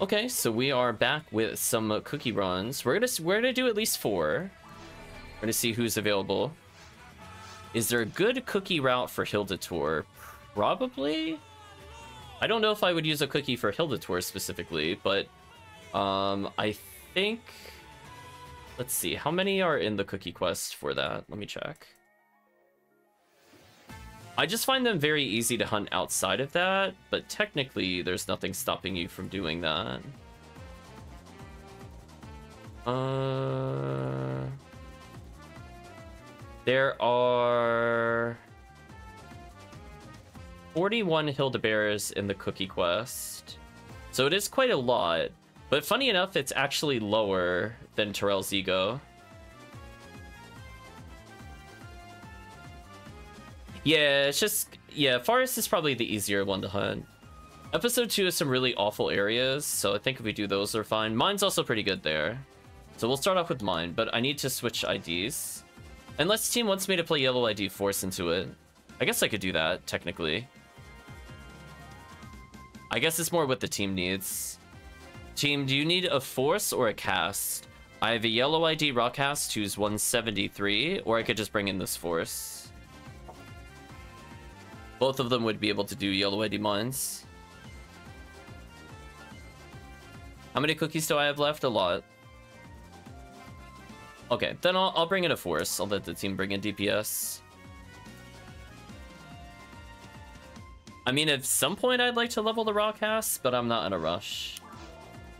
Okay, so we are back with some cookie runs. We're gonna we're gonna do at least four. We're gonna see who's available. Is there a good cookie route for Hildetorr? Probably. I don't know if I would use a cookie for Hildetorr specifically, but um, I think. Let's see, how many are in the cookie quest for that? Let me check. I just find them very easy to hunt outside of that, but technically there's nothing stopping you from doing that. Uh, there are 41 Hildebears in the cookie quest. So it is quite a lot, but funny enough, it's actually lower than Terrell's ego. Yeah, it's just yeah, Forest is probably the easier one to hunt. Episode 2 has some really awful areas, so I think if we do those, they're fine. Mine's also pretty good there. So we'll start off with mine, but I need to switch IDs. Unless team wants me to play yellow ID force into it. I guess I could do that, technically. I guess it's more what the team needs. Team, do you need a force or a cast? I have a yellow ID rock cast who's 173, or I could just bring in this force. Both of them would be able to do yellow mines. How many cookies do I have left? A lot. Okay, then I'll, I'll bring in a force. I'll let the team bring in DPS. I mean, at some point I'd like to level the RAcast, but I'm not in a rush.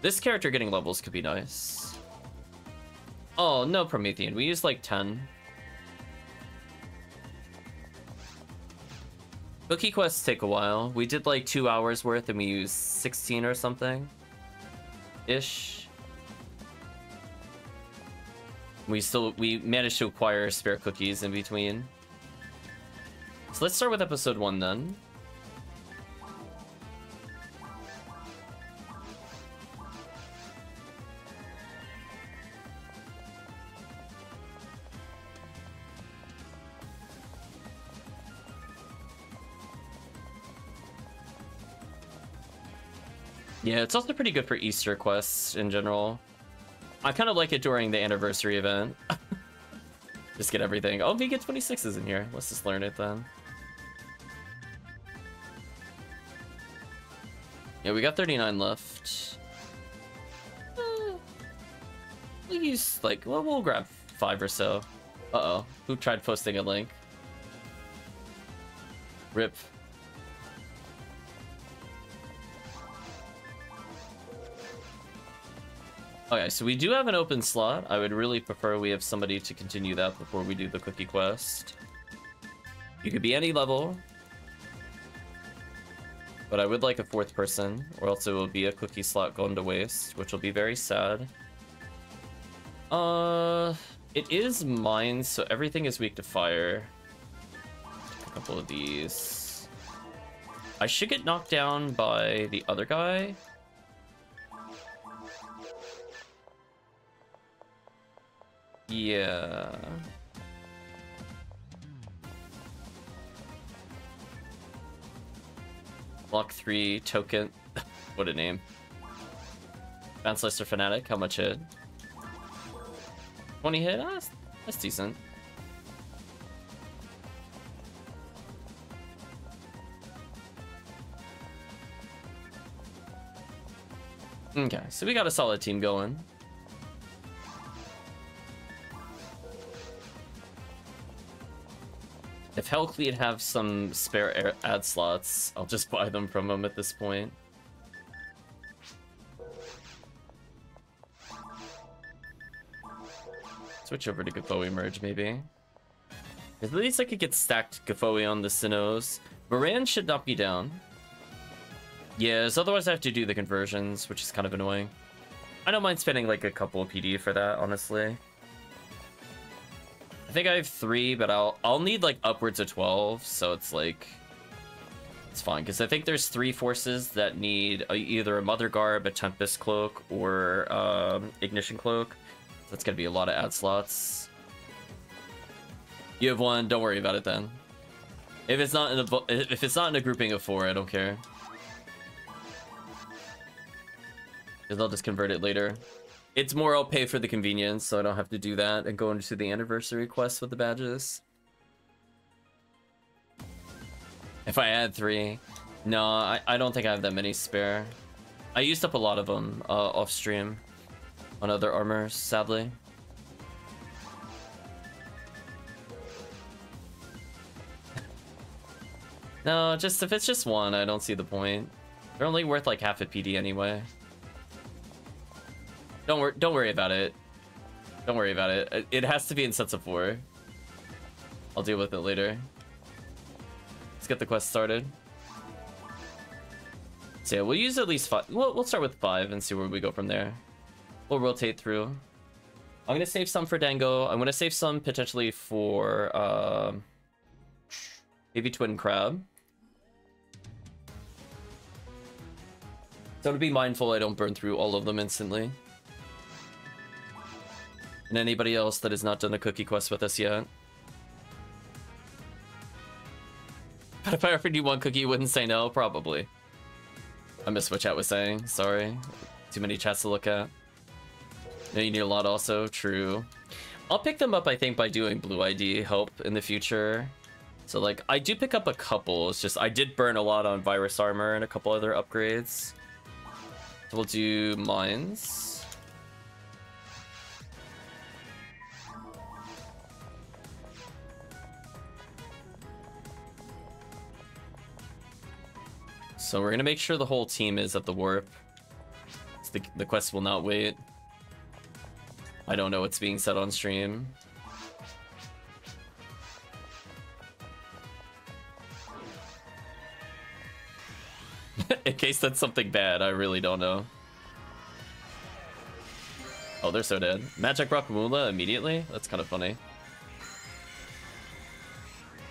This character getting levels could be nice. Oh, no Promethean. We used like 10. Cookie quests take a while. We did like two hours worth and we used 16 or something. Ish. We still, we managed to acquire spare cookies in between. So let's start with episode one then. Yeah, it's also pretty good for Easter quests in general. I kind of like it during the anniversary event. just get everything. Oh, Vega 26 is in here. Let's just learn it then. Yeah, we got 39 left. Uh, we'll use, like, well, we'll grab five or so. Uh-oh. Who tried posting a link? Rip. Okay, so we do have an open slot. I would really prefer we have somebody to continue that before we do the cookie quest. You could be any level. But I would like a fourth person, or else it will be a cookie slot going to waste, which will be very sad. Uh, it is mine, so everything is weak to fire. A couple of these. I should get knocked down by the other guy. Yeah. Block 3, token. what a name. Bounce Lister Fanatic, how much hit? 20 hit? Ah, that's, that's decent. Okay, so we got a solid team going. If Hellcleave have some spare ad slots, I'll just buy them from him at this point. Switch over to Gifoie merge, maybe. At least I could get stacked Gifoie on the Sinows. Moran should not be down. Yes, otherwise I have to do the conversions, which is kind of annoying. I don't mind spending like a couple of PD for that, honestly. I think I have three, but I'll I'll need like upwards of 12, so it's like it's fine because I think there's three forces that need a, either a Mother Garb, a Tempest Cloak, or um, Ignition Cloak. That's gonna be a lot of ad slots. You have one. Don't worry about it then. If it's not in a if it's not in a grouping of four, I don't care. Because I'll just convert it later. It's more I'll pay for the convenience, so I don't have to do that and go into the anniversary quest with the badges. If I add three, no, I, I don't think I have that many spare. I used up a lot of them uh, off stream on other armors, sadly. no, just if it's just one, I don't see the point. They're only worth like half a PD anyway. Don't worry, don't worry about it. Don't worry about it. It has to be in sets of four. I'll deal with it later. Let's get the quest started. So yeah, we'll use at least five. We'll, we'll start with five and see where we go from there. We'll rotate through. I'm gonna save some for Dango. I'm gonna save some potentially for uh, maybe Twin Crab. So to be mindful I don't burn through all of them instantly. And anybody else that has not done a cookie quest with us yet. But if I offered you one cookie, you wouldn't say no? Probably. I missed what chat was saying. Sorry. Too many chats to look at. You need a lot also. True. I'll pick them up, I think, by doing Blue ID help in the future. So, like, I do pick up a couple. It's just I did burn a lot on Virus Armor and a couple other upgrades. We'll do Mines. So we're gonna make sure the whole team is at the warp. So the, the quest will not wait. I don't know what's being said on stream. In case that's something bad, I really don't know. Oh, they're so dead. Magic Rock Moolah immediately? That's kind of funny.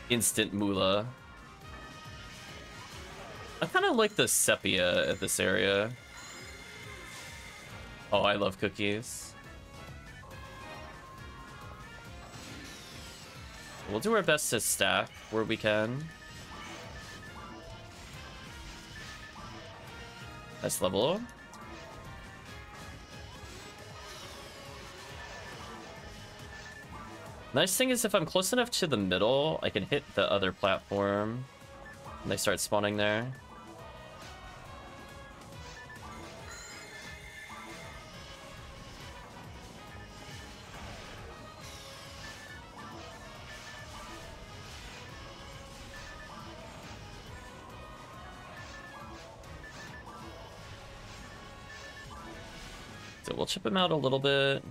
Instant Moolah. I kind of like the sepia at this area. Oh, I love cookies. We'll do our best to stack where we can. Nice level. Nice thing is if I'm close enough to the middle, I can hit the other platform. And they start spawning there. Chip him out a little bit.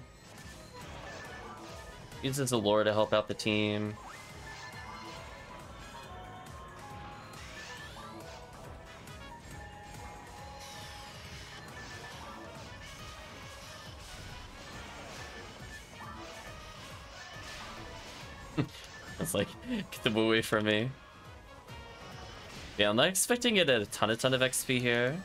Uses the lore to help out the team. it's like, get them away from me. Yeah, I'm not expecting it a ton, a ton of XP here.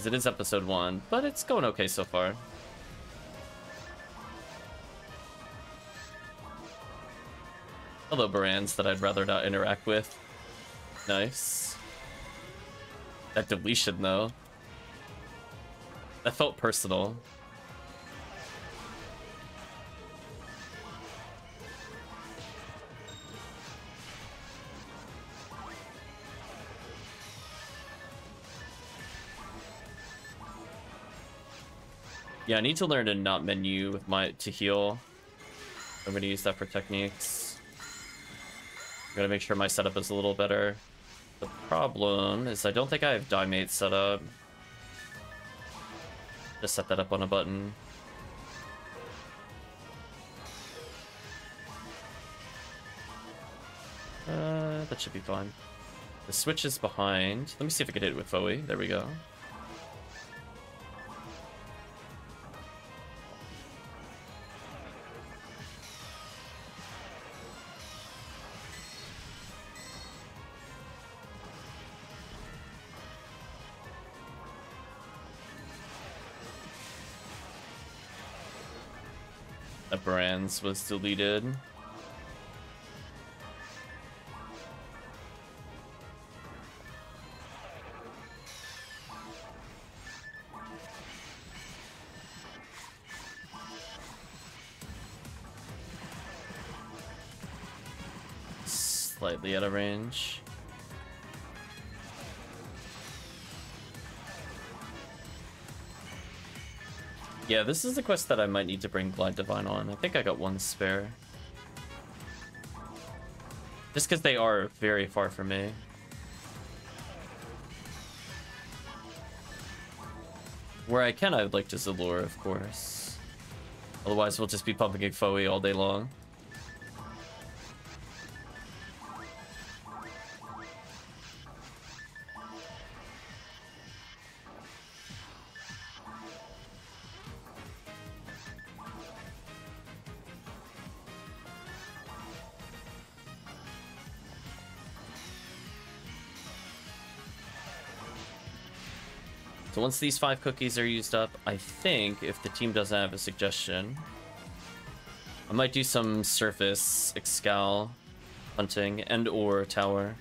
Because it is episode one, but it's going okay so far. Hello, Barans that I'd rather not interact with. Nice. That deletion, though. That felt personal. Yeah, I need to learn to not menu with my to heal. I'm gonna use that for techniques. I'm gonna make sure my setup is a little better. The problem is I don't think I have Dimate set up. Just set that up on a button. Uh, that should be fine. The switch is behind. Let me see if I can hit it with Foe. There we go. Was deleted. Slightly out of range. Yeah, this is the quest that I might need to bring Glide Divine on. I think I got one spare. Just because they are very far from me. Where I can, I would like to Zalure, of course. Otherwise, we'll just be pumping Igfoe all day long. Once these five cookies are used up, I think if the team doesn't have a suggestion, I might do some surface Excal hunting and or tower.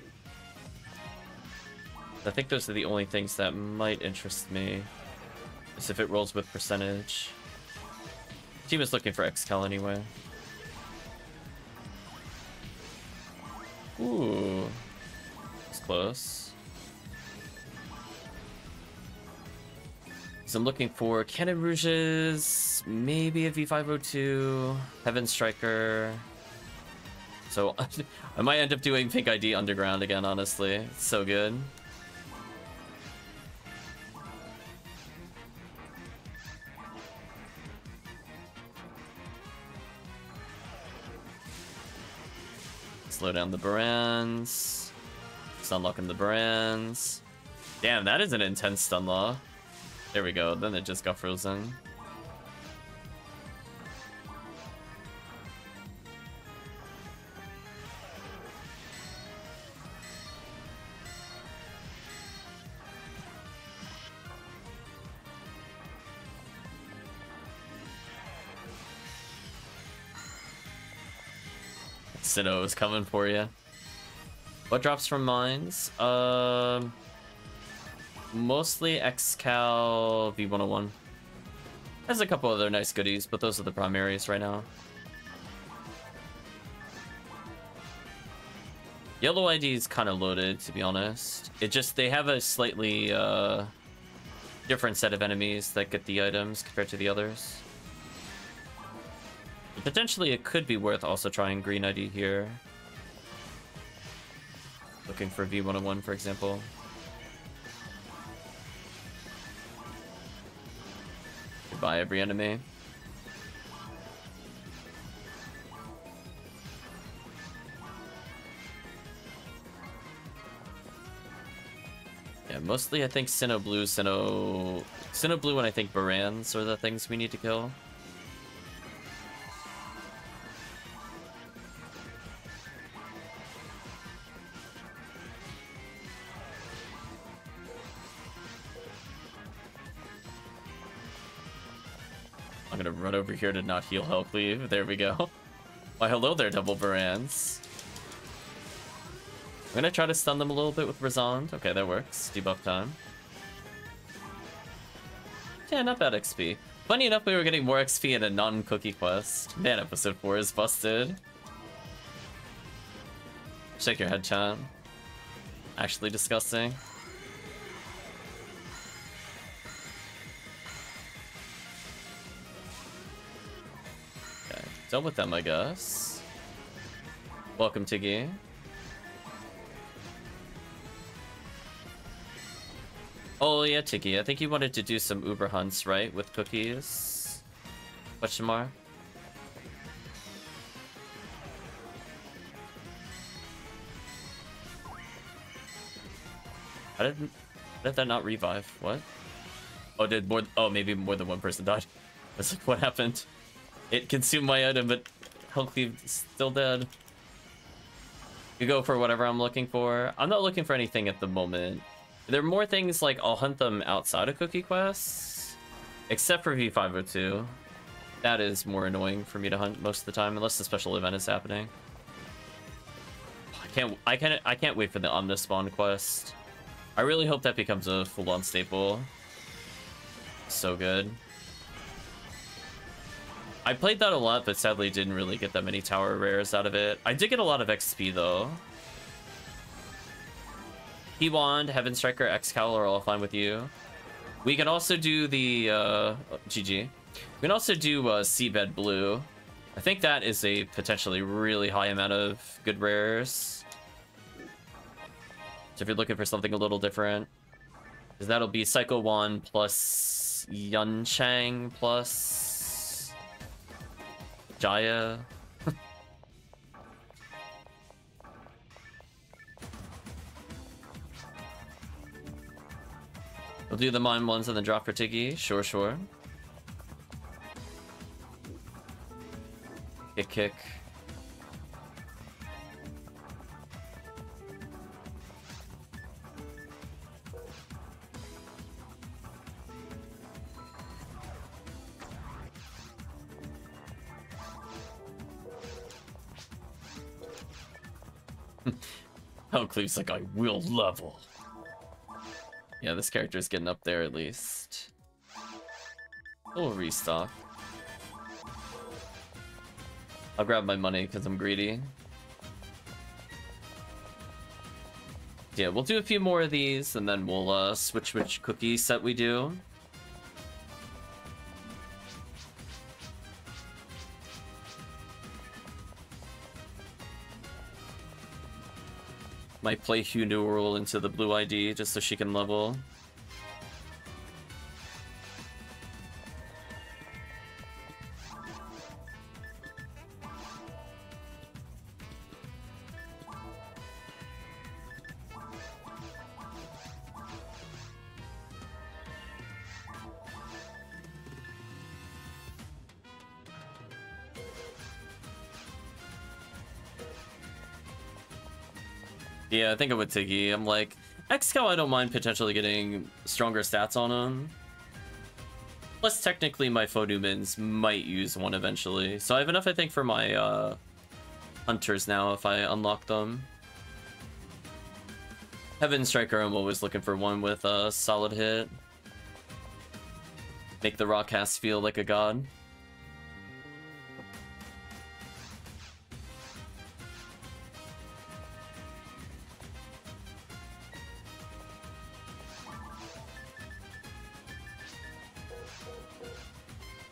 I think those are the only things that might interest me. Is if it rolls with percentage. Team is looking for Excal anyway. Ooh. It's close. So I'm looking for Cannon Rouges, maybe a V502, Heaven Striker. So I might end up doing Pink ID Underground again, honestly. It's so good. Slow down the brands. It's unlocking the brands. Damn, that is an intense stun law. There we go, then it just got frozen. Sinow is coming for you. What drops from mines? Um... Mostly Excal V101. There's a couple other nice goodies, but those are the primaries right now. Yellow ID is kind of loaded, to be honest. It just, they have a slightly uh, different set of enemies that get the items compared to the others. But potentially it could be worth also trying green ID here. Looking for V101, for example. By every enemy. Yeah, mostly I think Sinow Blue, Sinow... Sinow Blue and I think Barans are the things we need to kill. Here to not heal Hellcleave. There we go. Why, hello there, Double Barans. I'm gonna try to stun them a little bit with Razonde. Okay, that works. Debuff time. Yeah, not bad XP. Funny enough, we were getting more XP in a non-cookie quest. Man, episode 4 is busted. Shake your head, chat. Actually disgusting. Done with them, I guess. Welcome, Tiggy. Oh yeah, Tiggy. I think you wanted to do some Uber hunts, right? With cookies? Question mark? How did, how did that not revive? What? Oh, did more? Oh, maybe more than one person died. Was like, what happened? It consumed my item, but Hellcleave's still dead. You go for whatever I'm looking for. I'm not looking for anything at the moment. There are more things like I'll hunt them outside of Cookie Quests, except for V502. That is more annoying for me to hunt most of the time, unless the special event is happening. I can't, I can't, I can't wait for the Omnispawn quest. I really hope that becomes a full-on staple. So good. I played that a lot, but sadly didn't really get that many tower rares out of it. I did get a lot of XP though. He Wand, Heaven Striker, X-Cowl are all fine with you. We can also do the, uh, GG. We can also do uh, Seabed Blue. I think that is a potentially really high amount of good rares. So if you're looking for something a little different, because that'll be Psycho 1 plus Yun Yunchang plus Jaya. We'll do the mine ones and then drop for Tiggy. Sure, sure. Kick, kick. Oh, Cleve's like, I will level. Yeah, this character is getting up there at least. We'll restock. I'll grab my money because I'm greedy. Yeah, we'll do a few more of these and then we'll uh, switch which cookie set we do. Might play HUnewearl into the blue ID just so she can level. Yeah, I think I would Tiggy. I'm like, X-Cow I don't mind potentially getting stronger stats on him. Plus, technically, my Phonumans might use one eventually. So I have enough, I think, for my uh, Hunters now if I unlock them. Heaven Striker, I'm always looking for one with a solid hit. Make the rock Rockcast feel like a god.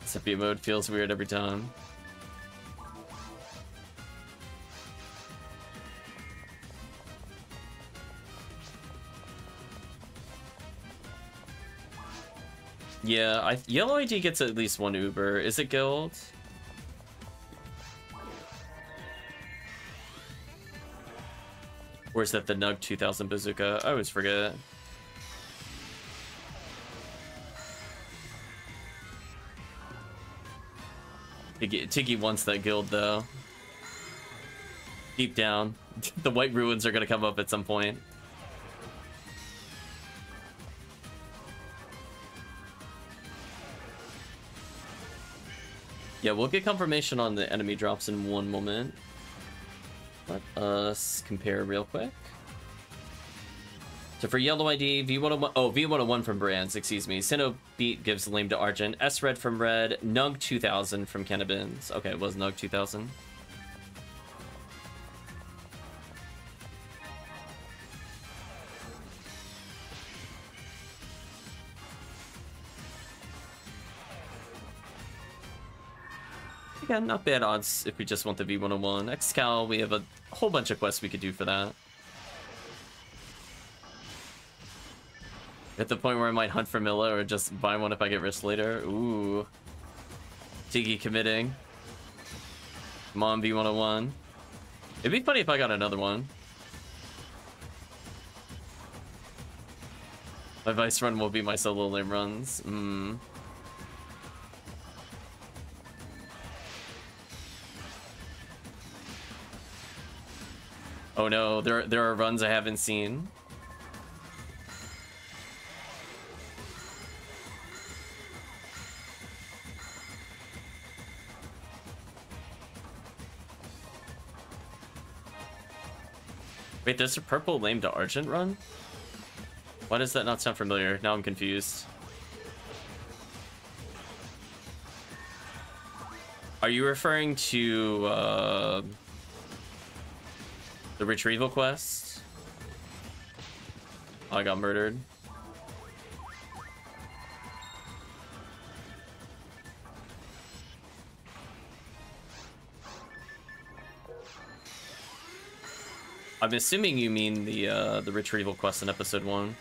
Sepia mode feels weird every time. Yeah, I yellow ID gets at least one Uber. Is it guild? Or is that the Nug 2000 bazooka? I always forget. Tiggy, Tiggy wants that guild though. Deep down, the White Ruins are gonna come up at some point. Yeah, we'll get confirmation on the enemy drops in one moment. Let us compare real quick. So for yellow ID, V101, oh, V101 from Brands, excuse me. Sinow Beat gives Lame d'Argent. S Red from Red. Nug 2000 from Canabins. Okay, it was Nug 2000. Again, not bad odds if we just want the V101. X-Cal, we have a whole bunch of quests we could do for that. At the point where I might hunt for Milla or just buy one if I get rich later. Ooh. Tiggy committing. Mom V101. It'd be funny if I got another one. My vice run will be my solo runs. Hmm. Oh no, there there are runs I haven't seen. Wait, there's a purple Lame d'Argent run? Why does that not sound familiar? Now I'm confused. Are you referring to uh, the retrieval quest? I got murdered. I'm assuming you mean the uh, the retrieval quest in episode one.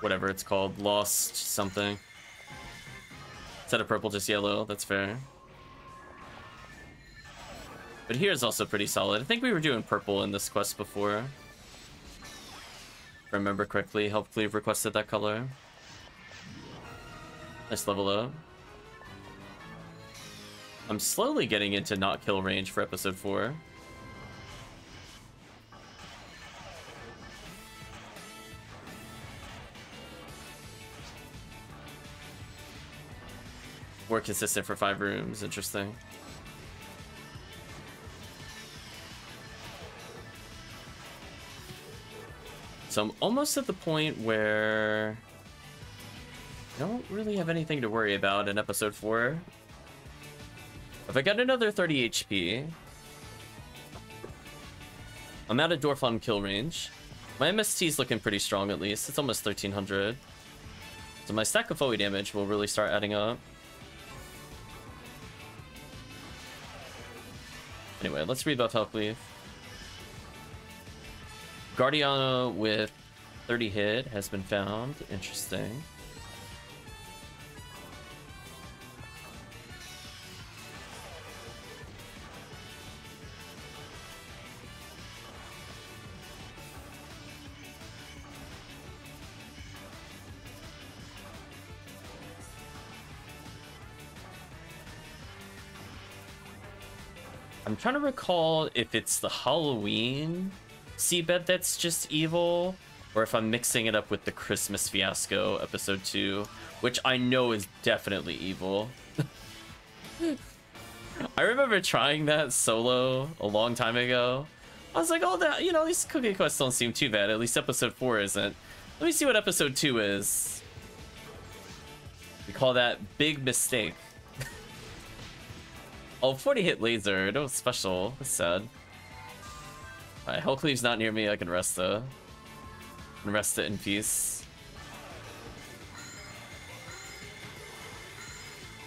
Whatever it's called, lost something. Instead of purple, just yellow. That's fair. But here is also pretty solid. I think we were doing purple in this quest before. remember correctly, Hellcleave requested that color. Nice level up. I'm slowly getting into not kill range for episode 4. More consistent for five rooms, interesting. So I'm almost at the point where I don't really have anything to worry about in episode 4. If I got another 30 HP, I'm out of Dorfon kill range. My MST is looking pretty strong at least. It's almost 1300. So my stack of FOE damage will really start adding up. Anyway, let's rebuff Hellcleave. Guardiano with 30 hit has been found. Interesting. Trying to recall if it's the Halloween seabed that's just evil, or if I'm mixing it up with the Christmas Fiasco episode 2, which I know is definitely evil. I remember trying that solo a long time ago. I was like, oh, that, you know, these cookie quests don't seem too bad. At least episode 4 isn't. Let me see what episode 2 is. We call that big mistake. Oh, 40 hit laser. No special. That's sad. Alright, Hellcleave's not near me. I can rest though. Rest it in peace.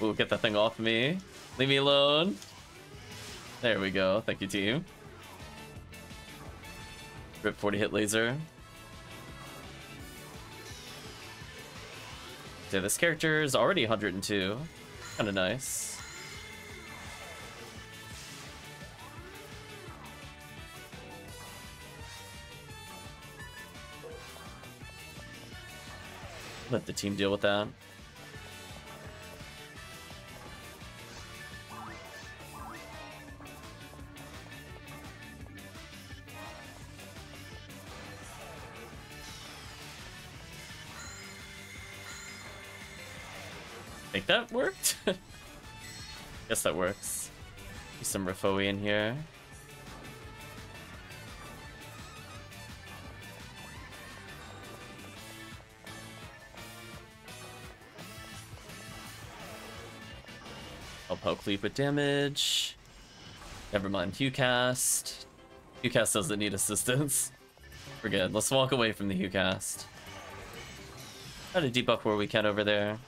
Ooh, get that thing off me. Leave me alone. There we go. Thank you, team. Rip 40 hit laser. Yeah, this character is already 102. Kinda nice. Let the team deal with that. think that worked? Guess that works. Some Rafoie in here. I'll poke leap with damage. Never mind, HUcast. HUcast doesn't need assistance. We're good. Let's walk away from the HUcast. Try to debuff where we can over there.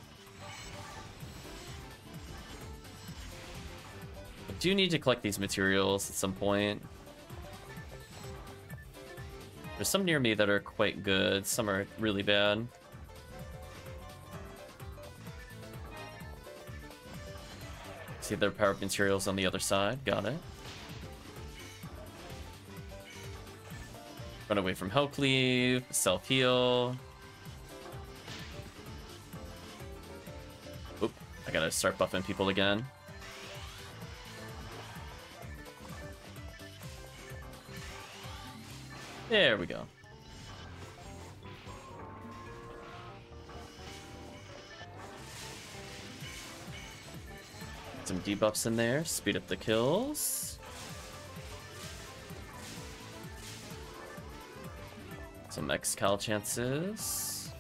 I do need to collect these materials at some point. There's some near me that are quite good, some are really bad. See their power materials on the other side. Got it. Run away from Hellcleave. Self-heal. Oop. I gotta start buffing people again. There we go. Some debuffs in there, speed up the kills. Some Excal chances.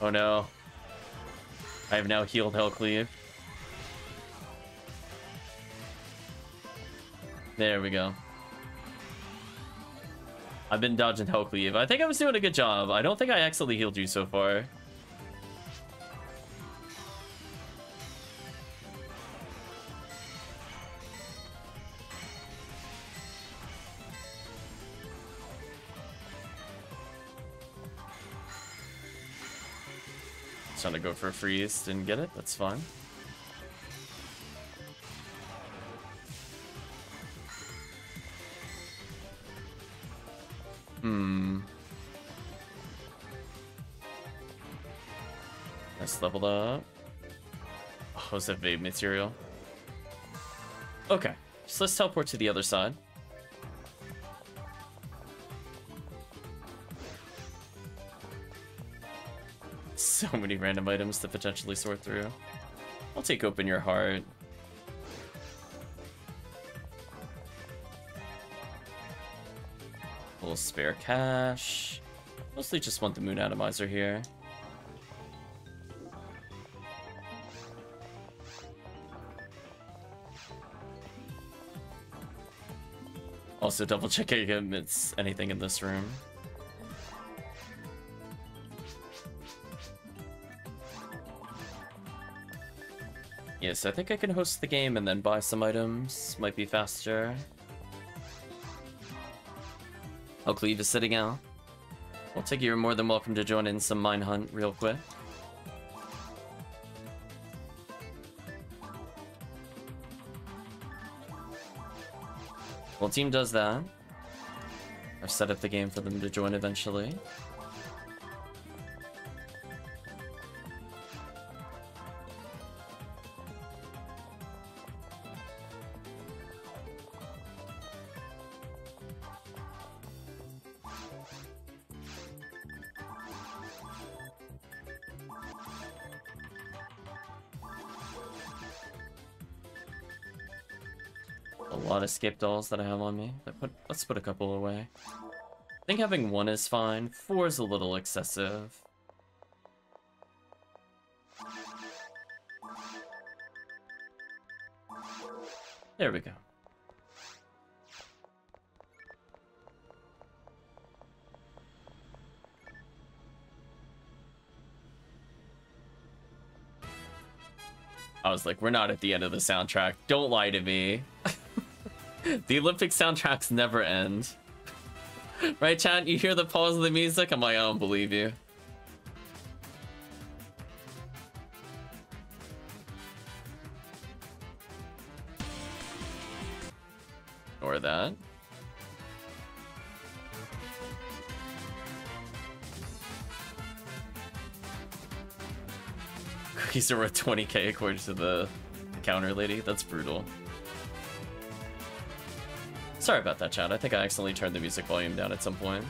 Oh no. I have now healed Hellcleave. There we go. I've been dodging Hellcleave. I think I was doing a good job. I don't think I accidentally healed you so far. Trying to go for a freeze, didn't get it, that's fine. Let's up. Oh, was that vape material? Okay, so let's teleport to the other side. So many random items to potentially sort through. I'll take open your heart. A little spare cash. Mostly just want the moon atomizer here. Also double checking if it's anything in this room. Yes, I think I can host the game and then buy some items. Might be faster. Oh, Cleve is sitting out. Well, take you're more than welcome to join in some mine hunt real quick. Team does that. I've set up the game for them to join eventually. Skip dolls that I have on me. Let's put a couple away. I think having one is fine. Four is a little excessive. There we go. I was like, we're not at the end of the soundtrack. Don't lie to me. The Olympic soundtracks never end. right, chat? You hear the pause of the music? I'm like, I don't believe you. Or that. Cookies are worth 20k according to the counter lady. That's brutal. Sorry about that, chat. I think I accidentally turned the music volume down at some point.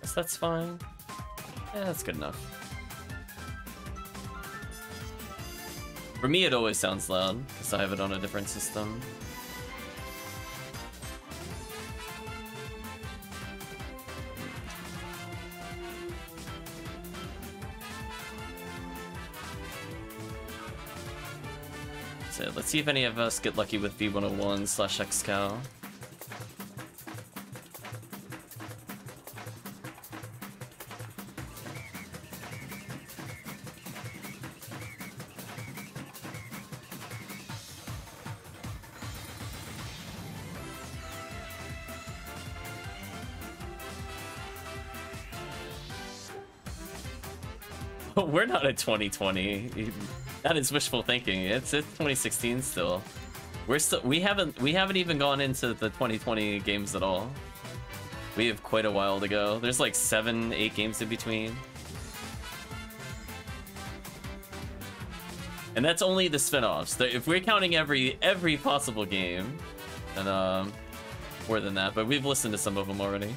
Guess that's fine. Yeah, that's good enough. For me, it always sounds loud, because I have it on a different system. See if any of us get lucky with V101 slash XCal. We're not at 2020. That is wishful thinking. It's it's 2016 still. We're still we haven't we haven't even gone into the 2020 games at all. We have quite a while to go. There's like seven, eight games in between. And that's only the spin-offs. If we're counting every every possible game, then um, more than that. But we've listened to some of them already.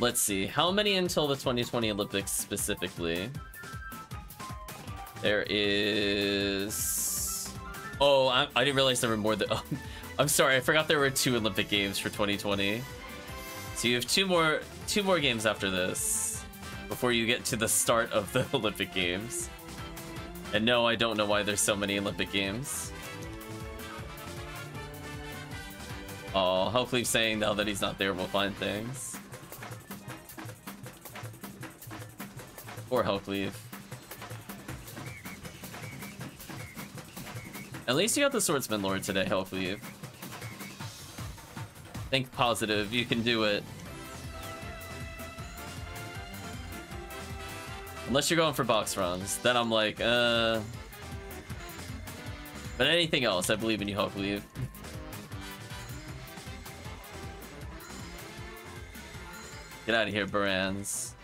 Let's see. How many until the 2020 Olympics specifically? There is... Oh, I, I didn't realize there were more than... Oh, I'm sorry, I forgot there were two Olympic Games for 2020. So you have two more two more games after this before you get to the start of the Olympic Games. And no, I don't know why there's so many Olympic Games. Oh, hopefully saying now that he's not there, we'll find things. Or hopefully. At least you got the Swordsman Lord today, hopefully. Think positive, you can do it. Unless you're going for box runs, then I'm like, uh... But anything else, I believe in you, hopefully. Get out of here, Barans.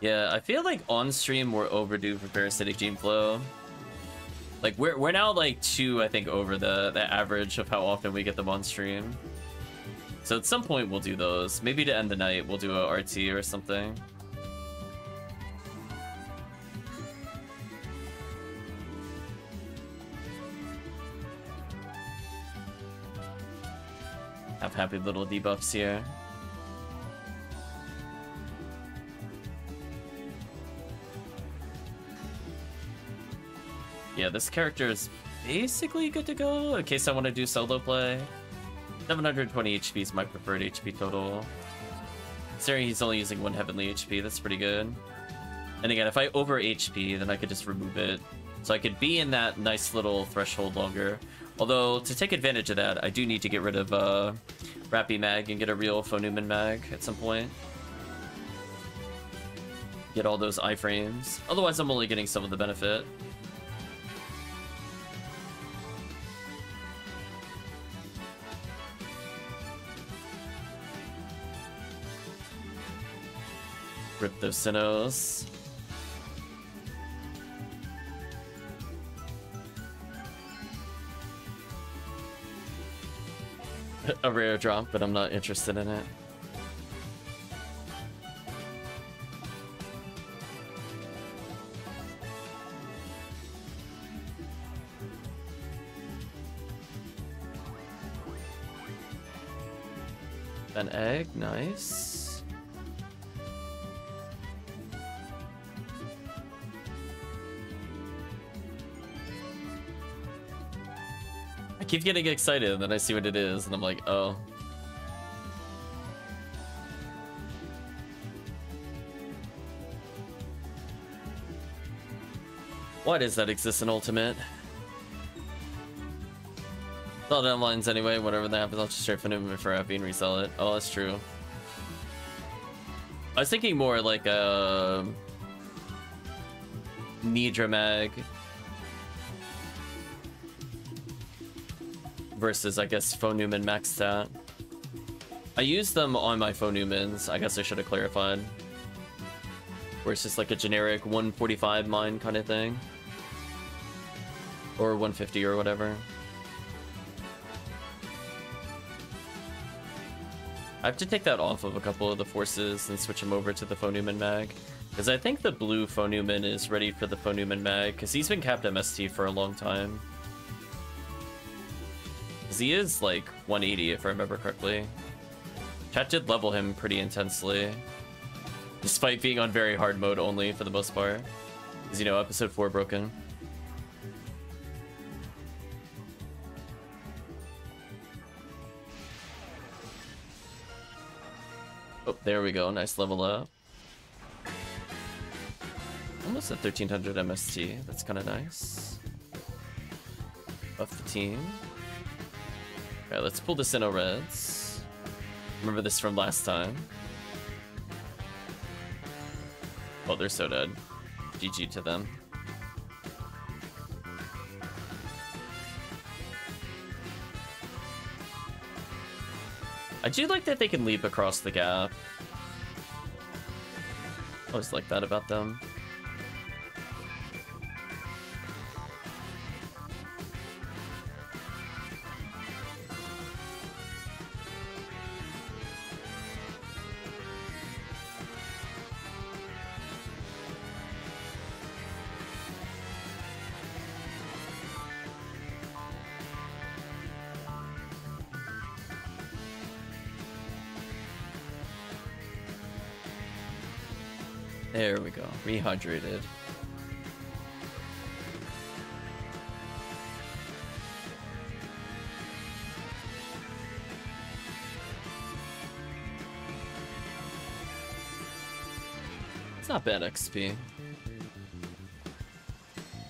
Yeah, I feel like on stream we're overdue for Parasitic Gene Flow. Like we're we're now like two, I think, over the the average of how often we get them on stream. So at some point we'll do those. Maybe to end the night we'll do a RT or something. Have happy little debuffs here. Yeah, this character is basically good to go in case I want to do solo play. 720 HP is my preferred HP total. Considering he's only using one heavenly HP, that's pretty good. And again, if I over HP, then I could just remove it. So I could be in that nice little threshold longer. Although, to take advantage of that, I do need to get rid of uh, Rappy Mag and get a real Phonumen Mag at some point. Get all those iframes. Otherwise, I'm only getting some of the benefit. Sinows. a rare drop, but I'm not interested in it. An egg, nice. Keep getting excited, and then I see what it is, and I'm like, oh. Why does that exist in Ultimate? Sell lines anyway, whatever that happens, I'll just straight Phonumen for happy and resell it. Oh, that's true. I was thinking more like a... Um, Nidra Mag versus, I guess, Phonumen max stat. I use them on my Phonumens. I guess I should have clarified. Where it's just like a generic 145 mine kind of thing. Or 150 or whatever. I have to take that off of a couple of the forces and switch them over to the Phonumen mag. Because I think the blue Phonumen is ready for the Phonumen mag, because he's been capped MST for a long time. He is like 180 if I remember correctly. Chat did level him pretty intensely. Despite being on very hard mode only for the most part. Because, you know, episode 4 broken. Oh, there we go. Nice level up. Almost at 1300 MST. That's kind of nice. Buff the team. Alright, let's pull the Sinow Reds. Remember this from last time. Oh, they're so dead. GG to them. I do like that they can leap across the gap. Always like that about them. It's not bad XP.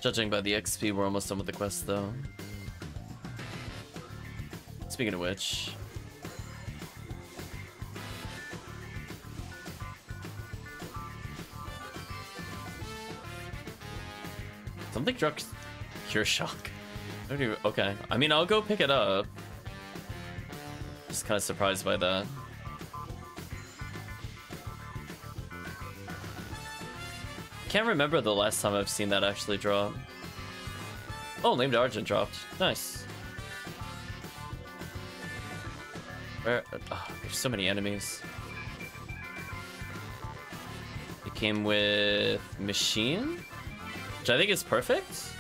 Judging by the XP, we're almost done with the quest though. Speaking of which, Something struck Cure Shock. I don't even, okay. I mean, I'll go pick it up. Just kind of surprised by that. Can't remember the last time I've seen that actually drop. Oh, Lame d'Argent dropped. Nice. Where? Uh, oh, there's so many enemies. It came with Machine? Which I think is perfect.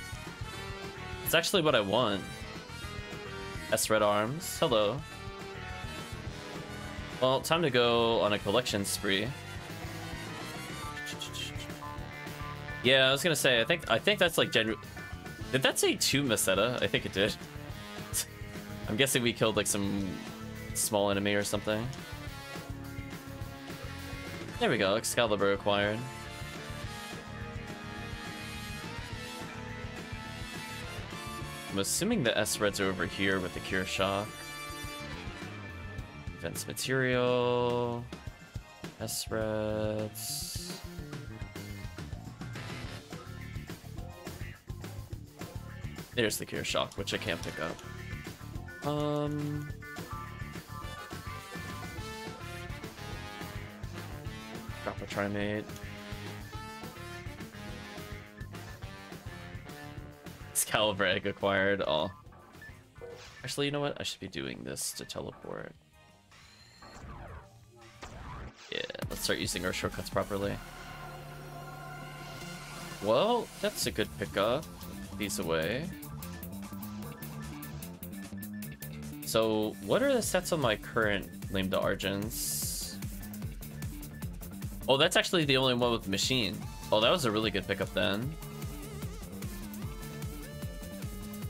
It's actually what I want. S Red Arms. Hello. Well, time to go on a collection spree. Yeah, I was gonna say, I think I think that's like genuine. Did that say two Meseta? I think it did. I'm guessing we killed like some small enemy or something. There we go, Excalibur acquired. I'm assuming the S-Reds are over here with the Cure Shock. Defense material. S-Reds. There's the Cure Shock, which I can't pick up. Um... Drop a Trimate. Excalibur acquired. Oh. Actually, you know what? I should be doing this to teleport. Yeah, let's start using our shortcuts properly. Well, that's a good pickup. These away. So, what are the sets on my current Lame d'Argents? Oh, that's actually the only one with machine. Oh, that was a really good pickup then.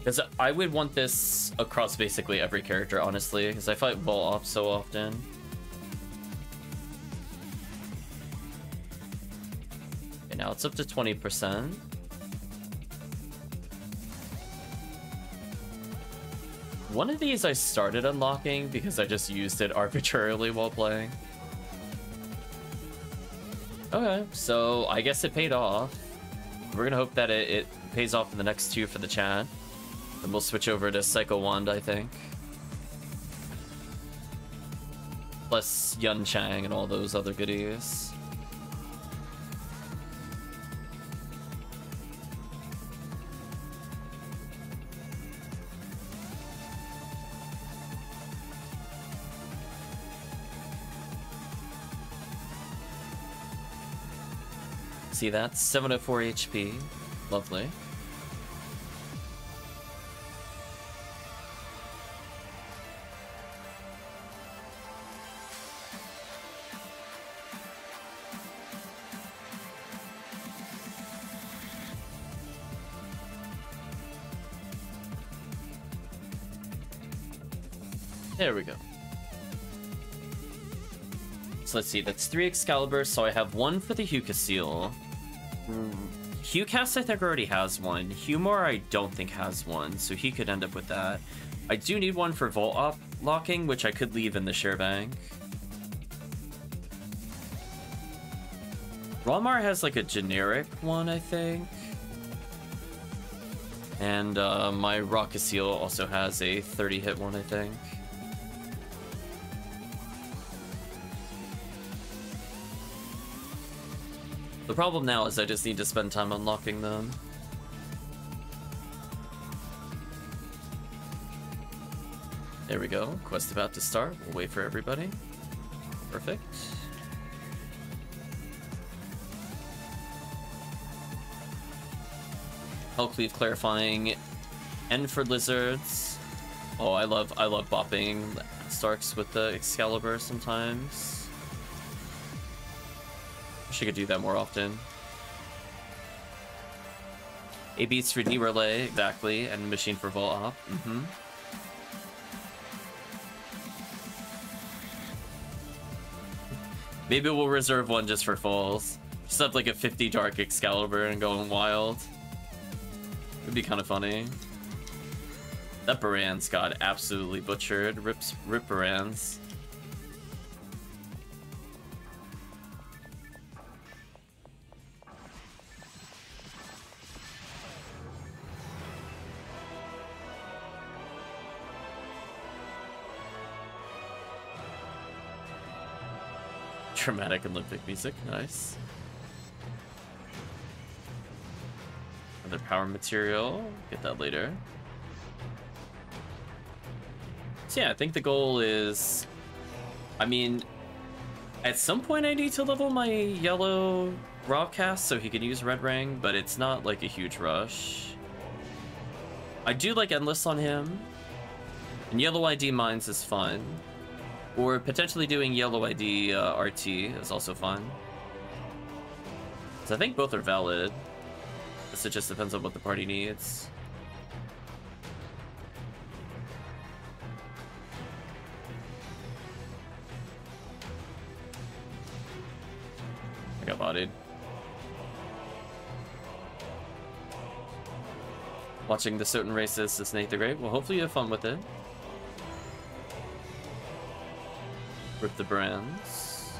Because I would want this across basically every character, honestly, because I fight Vol Opt so often. Okay, now it's up to 20%. One of these I started unlocking because I just used it arbitrarily while playing. Okay, so I guess it paid off. We're gonna hope that it, it pays off in the next two for the chat. Then we'll switch over to Psycho Wand, I think. Plus Yun Chang and all those other goodies. See that? 704 HP. Lovely. Let's see, that's three Excalibur, so I have one for the HUcaseal. Mm. Hucast I think already has one. HUmar I don't think has one, so he could end up with that. I do need one for Vol Opt locking, which I could leave in the share bank. Walmart has like a generic one, I think. And uh, my RAcaseal also has a 30 hit one, I think. Problem now is I just need to spend time unlocking them. There we go. Quest about to start. We'll wait for everybody. Perfect. Hellcleave clarifying. And for lizards. Oh, I love I love bopping Starks with the Excalibur sometimes. Wish I could do that more often. A beats for D relay, exactly, and machine for Vol Opt. Mm -hmm. Maybe we'll reserve one just for falls. Just have like a 50 Dark Excalibur and going wild. It'd be kind of funny. That Baran's got absolutely butchered. Rips, rip Barans. Dramatic Olympic music, nice. Another power material, get that later. So yeah, I think the goal is, I mean, at some point I need to level my yellow cast so he can use Red Ring, but it's not like a huge rush. I do like Endless on him, and Yellow ID Mines is fun. Or potentially doing yellow ID uh, RT is also fun. So I think both are valid. This it just depends on what the party needs. I got bodied. Watching the certain races is Nate the Great. Well, hopefully you have fun with it. Rip the brands.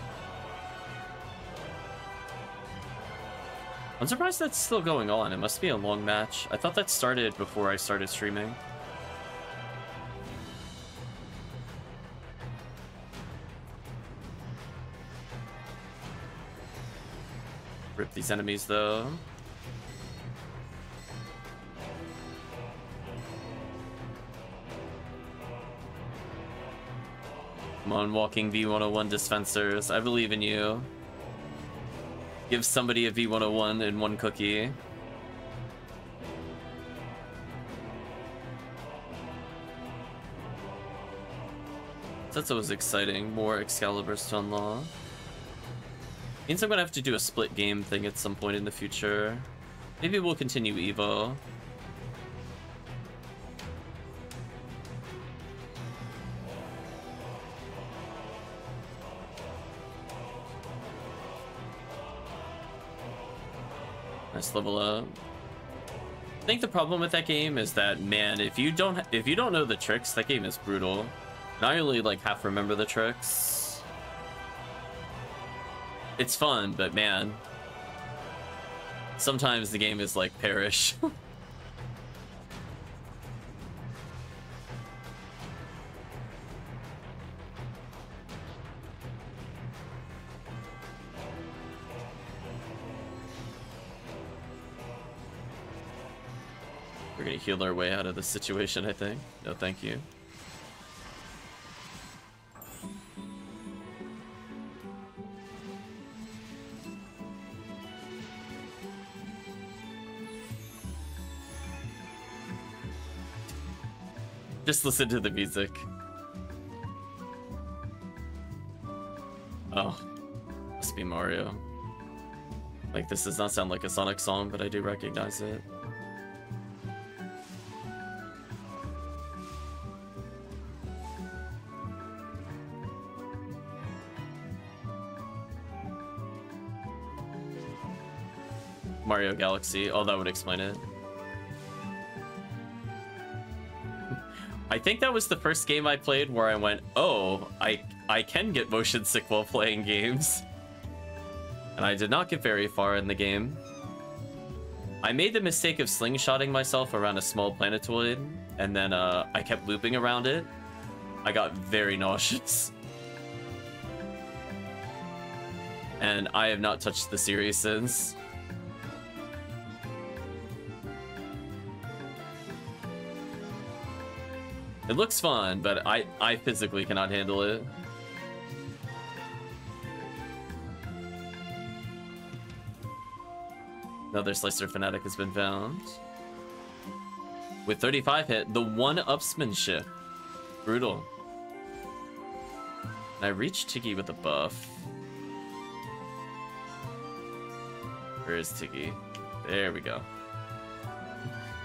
I'm surprised that's still going on. It must be a long match. I thought that started before I started streaming. Rip these enemies though. On, walking V101 dispensers. I believe in you. Give somebody a V101 in one cookie. That's always exciting. More Excaliburs to unlock. Means I'm gonna have to do a split game thing at some point in the future. Maybe we'll continue Evo. Nice level up. I think the problem with that game is that, man, if you don't if you don't know the tricks, that game is brutal. And I only like half remember the tricks. It's fun, but man, sometimes the game is like perish. heal our way out of the situation, I think. No, thank you. Just listen to the music. Oh, must be Mario. Like, this does not sound like a Sonic song, but I do recognize it. Mario Galaxy. Oh, that would explain it. I think that was the first game I played where I went, oh, I, I can get motion sick while playing games. And I did not get very far in the game. I made the mistake of slingshotting myself around a small planetoid, and then uh, I kept looping around it. I got very nauseous. And I have not touched the series since. It looks fun, but I, I physically cannot handle it. Another Slicer Fanatic has been found. With 35 hit, the one-upsmanship. Brutal. And I reach Tiggy with a buff. Where is Tiggy? There we go.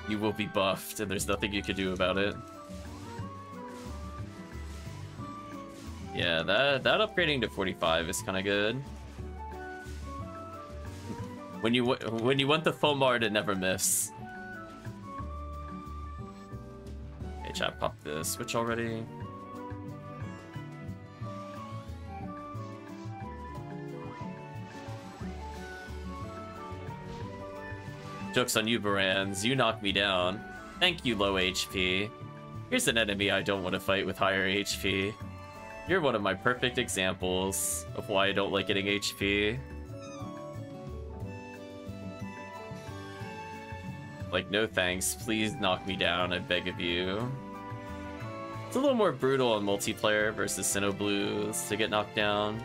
You will be buffed, and there's nothing you can do about it. Yeah, that that upgrading to 45 is kind of good. When you when you want the Fomar to never miss. Hey, chat, pop the switch already. Joke's on you, Barans. You knocked me down. Thank you, low HP. Here's an enemy I don't want to fight with higher HP. You're one of my perfect examples of why I don't like getting HP. Like, no thanks. Please knock me down, I beg of you. It's a little more brutal on multiplayer versus Sinow Blues to get knocked down.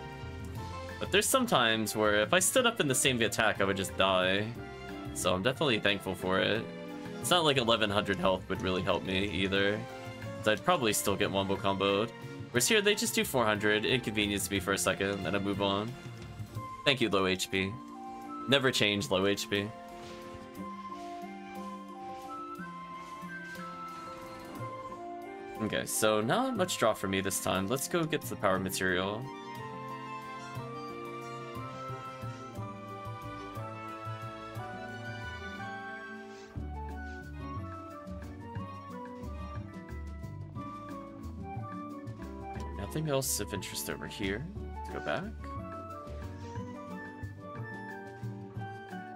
But there's some times where if I stood up in the same attack, I would just die. So I'm definitely thankful for it. It's not like 1100 health would really help me either. So I'd probably still get wombo comboed. Whereas here, they just do 400, inconvenience me for a second, then I move on. Thank you, low HP. Never change low HP. Okay, so not much draw for me this time. Let's go get the power material. Nothing else of interest over here. Let's go back.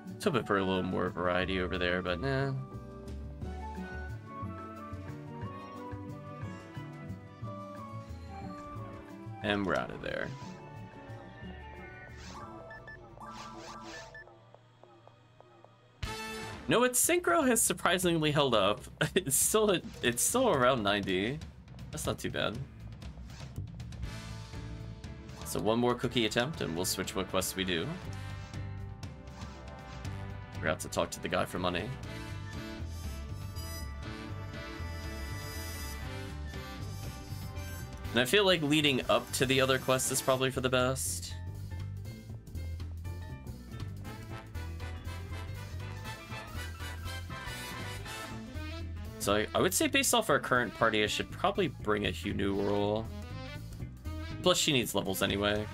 Let's hope for a little more variety over there, but nah. And we're out of there. No, its synchro has surprisingly held up. It's still it's still around 90. That's not too bad. So one more cookie attempt and we'll switch what quests we do. We're out to talk to the guy for money. And I feel like leading up to the other quest is probably for the best. So I, I would say based off our current party, I should probably bring a Hugh Plus she needs levels anyway.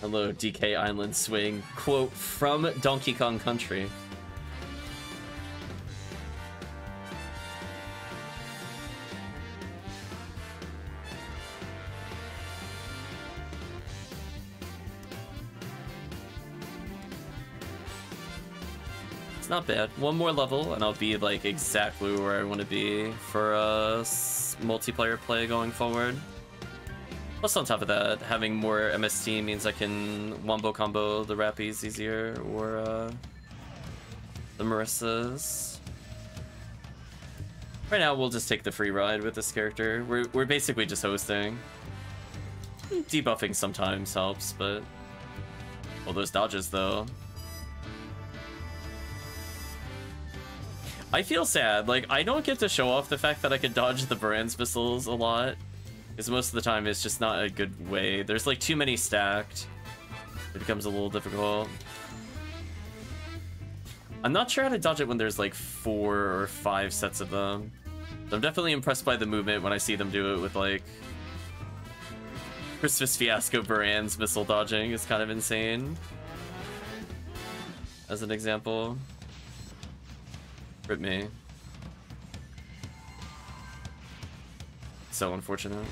Hello, DK Island Swing. Quote from Donkey Kong Country. Not bad. One more level and I'll be like exactly where I want to be for a multiplayer play going forward. Plus, on top of that, having more MST means I can wombo combo the Rappies easier, or uh, the Marissas. Right now, we'll just take the free ride with this character. We're, we're basically just hosting. Debuffing sometimes helps, but... Well, those dodges, though. I feel sad. Like, I don't get to show off the fact that I can dodge the Baran's missiles a lot. Because most of the time it's just not a good way. There's like too many stacked. It becomes a little difficult. I'm not sure how to dodge it when there's like four or five sets of them. I'm definitely impressed by the movement when I see them do it with like Christmas Fiasco Baran's missile dodging is kind of insane. As an example. Rip me. So unfortunate.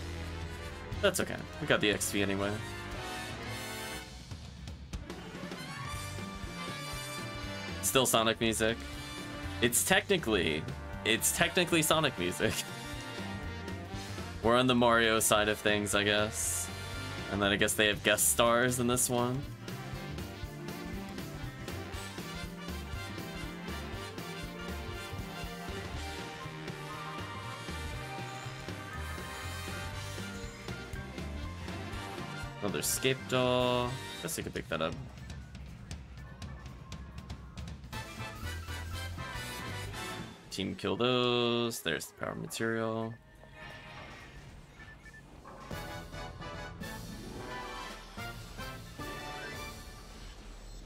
That's okay. We got the XP anyway. Still Sonic music. It's technically, it's technically Sonic music. We're on the Mario side of things, I guess. And then I guess they have guest stars in this one. Another scape doll. Guess I could pick that up. Team kill those. There's the power material.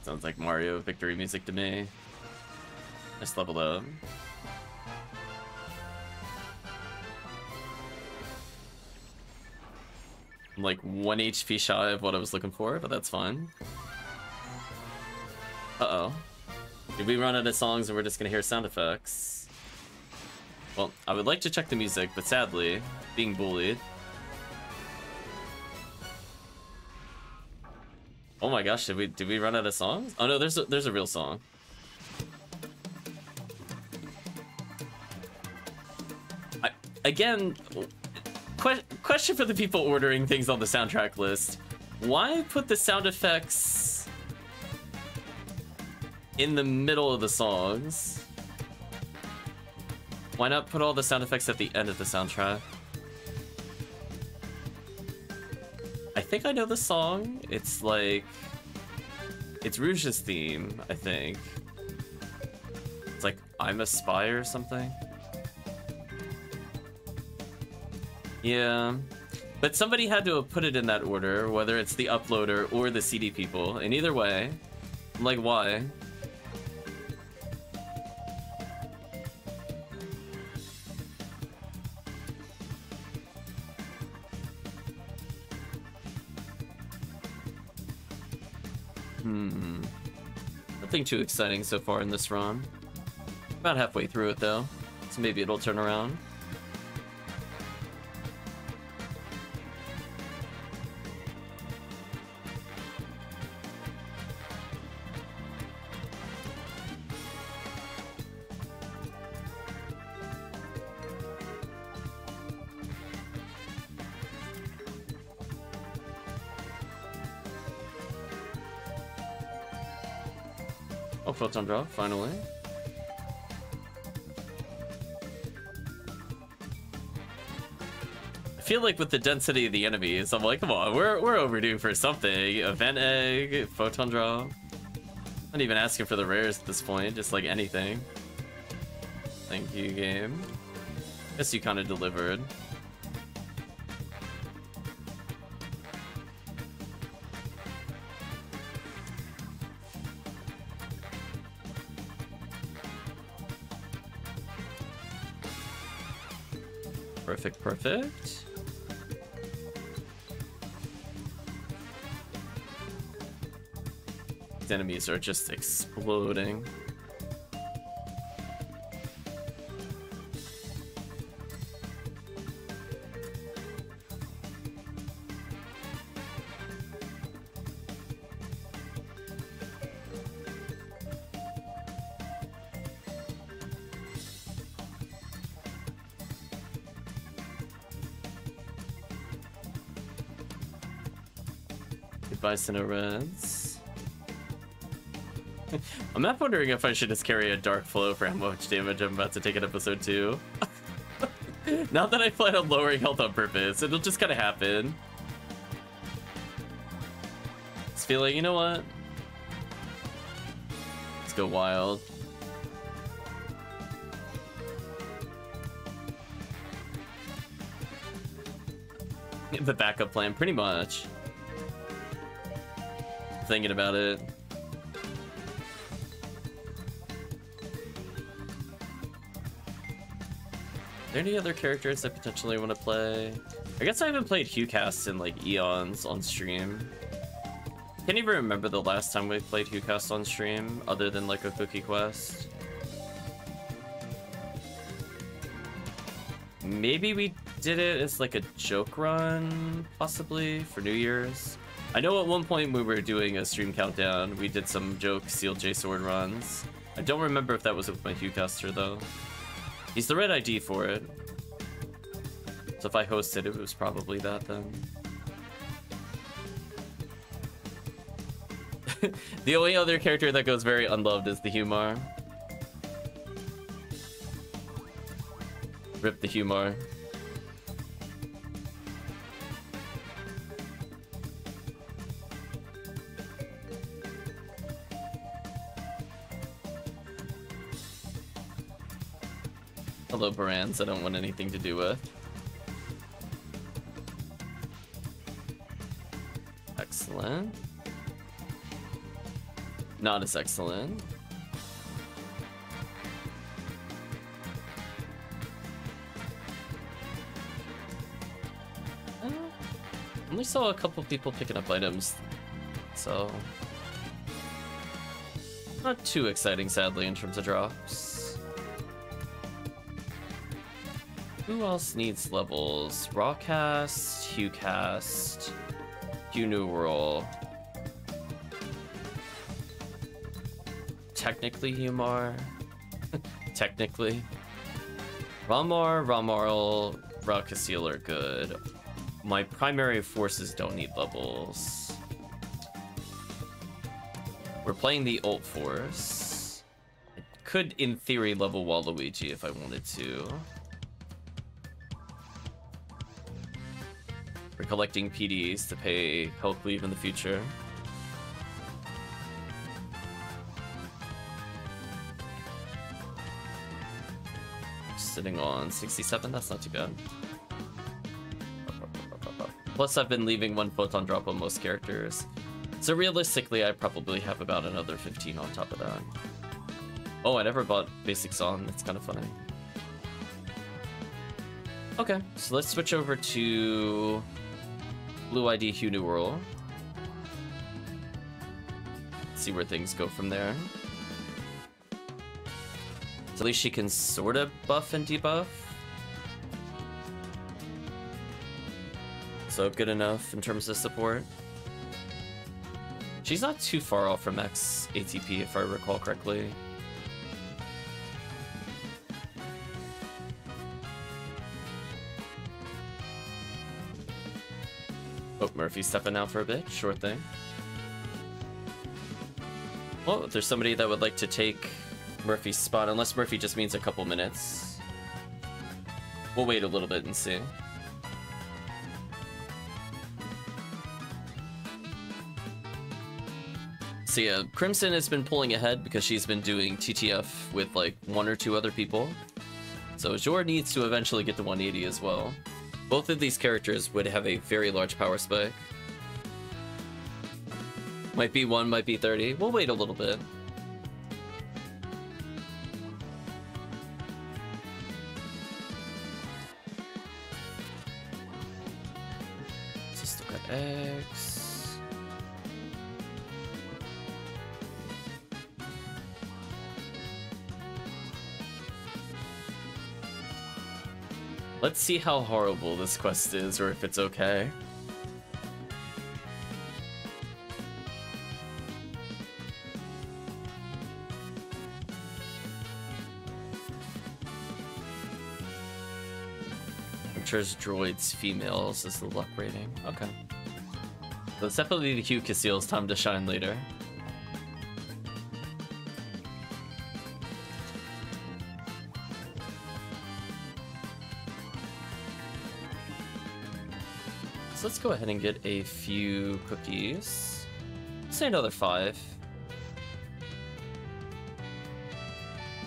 Sounds like Mario victory music to me. Nice level up. I'm like 1 HP shy of what I was looking for, but that's fine. Uh-oh. Did we run out of songs and we're just gonna hear sound effects? Well, I would like to check the music, but sadly, being bullied. Oh my gosh, did we did we run out of songs? Oh no, there's a, there's a real song. I, again, que question for the people ordering things on the soundtrack list. Why put the sound effects in the middle of the songs? Why not put all the sound effects at the end of the soundtrack? I think I know the song. It's like... It's Rouge's theme, I think. It's like, I'm a spy or something. Yeah. But somebody had to have put it in that order, whether it's the uploader or the CD people. And either way, I'm like, why? Hmm. Nothing too exciting so far in this run. About halfway through it though, so maybe it'll turn around. Photon drop, finally. I feel like with the density of the enemies, I'm like, come on, we're, we're overdue for something. Event egg, photon drop. Not even asking for the rares at this point, just like anything. Thank you, game. Guess you kind of delivered. Perfect. These enemies are just exploding. I'm not wondering if I should just carry a Dark Flow for how much damage I'm about to take in episode 2. not that I plan on lowering health on purpose, it'll just kind of happen. It's feeling, you know what? Let's go wild. The backup plan, pretty much thinking about it. Are there any other characters I potentially want to play? I guess I haven't played HuCast in like eons on stream. Can't even remember the last time we played HuCast on stream, other than like a cookie quest. Maybe we did it as like a joke run, possibly, for New Year's. I know at one point we were doing a stream countdown, we did some joke sealed J sword runs. I don't remember if that was with my HuCaster though. He's the red ID for it. So if I hosted it, it was probably that then. the only other character that goes very unloved is the Humar. Rip the HUmar. Hello, brands I don't want anything to do with. Excellent. Not as excellent. Uh, only saw a couple people picking up items, so not too exciting, sadly, in terms of drops. Who else needs levels? RAcast, HUcast, World. Technically Humar. Technically. Ramar, RAmarl, RAcaseal are good. My primary forces don't need levels. We're playing the ult force. I could, in theory, level Waluigi if I wanted to. We're collecting PDs to pay Hellcleave in the future. Sitting on 67, that's not too bad. Plus, I've been leaving one photon drop on most characters. So realistically, I probably have about another 15 on top of that. Oh, I never bought basics on. That's kind of funny. Okay, so let's switch over to Blue ID HUnewearl. See where things go from there. So at least she can sort of buff and debuff. So good enough in terms of support. She's not too far off from X ATP if I recall correctly. Oh, Murphy's stepping out for a bit. Sure thing. If there's somebody that would like to take Murphy's spot, unless Murphy just means a couple minutes. We'll wait a little bit and see. So yeah, Crimson has been pulling ahead because she's been doing TTF with like one or two other people. So Jor needs to eventually get to 180 as well. Both of these characters would have a very large power spike. Might be 1, might be 30. We'll wait a little bit. See how horrible this quest is, or if it's okay. Archers, droids, females is the luck rating. Okay. So it's definitely the HUcaseal's time to shine later. Let's go ahead and get a few cookies. Say another five.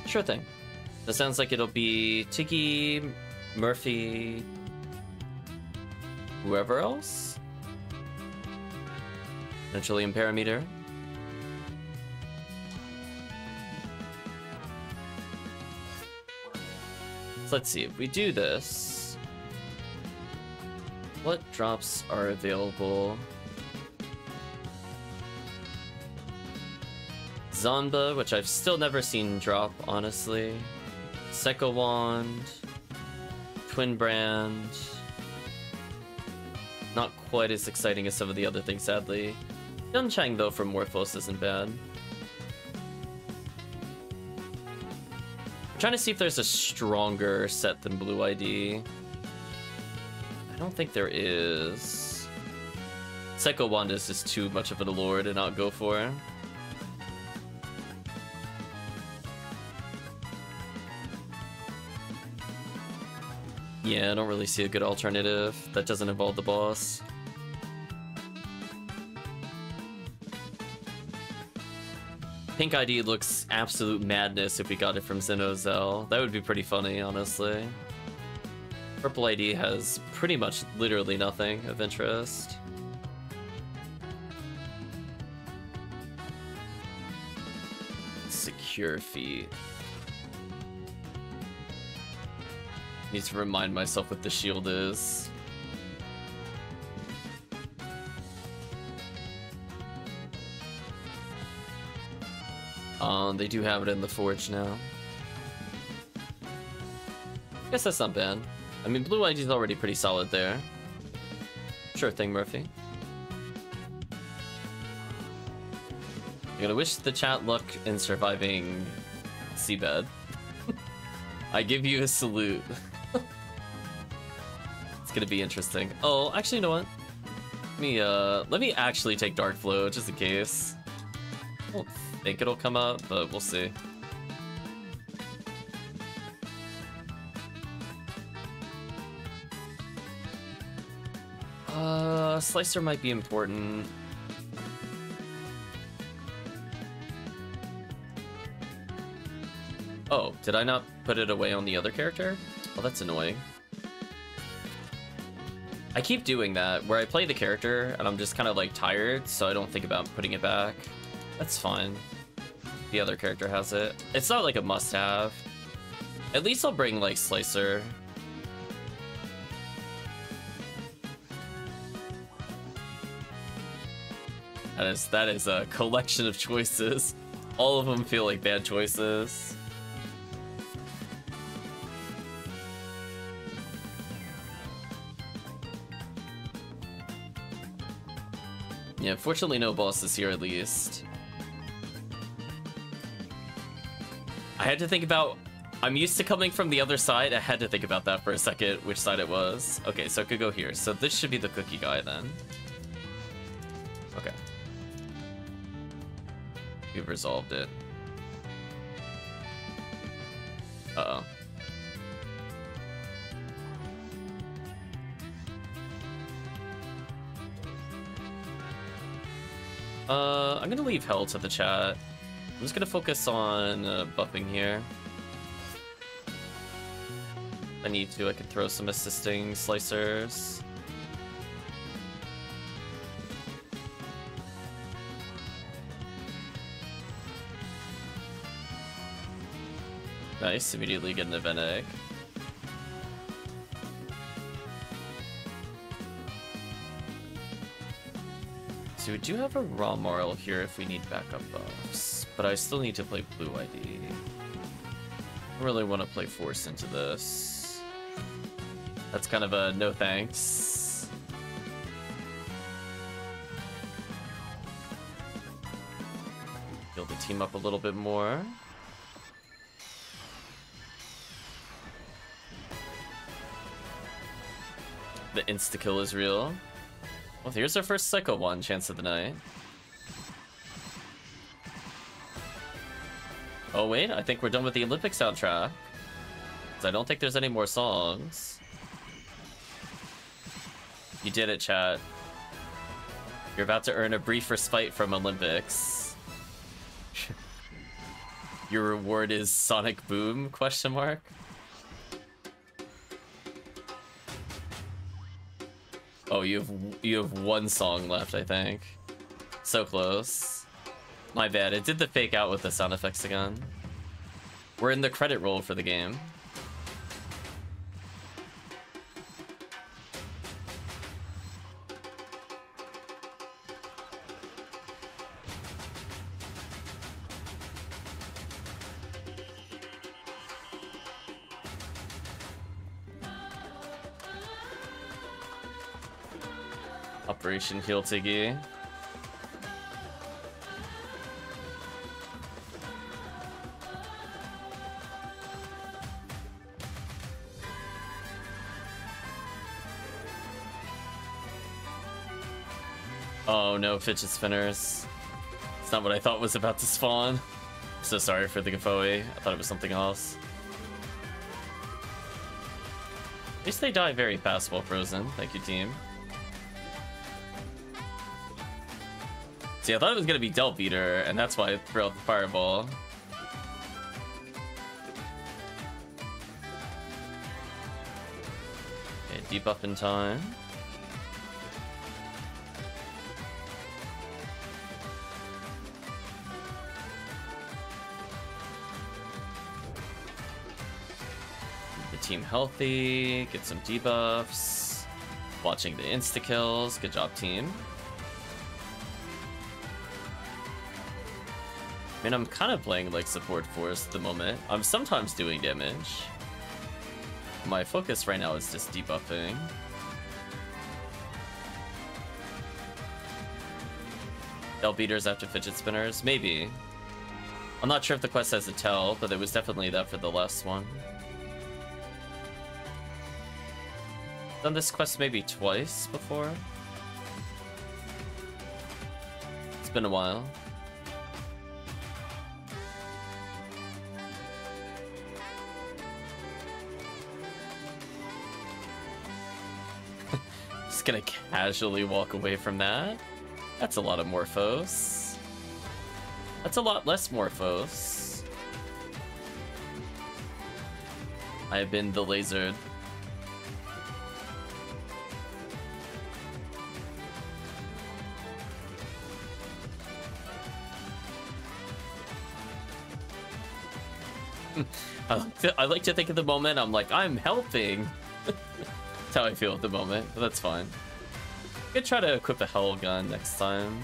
Sure thing. That sounds like it'll be Tiggy, Murphy, whoever else? Potentially in Parameter. So let's see, if we do this, what drops are available? Zanba, which I've still never seen drop, honestly. Psycho Wand. Twin Brand. Not quite as exciting as some of the other things, sadly. Yunchang, though, from Morfos isn't bad. I'm trying to see if there's a stronger set than Blue ID. I don't think there is. Psycho Wand is just too much of an allure to not go for. Yeah, I don't really see a good alternative that doesn't involve the boss. Pink ID looks absolute madness if we got it from Zenozel. That would be pretty funny, honestly. Purple ID has pretty much literally nothing of interest. Secure feet. Need to remind myself what the shield is. Um, they do have it in the forge now. Guess that's not bad. I mean, blue ID is already pretty solid there. Sure thing, Murphy. I'm gonna wish the chat luck in surviving seabed. I give you a salute. it's gonna be interesting. Oh, actually, you know what? Let me, uh, let me actually take Dark Flow, just in case. I don't think it'll come up, but we'll see. Uh, Slicer might be important. Oh, did I not put it away on the other character? Oh, that's annoying. I keep doing that, where I play the character and I'm just kind of like tired, so I don't think about putting it back. That's fine. The other character has it. It's not like a must-have. At least I'll bring like Slicer. That is that is a collection of choices. All of them feel like bad choices. Yeah, fortunately no bosses here at least. I had to think about... I'm used to coming from the other side. I had to think about that for a second, which side it was. Okay, so it could go here. So this should be the cookie guy then. Okay. We've resolved it. Uh-oh. Uh, I'm gonna leave hell to the chat. I'm just gonna focus on uh, buffing here. If I need to, I could throw some assisting slicers. Nice, immediately get an event egg. So we do have a RAmarl here if we need backup buffs, but I still need to play blue ID. I really want to play force into this. That's kind of a no thanks. Build the team up a little bit more. The insta-kill is real. Well, here's our first Psycho Wand chance of the night. Oh wait, I think we're done with the Olympic soundtrack. Because I don't think there's any more songs. You did it, chat. You're about to earn a brief respite from Olympics. Your reward is Sonic Boom, question mark? Oh, you have you have one song left, I think. So close. My bad. It did the fake out with the sound effects again. We're in the credit roll for the game. Tiggy. Oh no, fidget spinners. It's not what I thought was about to spawn. So sorry for the Gifoie. I thought it was something else. At least they die very fast while frozen. Thank you, team. See, I thought it was gonna be Delbiter, and that's why I threw out the fireball. Okay, debuff in time. The team healthy, get some debuffs. Watching the insta kills. Good job, team. I mean, I'm kind of playing like support force at the moment. I'm sometimes doing damage. My focus right now is just debuffing. Delbiters after fidget spinners? Maybe. I'm not sure if the quest has a tell, but it was definitely that for the last one. Done this quest maybe twice before. It's been a while. Just gonna casually walk away from that. That's a lot of Morfos. That's a lot less Morfos. I have been the lasered. I like to think of the moment I'm like, I'm helping. That's how I feel at the moment, but that's fine. I could try to equip a Hell Gun next time.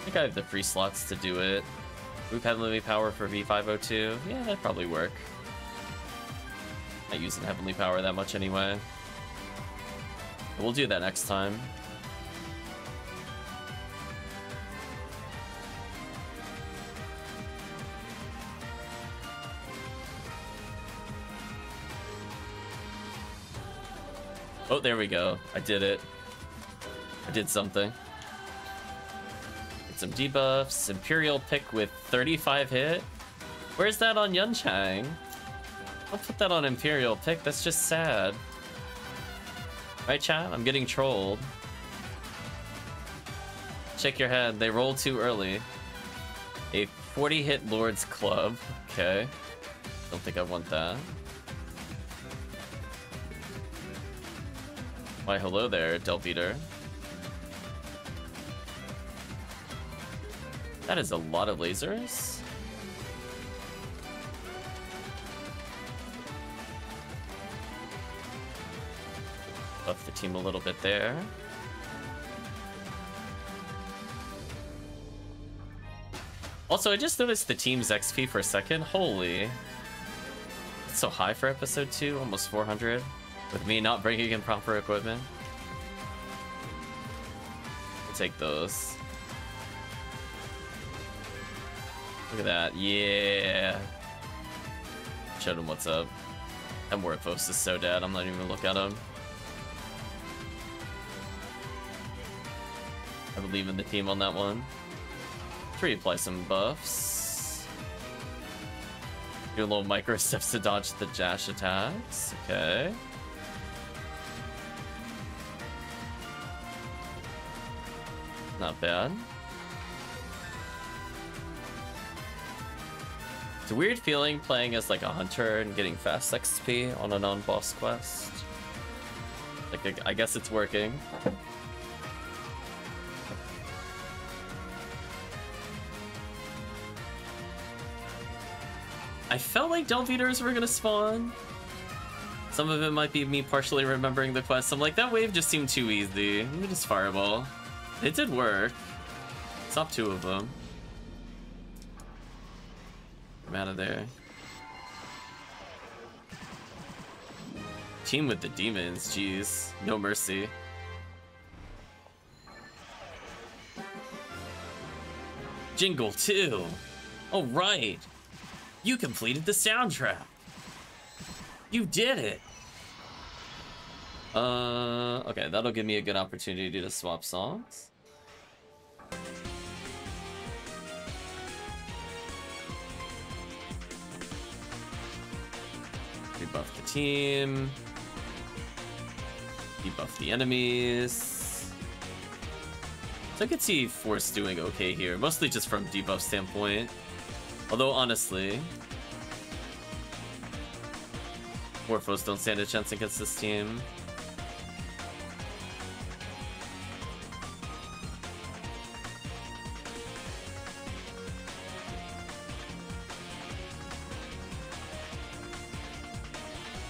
I think I have the free slots to do it. Move Heavenly Power for V502. Yeah, that'd probably work. Not using Heavenly Power that much anyway. But we'll do that next time. Oh, there we go. I did it. I did something. Get some debuffs. Imperial pick with 35 hit. Where's that on Yunchang? Don't put that on Imperial pick. That's just sad. Right, chat? I'm getting trolled. Shake your head. They roll too early. A 40 hit Lord's Club. Okay. Don't think I want that. Why, hello there, Delbiter. That is a lot of lasers. Buff the team a little bit there. Also, I just noticed the team's XP for a second. Holy. It's so high for episode 2, almost 400. With me not bringing in proper equipment. I'll take those. Look at that. Yeah. Showed him what's up. That Morfos is so dead. I'm not even gonna look at him. I believe in the team on that one. Reapply some buffs. Do a little micro steps to dodge the Jash attacks. Okay. Not bad. It's a weird feeling playing as like a hunter and getting fast XP on a non-boss quest. Like, I guess it's working. I felt like Delbiters were gonna spawn. Some of it might be me partially remembering the quest. I'm like, that wave just seemed too easy. Let me just fireball. It did work. Stop two of them. I'm out of there. Team with the demons, jeez. No mercy. Jingle 2! Oh right! You completed the soundtrack! You did it! Uh, okay, that'll give me a good opportunity to swap songs. Rebuff the team. Debuff the enemies. So I could see Force doing okay here, mostly just from debuff standpoint. Although honestly, Morfos don't stand a chance against this team.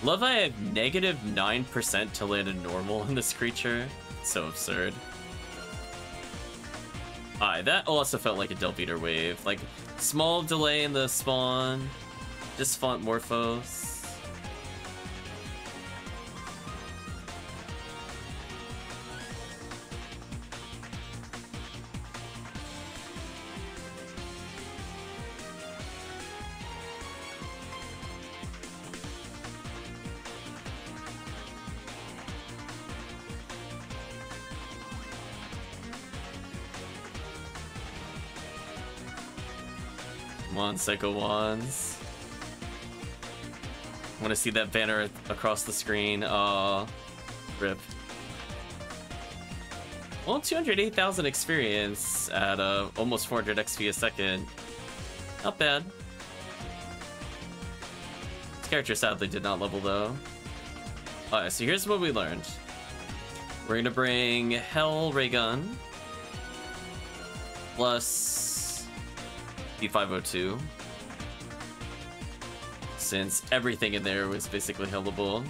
Love I have negative 9% to land a normal on this creature. so absurd. Aye, that also felt like a Delbiter wave. Like, small delay in the spawn. Just font Morfos. On, Psycho Wands. Want to see that banner across the screen. Uh, rip. Well, 208,000 experience at uh, almost 400 XP a second. Not bad. This character sadly did not level though. Alright, so here's what we learned. We're gonna bring Hell Ray Gun plus 502 Since everything in there was basically hellable.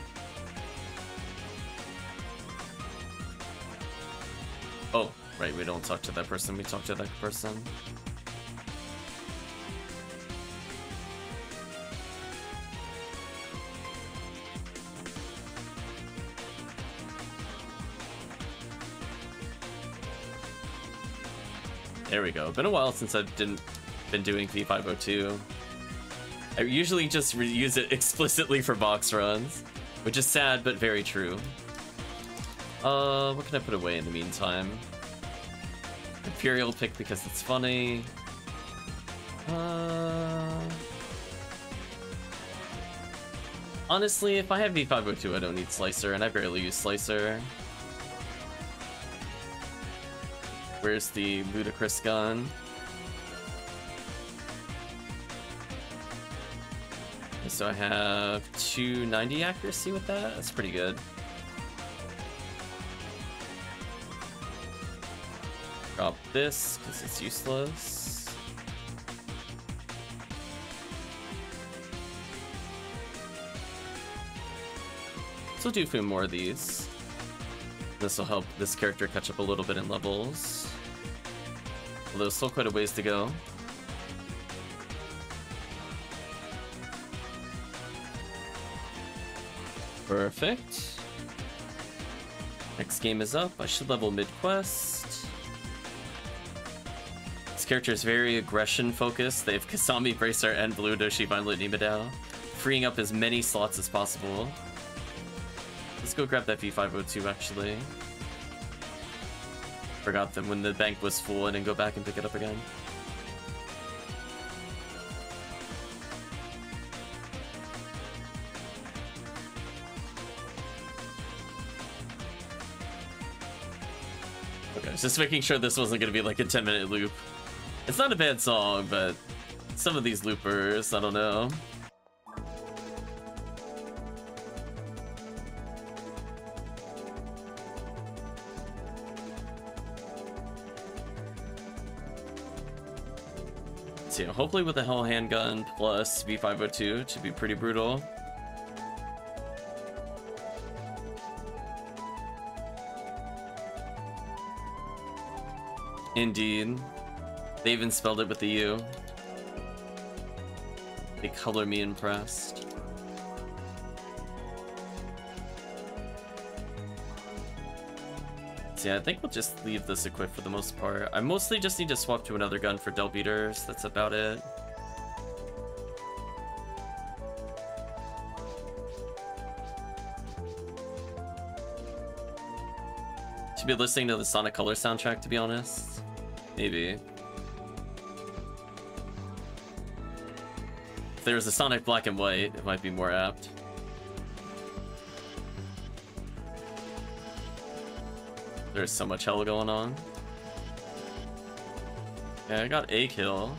Oh, right, we don't talk to that person, we talk to that person. There we go. Been a while since I didn't been doing V502. I usually just use it explicitly for box runs, which is sad but very true. Uh, what can I put away in the meantime? Imperial pick because it's funny. Uh... Honestly, if I have V502, I don't need Slicer, and I barely use Slicer. Where's the ludicrous gun? So I have 290 accuracy with that. That's pretty good. Drop this, because it's useless. So do a few more of these. This will help this character catch up a little bit in levels. Although still quite a ways to go. Perfect. Next game is up. I should level mid-quest. This character is very aggression focused. They have Kasami Bracer, and Blue Doshi Violet Nimidao, freeing up as many slots as possible. Let's go grab that V502 actually. Forgot that when the bank was full and then go back and pick it up again. Just making sure this wasn't to be like a 10 minute loop. It's not a bad song, but some of these loopers, I don't know. So yeah, hopefully with the Hell Handgun plus V502 to be pretty brutal. Indeed. They even spelled it with the U. They color me impressed. So yeah, I think we'll just leave this equipped for the most part. I mostly just need to swap to another gun for Delbiters. That's about it. Should be listening to the Sonic Color soundtrack, to be honest. Maybe. If there was a Sonic Black and White, it might be more apt. There's so much hell going on. Yeah, I got a kill.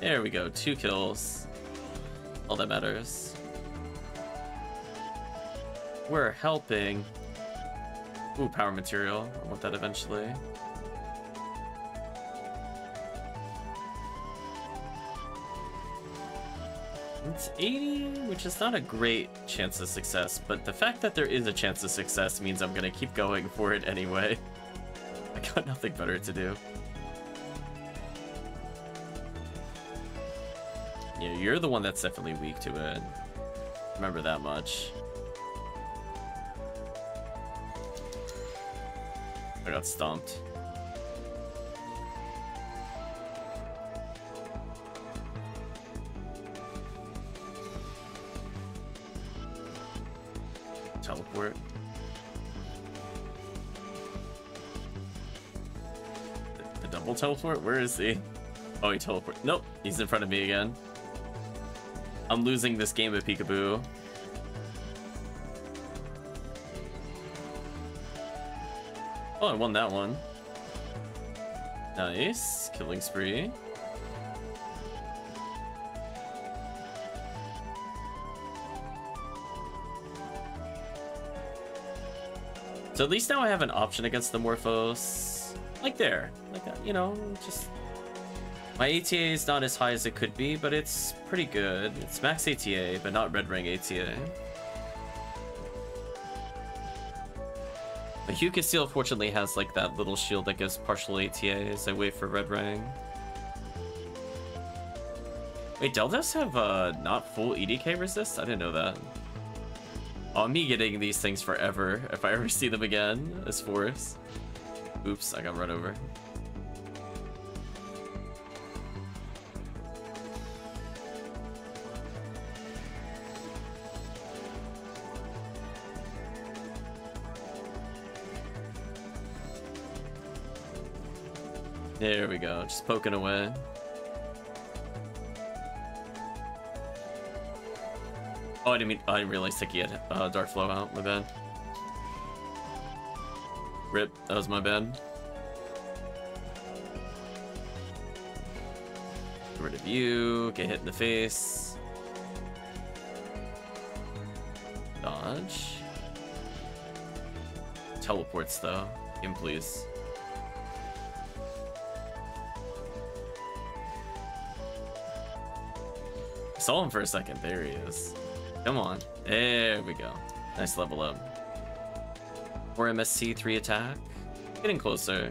There we go, two kills. All that matters. We're helping. Ooh, power material. I want that eventually. It's 80, which is not a great chance of success, but the fact that there is a chance of success means I'm gonna keep going for it anyway. I got nothing better to do. Yeah, you're the one that's definitely weak to it. Remember that much. I got stumped. Teleport? Where is he? Oh, he teleport. Nope, he's in front of me again. I'm losing this game of peekaboo. Oh, I won that one. Nice. Killing spree. So at least now I have an option against the Morfos. Like there. Like, that, you know, just... My ATA is not as high as it could be, but it's pretty good. It's max ATA, but not red ring ATA. The Hugh Steel fortunately has like that little shield that gives partial ATA as I wait for red ring. Wait, Deltas have uh, not full EDK resist? I didn't know that. Oh, me getting these things forever if I ever see them again as force. Oops, I got run over. There we go, just poking away. Oh, I didn't mean, I didn't realize had uh, Dark Flow out, my bad. Rip, that was my bad. Get rid of you, get hit in the face. Dodge. Teleports though, in please. saw him for a second. There he is. Come on. There we go. Nice level up. 4 MSC, 3 attack. Getting closer.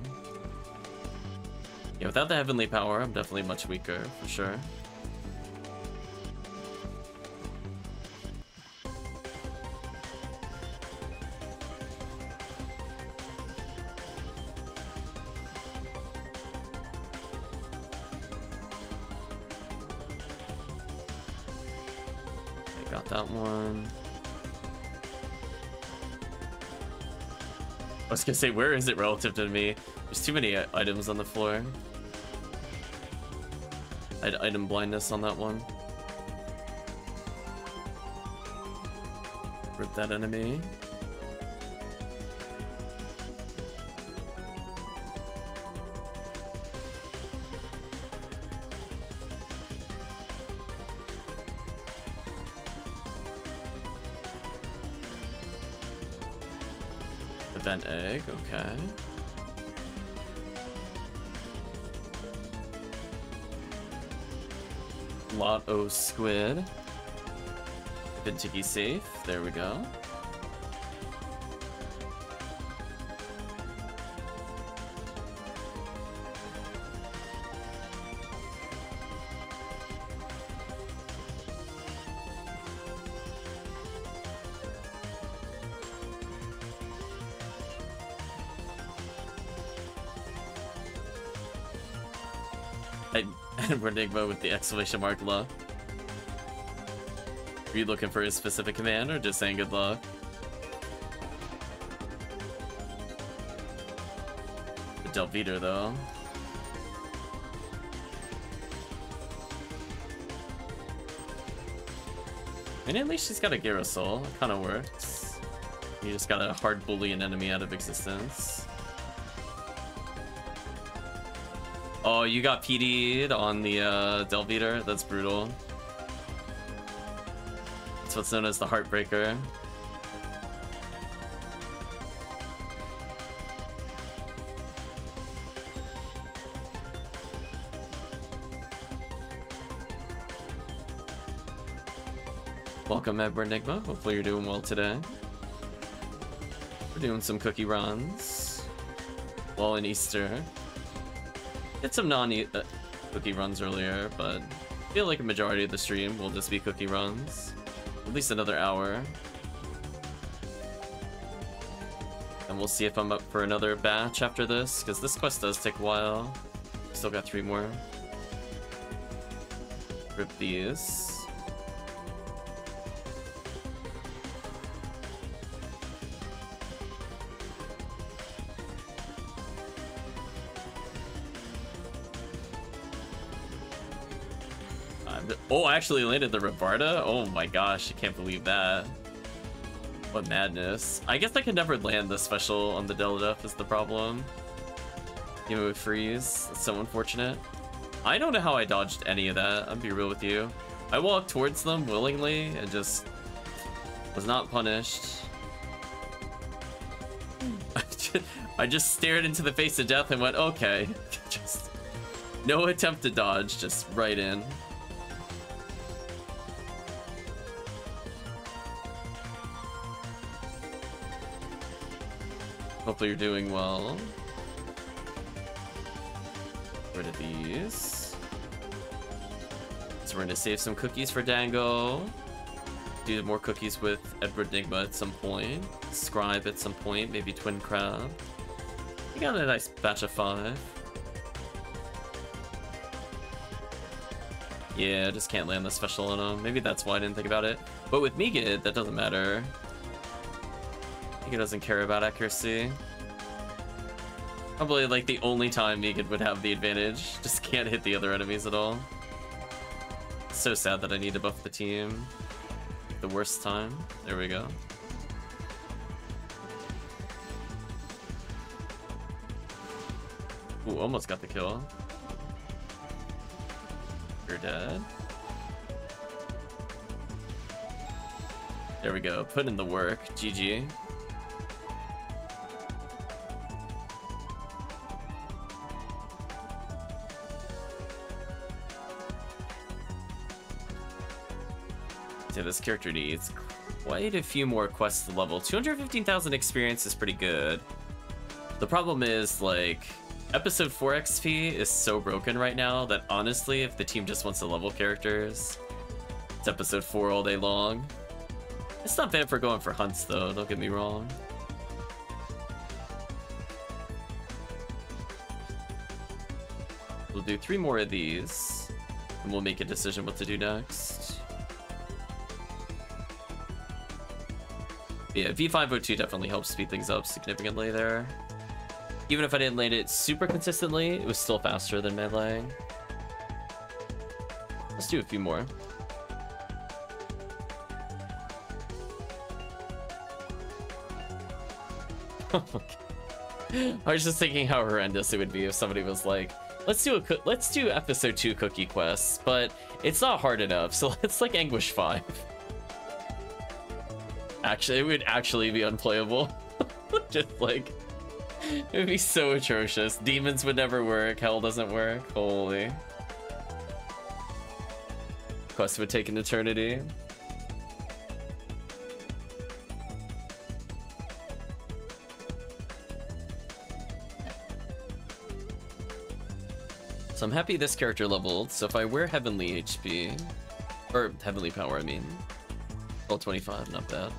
Yeah, without the heavenly power, I'm definitely much weaker, for sure. Was gonna say, where is it relative to me? There's too many uh, items on the floor. I had item blindness on that one. Rip that enemy. Okay. Lot O squid. Vintigi safe, there we go. Enigma with the exclamation mark luck. Are you looking for a specific command or just saying good luck? The Delbiter though. And at least she's got a Girasol. It kind of works. You just gotta hard bully an enemy out of existence. Oh, you got PD'd on the uh, Delbiter? That's brutal. That's what's known as the Heartbreaker. Welcome, Edward Enigma. Hopefully you're doing well today. We're doing some cookie runs. While in Easter. Did some non-cookie uh, runs earlier, but I feel like a majority of the stream will just be cookie runs. At least another hour. And we'll see if I'm up for another batch after this, because this quest does take a while. Still got three more. Rip these. Actually landed the Rabarta? Oh my gosh, I can't believe that. What madness. I guess I can never land the special on the Deldepth is the problem. Even with freeze, it's so unfortunate. I don't know how I dodged any of that, I'll be real with you. I walked towards them willingly and just was not punished. I just stared into the face of death and went, okay. just no attempt to dodge, just right in. You're doing well. Rid of these. So we're gonna save some cookies for Dango. Do more cookies with Edward Enigma at some point. Scribe at some point, maybe Twin Crab. We got a nice batch of five. Yeah, just can't land the special on him. Maybe that's why I didn't think about it. But with Megid, that doesn't matter. He doesn't care about accuracy. Probably like the only time Megid would have the advantage. Just can't hit the other enemies at all. So sad that I need to buff the team. The worst time. There we go. Ooh, almost got the kill. You're dead. There we go. Put in the work. GG. To this character needs quite a few more quests to level. 215,000 experience is pretty good. The problem is, like, episode 4 XP is so broken right now that honestly, if the team just wants to level characters, it's episode 4 all day long. It's not bad for going for hunts though, don't get me wrong. We'll do three more of these, and we'll make a decision what to do next. Yeah, V502 definitely helps speed things up significantly there. Even if I didn't land it super consistently, it was still faster than melee. Let's do a few more. I was just thinking how horrendous it would be if somebody was like, "Let's do a let's do episode two cookie quests," but it's not hard enough, so let's like Anguish five. Actually, it would actually be unplayable. Just like, it would be so atrocious. Demons would never work. Hell doesn't work. Holy. Quest would take an eternity. So I'm happy this character leveled, so if I wear Heavenly HP, or Heavenly Power, I mean, level 25, not bad.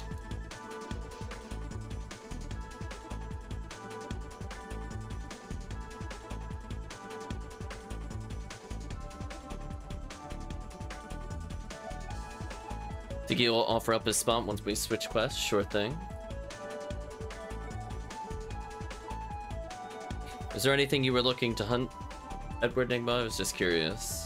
Think will offer up his spot once we switch quests? Sure thing. Is there anything you were looking to hunt, Edward Enigma? I was just curious.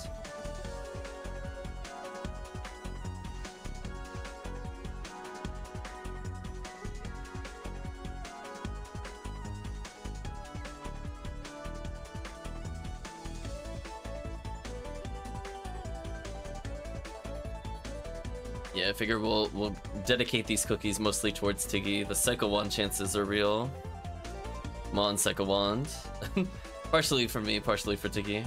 Figure we'll we'll dedicate these cookies mostly towards Tiggy. The Psycho Wand chances are real. Come on, Psycho Wand. partially for me, partially for Tiggy.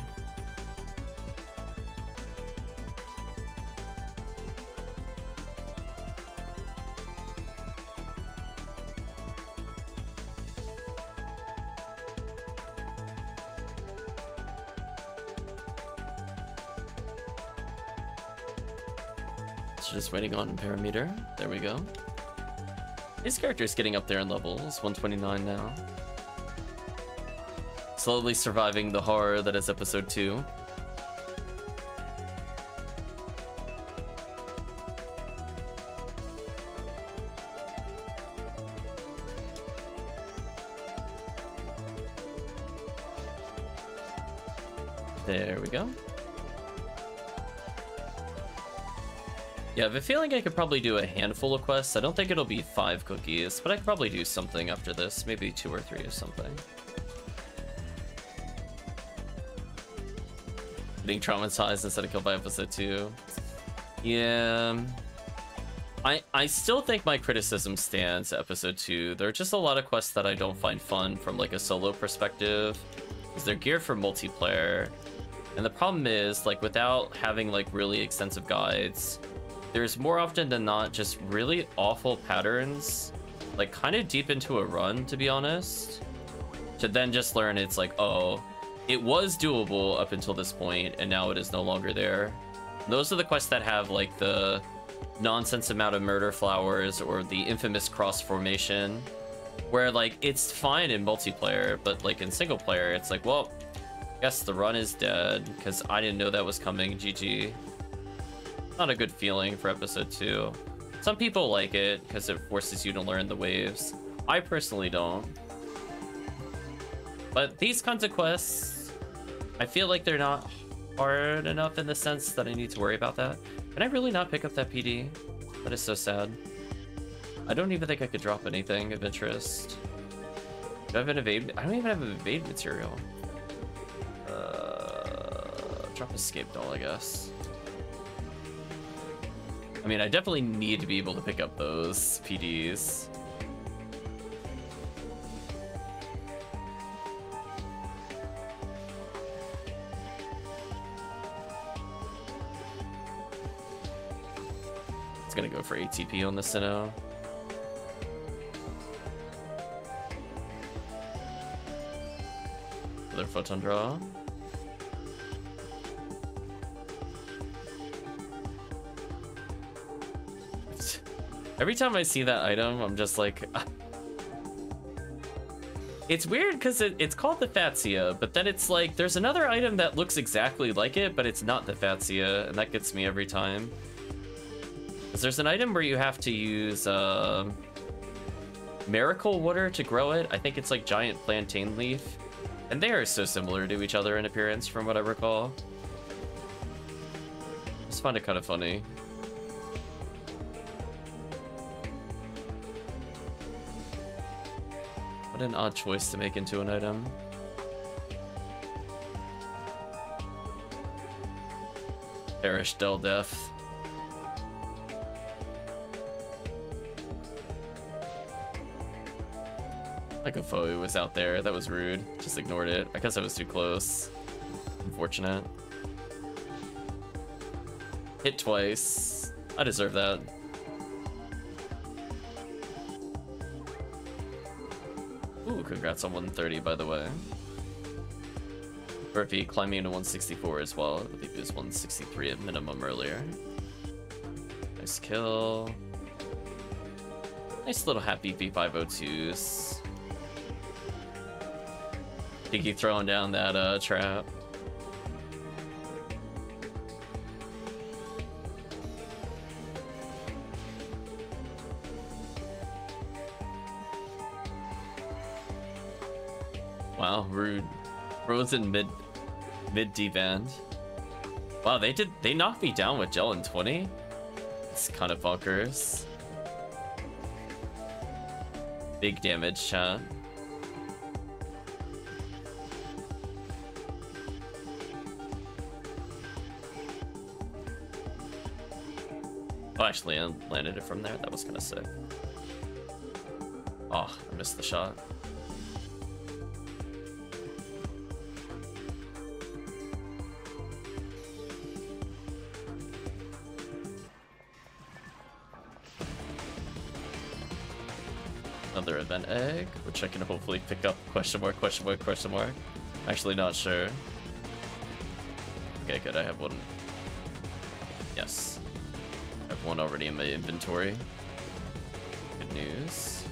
Just on parameter. There we go. His character's getting up there in levels, 129 now. Slowly surviving the horror that is episode 2. Have a feeling I could probably do a handful of quests. I don't think it'll be five cookies, but I could probably do something after this. Maybe two or three or something. Getting traumatized instead of killed by episode two. Yeah. I, I still think my criticism stands episode 2. There are just a lot of quests that I don't find fun from like a solo perspective. Because they're geared for multiplayer. And the problem is, like, without having like really extensive guides, there's more often than not just really awful patterns, like kind of deep into a run, to be honest, to then just learn it's like, oh, it was doable up until this point, and now it is no longer there. Those are the quests that have like the nonsense amount of murder flowers or the infamous cross formation, where like it's fine in multiplayer, but like in single player, it's like, well, guess the run is dead because I didn't know that was coming. GG not a good feeling for episode 2. Some people like it because it forces you to learn the waves. I personally don't. But these kinds of quests, I feel like they're not hard enough in the sense that I need to worry about that. Can I really not pick up that PD? That is so sad. I don't even think I could drop anything of interest. Do I have an evade? I don't even have an evade material. Uh, drop escape doll, I guess. I mean, I definitely need to be able to pick up those PDs. It's gonna go for ATP on the Sinow. Another photon draw. Every time I see that item, I'm just like... it's weird because it, it's called the Fatsia, but then it's like, there's another item that looks exactly like it, but it's not the Fatsia, and that gets me every time. Because there's an item where you have to use uh, Miracle Water to grow it. I think it's like Giant Plantain Leaf. And they are so similar to each other in appearance, from what I recall. I just find it kind of funny. What an odd choice to make into an item. Perish Deldepth. Like a foe was out there. That was rude. Just ignored it. I guess I was too close. Unfortunate. Hit twice. I deserve that. Ooh, congrats on 130, by the way. Burpee climbing to 164 as well. I believe it was 163 at minimum earlier. Nice kill. Nice little happy V502s. Piggy throwing down that uh, trap. Frozen mid mid D band. Wow, they did they knocked me down with gel in 20? It's kind of bonkers. Big damage, chat. Oh, actually, I landed it from there. That was kind of sick. Oh, I missed the shot. Event egg, which I can hopefully pick up. Question mark, question mark, question mark. Actually not sure. Okay, good, I have one. Yes. I have one already in my inventory. Good news.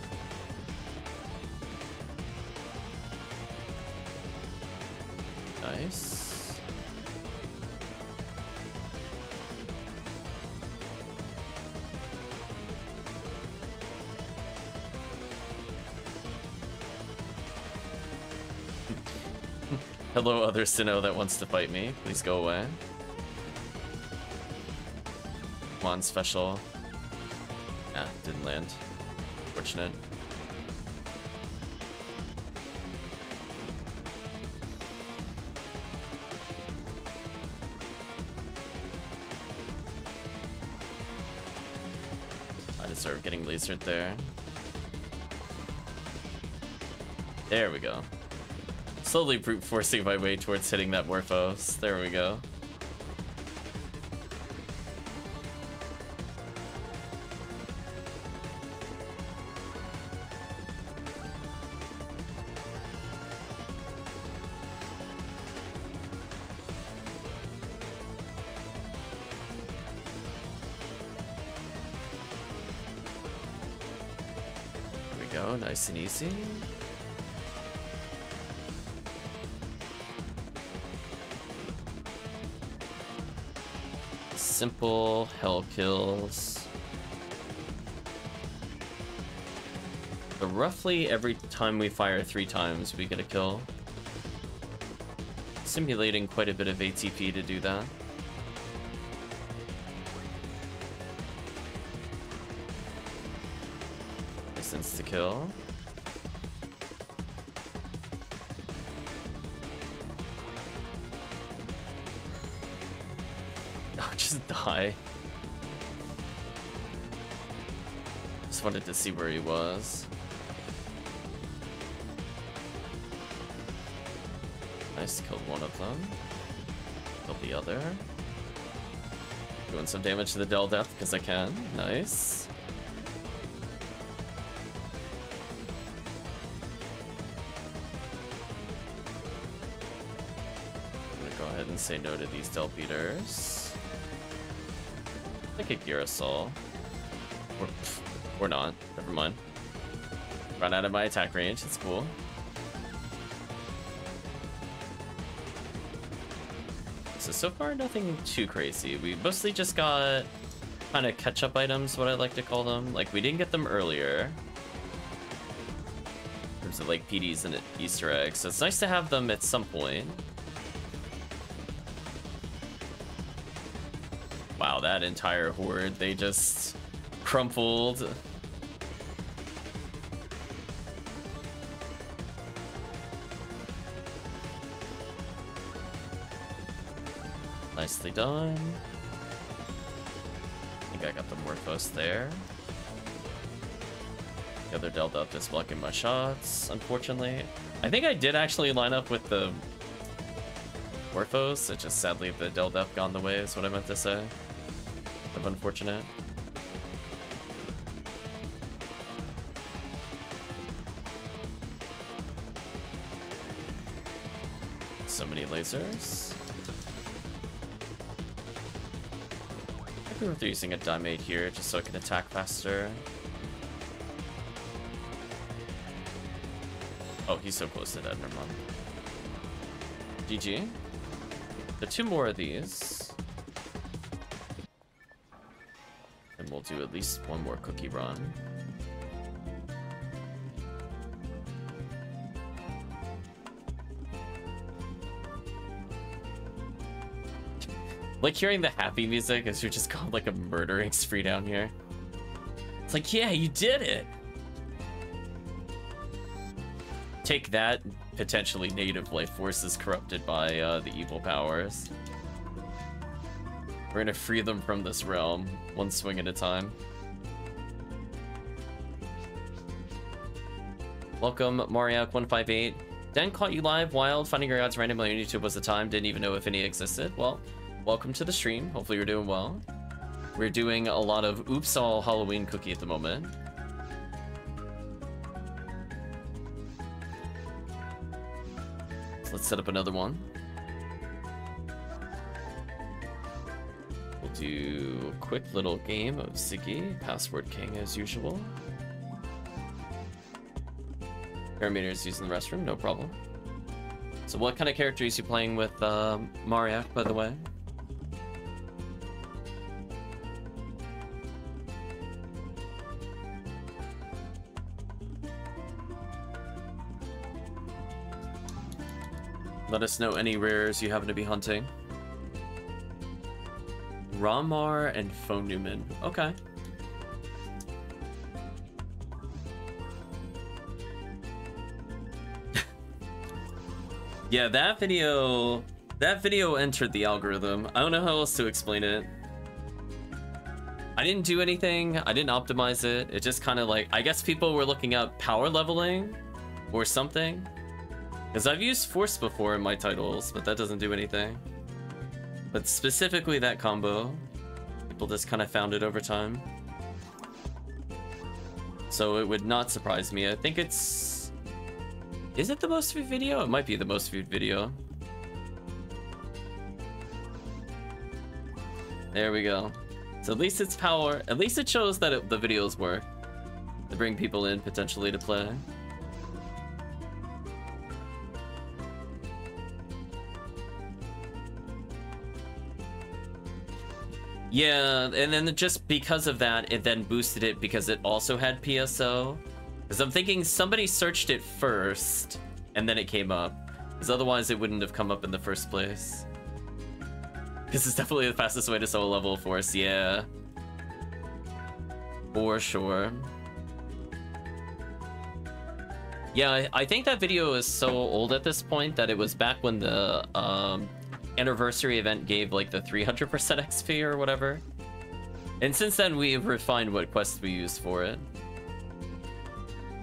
Hello, other Sinow that wants to fight me. Please go away. Come on, special. Ah, didn't land. Fortunate. I deserve getting lasered there. There we go. Slowly brute forcing my way towards hitting that Morfos. There we go. There we go, nice and easy. Simple hell kills. But roughly every time we fire three times, we get a kill. Simulating quite a bit of ATP to do that. Distance to kill. See where he was. Nice, killed one of them. Killed the other. Doing some damage to the Deldepth because I can. Nice. I'm gonna go ahead and say no to these Delbiters. Like a Girasol. Or, or not. Never mind. Run out of my attack range. It's cool. So, so far, nothing too crazy. We mostly just got kind of catch-up items, what I like to call them. Like, we didn't get them earlier. In terms of, like, PDs and Easter eggs. So it's nice to have them at some point. Wow, that entire horde, they just crumpled. Nicely done. I think I got the Morfos there. The other Delta just blocking my shots, unfortunately. I think I did actually line up with the Morfos, it just sadly the Deldepth gone the way is what I meant to say. Of unfortunate. So many lasers. Be using a Diamate here just so I can attack faster. Oh, he's so close to that, never. GG. Are two more of these. And we'll do at least one more cookie run. Like hearing the happy music as you're just called like a murdering spree down here. It's like, yeah, you did it! Take that, potentially native life forces corrupted by uh, the evil powers. We're gonna free them from this realm, one swing at a time. Welcome, Mauriac158. Dan caught you live, wild, finding your odds randomly on YouTube was the time, didn't even know if any existed. Well, welcome to the stream, hopefully you're doing well. We're doing a lot of Oops All Halloween Cookie at the moment. So let's set up another one. We'll do a quick little game of Ziggy, Password King as usual. Parameters using the restroom, no problem. So what kind of character is he playing with uh, Mauriac, by the way? Let us know any rares you happen to be hunting. RAmar and Phone Newman. Okay. yeah, that video... That video entered the algorithm. I don't know how else to explain it. I didn't do anything. I didn't optimize it. It just kind of like... I guess people were looking up power leveling or something. Because I've used Force before in my titles, but that doesn't do anything. But specifically that combo, people just kind of found it over time. So it would not surprise me. I think it's... Is it the most viewed video? It might be the most viewed video. There we go. So at least it's power. At least it shows that it, the videos work. To bring people in potentially to play. Yeah, and then just because of that, it then boosted it because it also had PSO. Because I'm thinking somebody searched it first, and then it came up. Because otherwise it wouldn't have come up in the first place. This is definitely the fastest way to solo level Force, yeah. For sure. Yeah, I, I think that video is so old at this point that it was back when the um, anniversary event gave like the 300% XP or whatever. And since then, we've refined what quests we use for it.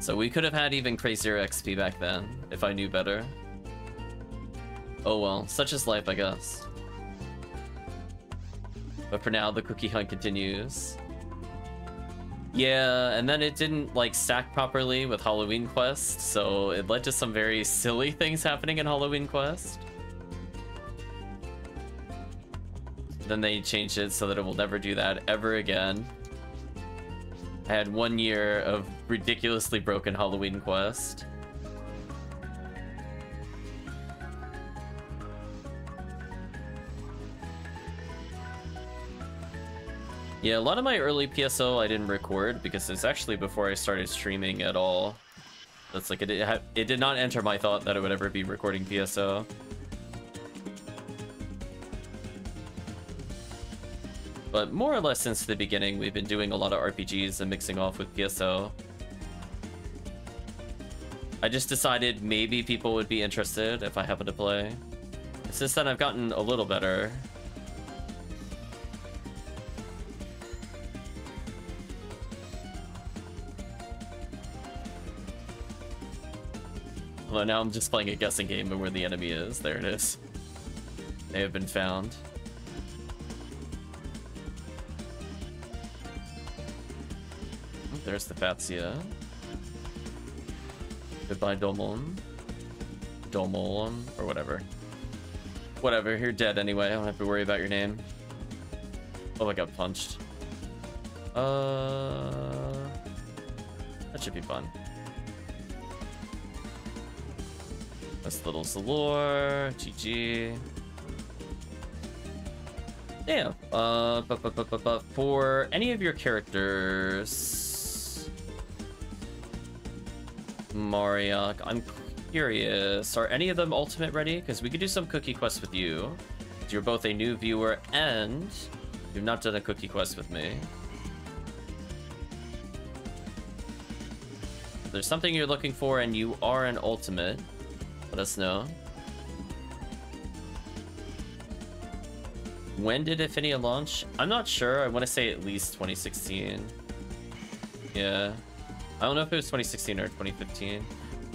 So we could have had even crazier XP back then, if I knew better. Oh well, such is life, I guess. But for now, the cookie hunt continues. Yeah, and then it didn't like stack properly with Halloween Quest, so it led to some very silly things happening in Halloween Quest. Then they changed it so that it will never do that ever again. I had one year of ridiculously broken Halloween quest. Yeah, a lot of my early PSO I didn't record because it's actually before I started streaming at all. That's like, it, it did not enter my thought that I would ever be recording PSO. But more or less since the beginning, we've been doing a lot of RPGs and mixing off with PSO. I just decided maybe people would be interested if I happen to play. Since then, I've gotten a little better. Although now I'm just playing a guessing game of where the enemy is. There it is. They have been found. There's the Fatsia. Goodbye, Domon. Domon, or whatever. Whatever, you're dead anyway. I don't have to worry about your name. Oh, I got punched. Uh, that should be fun. That's little Zalor, GG. Yeah. Uh, but, but, but, but, but for any of your characters, Mauriac, I'm curious, are any of them ultimate ready? Because we could do some cookie quests with you. You're both a new viewer and you've not done a cookie quest with me. If there's something you're looking for and you are an ultimate, let us know. When did Ephinea launch? I'm not sure. I want to say at least 2016. Yeah. I don't know if it was 2016 or 2015.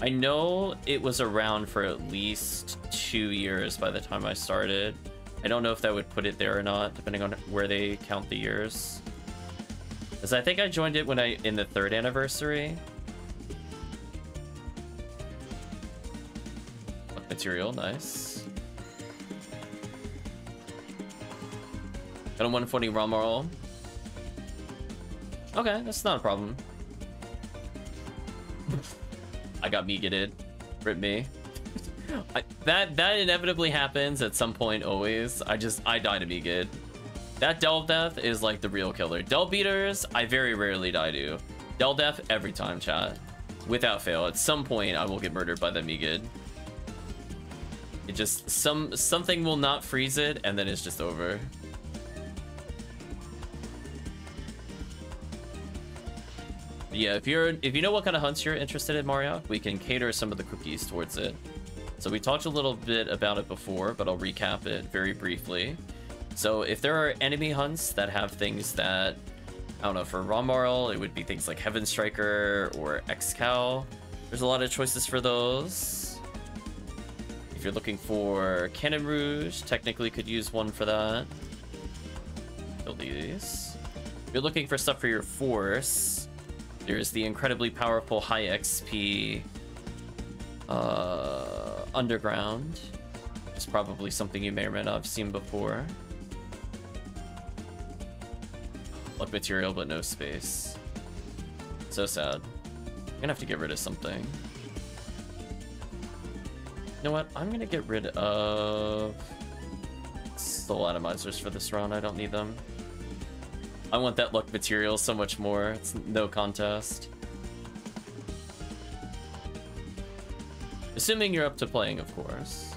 I know it was around for at least two years by the time I started. I don't know if that would put it there or not, depending on where they count the years. Because I think I joined it when I in the third anniversary. Material, nice. Got a 140 ROM roll. Okay, that's not a problem. I got me getted. Rip me. I, that that inevitably happens at some point always. I just I die to be good. That Deldepth is like the real killer. Delbiters, I very rarely die to. Deldepth every time, chat. Without fail. At some point I will get murdered by the Megid. It just some something will not freeze it and then it's just over. Yeah, if you're if you know what kind of hunts you're interested in, Mario, we can cater some of the cookies towards it. So we talked a little bit about it before, but I'll recap it very briefly. So if there are enemy hunts that have things that I don't know, for RAmarl, it would be things like Heaven Striker or X-Cow. There's a lot of choices for those. If you're looking for Cannon Rouge, technically could use one for that. Kill these. If you're looking for stuff for your Force, there's the incredibly powerful high XP uh, Underground. It's probably something you may or may not have seen before. Luck material, but no space. So sad. I'm gonna have to get rid of something. You know what? I'm gonna get rid of soul atomizers for this round. I don't need them. I want that luck material so much more. It's no contest. Assuming you're up to playing, of course.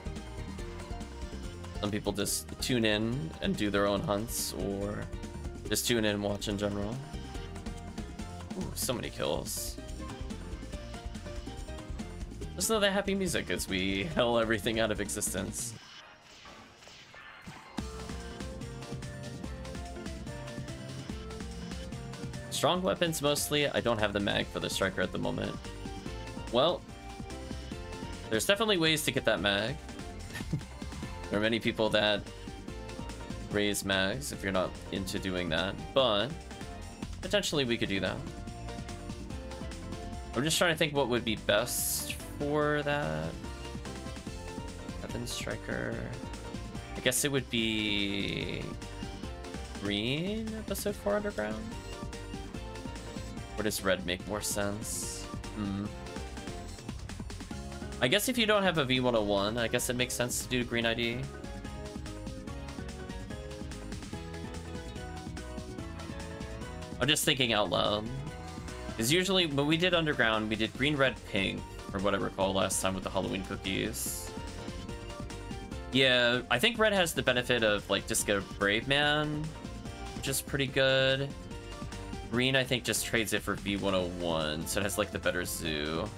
Some people just tune in and do their own hunts, or just tune in and watch in general. Ooh, so many kills. Listen to the happy music as we hell everything out of existence. Strong weapons mostly. I don't have the mag for the striker at the moment. Well, there's definitely ways to get that mag. there are many people that raise mags if you're not into doing that, but potentially we could do that. I'm just trying to think what would be best for that. Weapon Striker. I guess it would be green episode 4 underground. Or does red make more sense? Hmm. I guess if you don't have a V101, I guess it makes sense to do green ID. I'm just thinking out loud. Because usually when we did Underground, we did green, red, pink, or what I recall last time with the Halloween cookies. Yeah, I think red has the benefit of like Disco Brave Man, which is pretty good. Green, I think, just trades it for V101, so it has, like, the better zoo.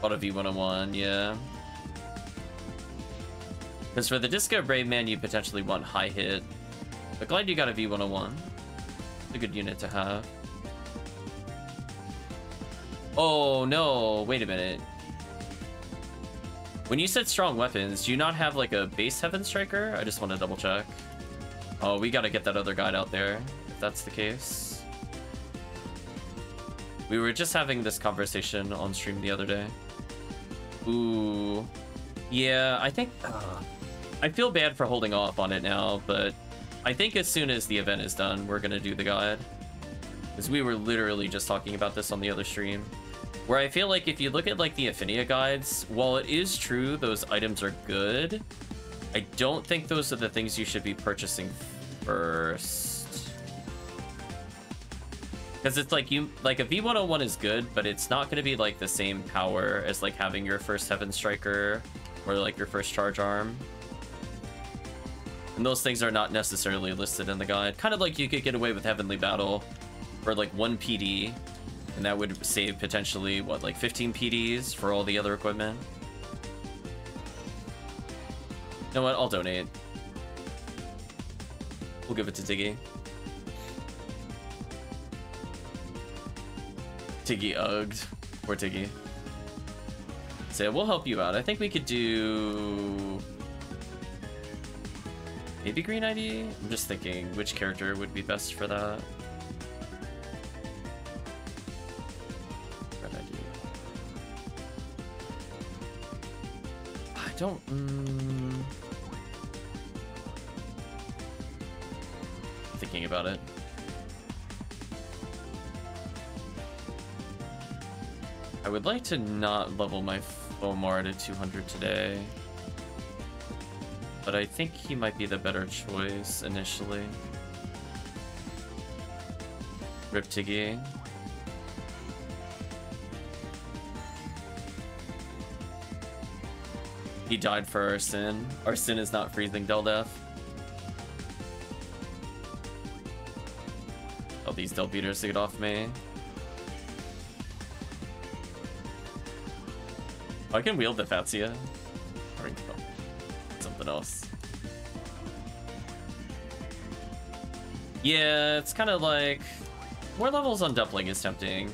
Bought a V101, yeah. Because for the Disco Brave Man, you potentially want high hit. But glad you got a V101. It's a good unit to have. Oh, no. Wait a minute. When you said strong weapons, do you not have, like, a base Heaven Striker? I just want to double check. Oh, we gotta get that other guide out there that's the case. We were just having this conversation on stream the other day. Ooh. Yeah, I think... Uh, I feel bad for holding off on it now, but I think as soon as the event is done, we're gonna do the guide. Because we were literally just talking about this on the other stream. Where I feel like if you look at like the Ephinea guides, while it is true those items are good, I don't think those are the things you should be purchasing first. Because it's like you like a V101 is good, but it's not going to be like the same power as like having your first Heaven Striker or like your first Charge Arm. And those things are not necessarily listed in the guide. Kind of like you could get away with Heavenly Battle for like one PD, and that would save potentially, what, like 15 PDs for all the other equipment? You know what? I'll donate. We'll give it to Tiggy. Tiggy ugged. Poor Tiggy. So we'll help you out. I think we could do... Maybe Green ID? I'm just thinking which character would be best for that. Red ID. I don't... Mm, thinking about it. I would like to not level my FOmar to 200 today. But I think he might be the better choice initially. Rip Tiggy. He died for our sin. Our sin is not freezing Deldepth. All these Delbiters to get off me. I can wield the Fatsia. Or something else. Yeah, it's kind of like... More levels on Dumpling is tempting.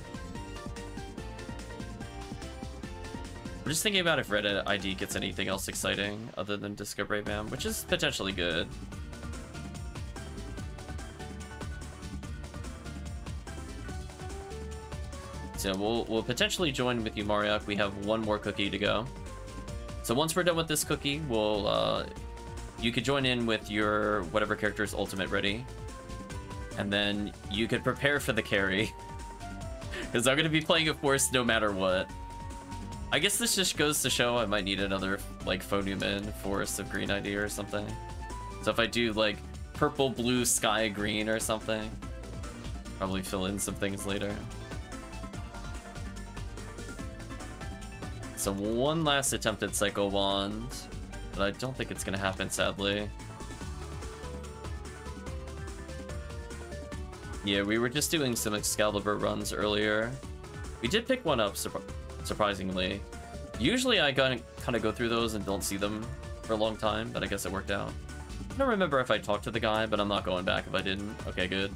I'm just thinking about if Red ID gets anything else exciting other than Disco Man, which is potentially good. So we'll, we'll potentially join with you, Mauriac. We have one more cookie to go. So once we're done with this cookie, we'll, uh, you could join in with your whatever character's ultimate ready. And then you could prepare for the carry. Because I'm going to be playing a force no matter what. I guess this just goes to show I might need another, like, FOnewm Forest of Green idea or something. So if I do, like, purple, blue, sky, green or something, probably fill in some things later. So one last attempt at Psycho Wand, but I don't think it's gonna happen, sadly. Yeah, we were just doing some Excalibur runs earlier. We did pick one up, surprisingly. Usually I kind of go through those and don't see them for a long time, but I guess it worked out. I don't remember if I talked to the guy, but I'm not going back if I didn't. Okay, good.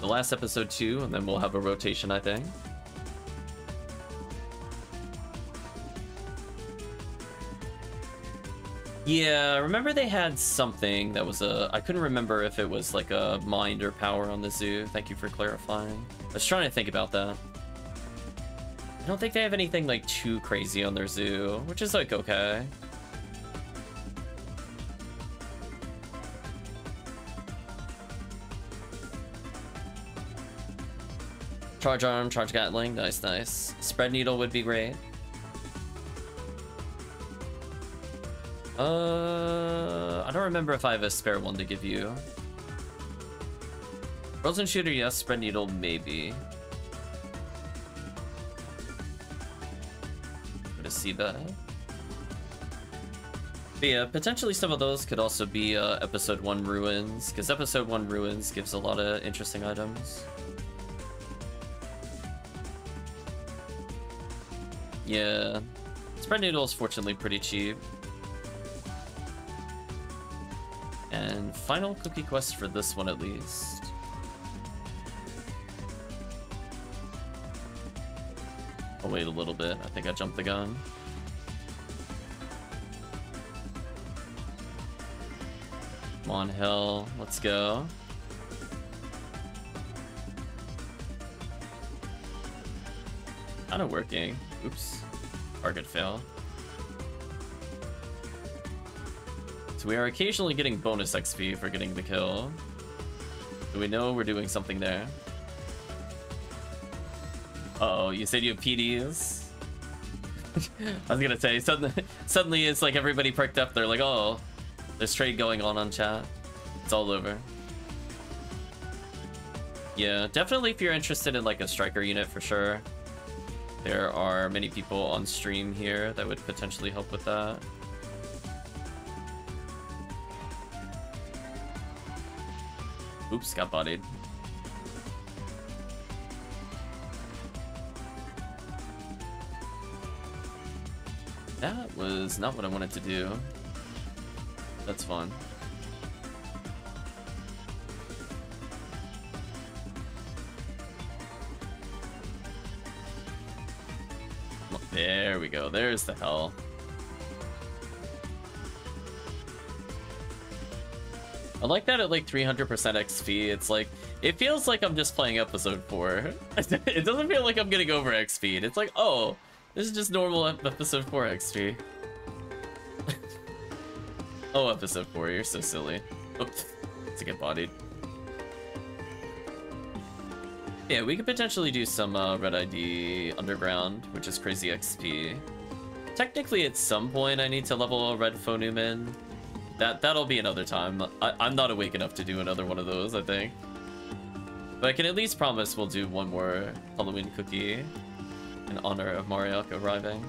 The last episode too, and then we'll have a rotation, I think. Yeah, remember they had something that was a... I couldn't remember if it was like a mind or power on the zoo. Thank you for clarifying. I was trying to think about that. I don't think they have anything like too crazy on their zoo, which is like okay. Charge arm, charge gatling, nice, nice. Spread needle would be great. Uh, I don't remember if I have a spare one to give you. Frozen shooter, yes. Spread needle, maybe. Go to see that. But yeah, potentially some of those could also be uh, episode 1 ruins, because episode 1 ruins gives a lot of interesting items. Yeah. Spread noodle is fortunately pretty cheap. And final cookie quest for this one at least. I'll wait a little bit. I think I jumped the gun. Come on, hell. Let's go. Kind of working. Oops. Target fail. So we are occasionally getting bonus XP for getting the kill. Do we know we're doing something there? Uh oh you said you have PDs? I was gonna say, suddenly, suddenly it's like everybody perked up. They're like, oh, there's trade going on on chat. It's all over. Yeah, definitely if you're interested in like a striker unit for sure. There are many people on stream here that would potentially help with that. Oops, got bodied. That was not what I wanted to do. That's fun. There's the hell. I like that at like 300% XP. It's like, it feels like I'm just playing episode 4. it doesn't feel like I'm getting over XP. It's like, oh, this is just normal episode 4 XP. oh, episode 4, you're so silly. Oops, to get bodied. Yeah, we could potentially do some uh, Red ID Underground, which is crazy XP. Technically, at some point, I need to level a Red FOnewm. That, that'll be another time. I, I'm not awake enough to do another one of those, I think. But I can at least promise we'll do one more Halloween cookie in honor of Mauriac arriving.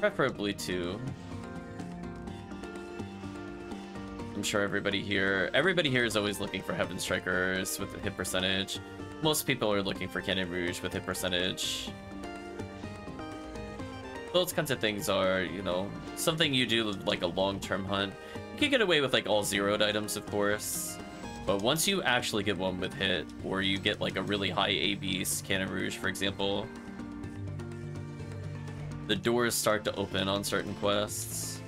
Preferably two. I'm sure everybody here, everybody here is always looking for Heaven Strikers with a hit percentage. Most people are looking for Cannon Rouge with hit percentage. Those kinds of things are, you know, something you do like a long-term hunt. You can get away with like all zeroed items, of course. But once you actually get one with hit, or you get like a really high AB Cannon Rouge, for example, the doors start to open on certain quests.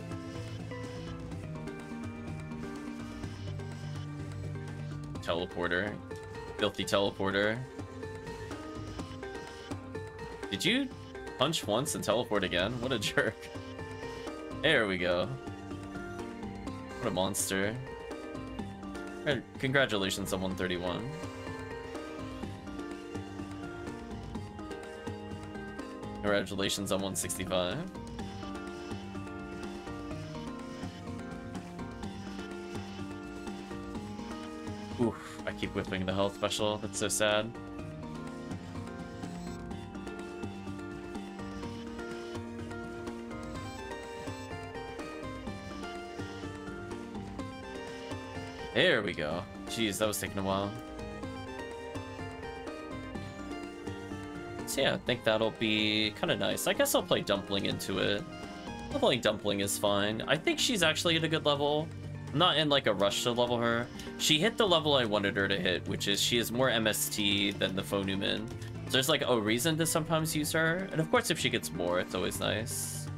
Teleporter. Filthy teleporter. Did you punch once and teleport again? What a jerk. There we go. What a monster. Congratulations on 131. Congratulations on 165. Oof, I keep whipping the health special. That's so sad. There we go. Jeez, that was taking a while. So yeah, I think that'll be kind of nice. I guess I'll play Dumpling into it. Leveling Dumpling is fine. I think she's actually at a good level. I'm not in like a rush to level her. She hit the level I wanted her to hit, which is she has more MST than the FOnewm. So there's like a reason to sometimes use her. And of course, if she gets more, it's always nice.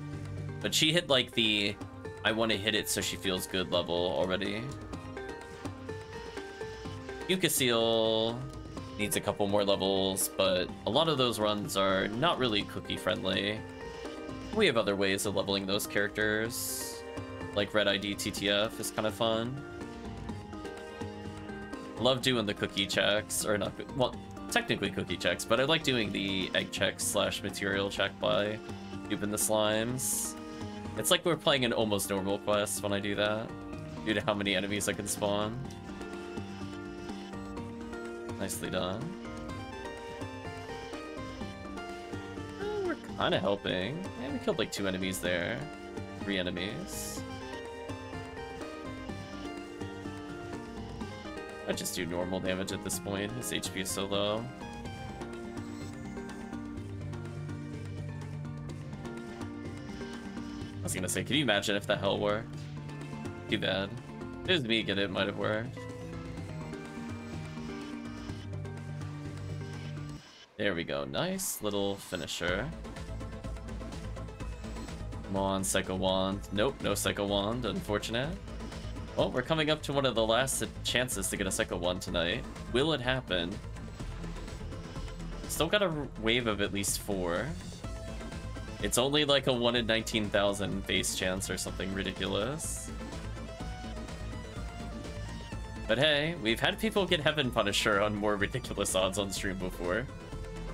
But she hit like the I want to hit it so she feels good level already. Yuka needs a couple more levels, but a lot of those runs are not really cookie friendly. We have other ways of leveling those characters, like Red ID TTF is kind of fun. Love doing the cookie checks, or not, well, technically cookie checks, but I like doing the egg check slash material check by duping the slimes. It's like we're playing an almost normal quest when I do that, due to how many enemies I can spawn. Nicely done. Oh, we're kind of helping. Yeah, we killed like two enemies there. Three enemies. I just do normal damage at this point. His HP is so low. I was gonna say, can you imagine if the hell worked? Too bad. If it was me again, it might have worked. There we go. Nice little finisher. Come on, Psycho Wand. Nope, no Psycho Wand, unfortunate. Well, we're coming up to one of the last chances to get a Psycho Wand tonight. Will it happen? Still got a wave of at least four. It's only like a 1 in 19,000 base chance or something ridiculous. But hey, we've had people get Heaven Punisher on more ridiculous odds on stream before.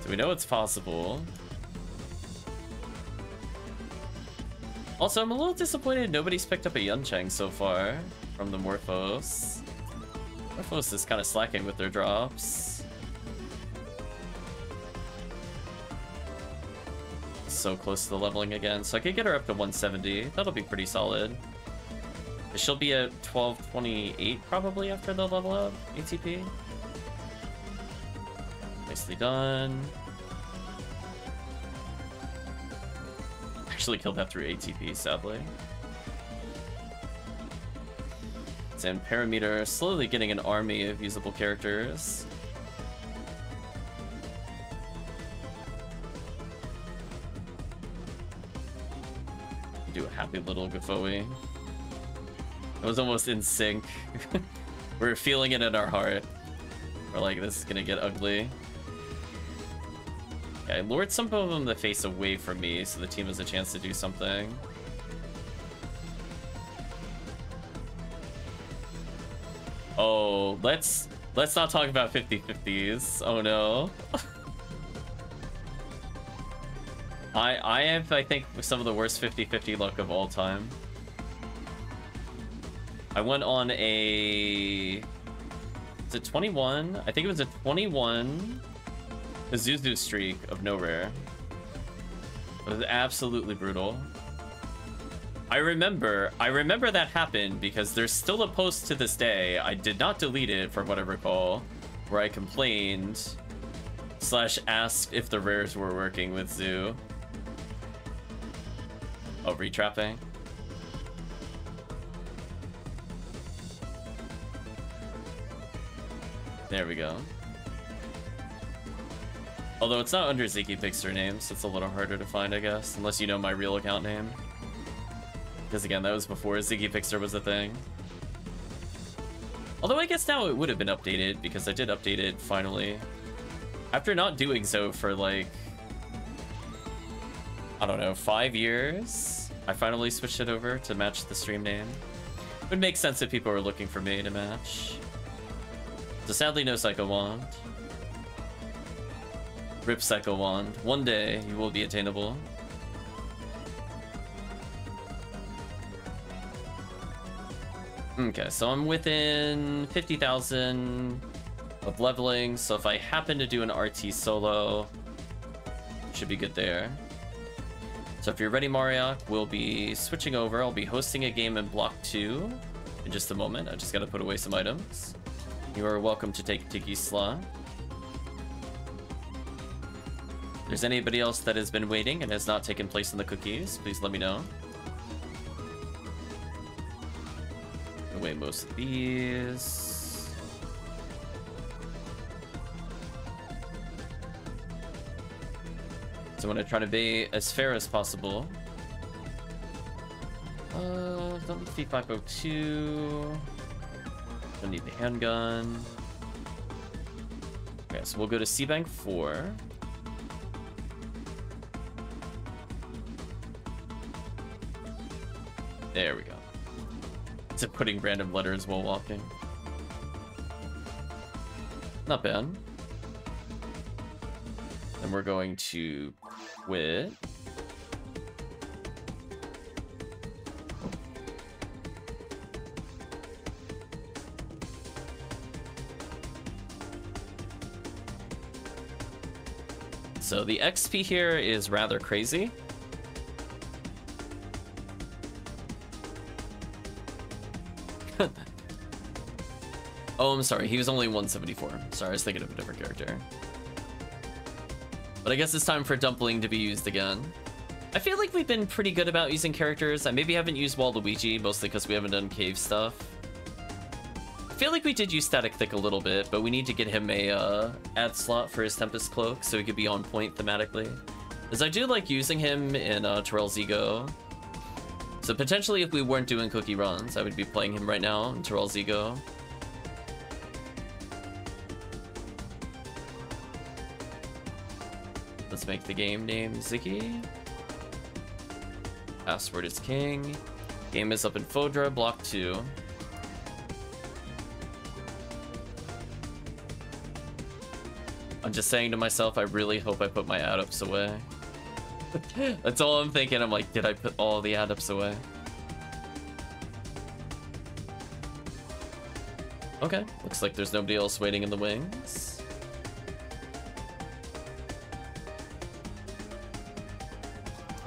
We know it's possible. Also, I'm a little disappointed nobody's picked up a Yunchang so far from the Morfos. Morfos is kind of slacking with their drops. So close to the leveling again, so I could get her up to 170. That'll be pretty solid. She'll be at 1228 probably after the level up ATP. Nicely done. actually killed that through ATP, sadly. And Parameter slowly getting an army of usable characters. Do a happy little Gifoie. It was almost in sync. We're feeling it in our heart. We're like, this is gonna get ugly. Okay, I lured some of them to face away from me so the team has a chance to do something. Oh, let's let's not talk about 50-50s. Oh no. I I have I think some of the worst 50-50 luck of all time. I went on a is it 21? I think it was a 21 Pazuzu streak of no rare. It was absolutely brutal. I remember, I remember that happened because there's still a post to this day. I did not delete it from what I recall, where I complained slash asked if the rares were working with Zoo. Oh, retrapping. There we go. Although it's not under Ziggypigster name, so it's a little harder to find, I guess, unless you know my real account name. Because again, that was before Ziggypigster was a thing. Although I guess now it would have been updated, because I did update it finally. After not doing so for like... I don't know, five years? I finally switched it over to match the stream name. It would make sense if people were looking for me to match. So sadly no Psycho Wand. Rip Psycho Wand. One day you will be attainable. Okay, so I'm within 50,000 of leveling, so if I happen to do an RT solo, should be good there. So if you're ready, Mauriac, we'll be switching over. I'll be hosting a game in Block 2 in just a moment. I just gotta put away some items. You are welcome to take Tiggy's slot. There's anybody else that has been waiting and has not taken place in the cookies, please let me know. away most of these. So I want to try to be as fair as possible. Uh, don't need C502. Don't need the handgun. Okay, so we'll go to C-Bank 4. There we go to putting random letters while walking. Not bad. And we're going to quit. So the XP here is rather crazy. Oh, I'm sorry. He was only 174. Sorry, I was thinking of a different character. But I guess it's time for Dumpling to be used again. I feel like we've been pretty good about using characters. I maybe haven't used Waluigi, mostly because we haven't done cave stuff. I feel like we did use Static Thick a little bit, but we need to get him a uh, ad slot for his Tempest Cloak so he could be on point thematically. Because I do like using him in uh, Tyrell's Ego. So potentially if we weren't doing cookie runs, I would be playing him right now in Tyrell's Ego. Let's make the game name Ziggy. Password is king. Game is up in Fodra, block 2. I'm just saying to myself, I really hope I put my add-ups away. That's all I'm thinking. I'm like, did I put all the add-ups away? Okay, looks like there's nobody else waiting in the wings.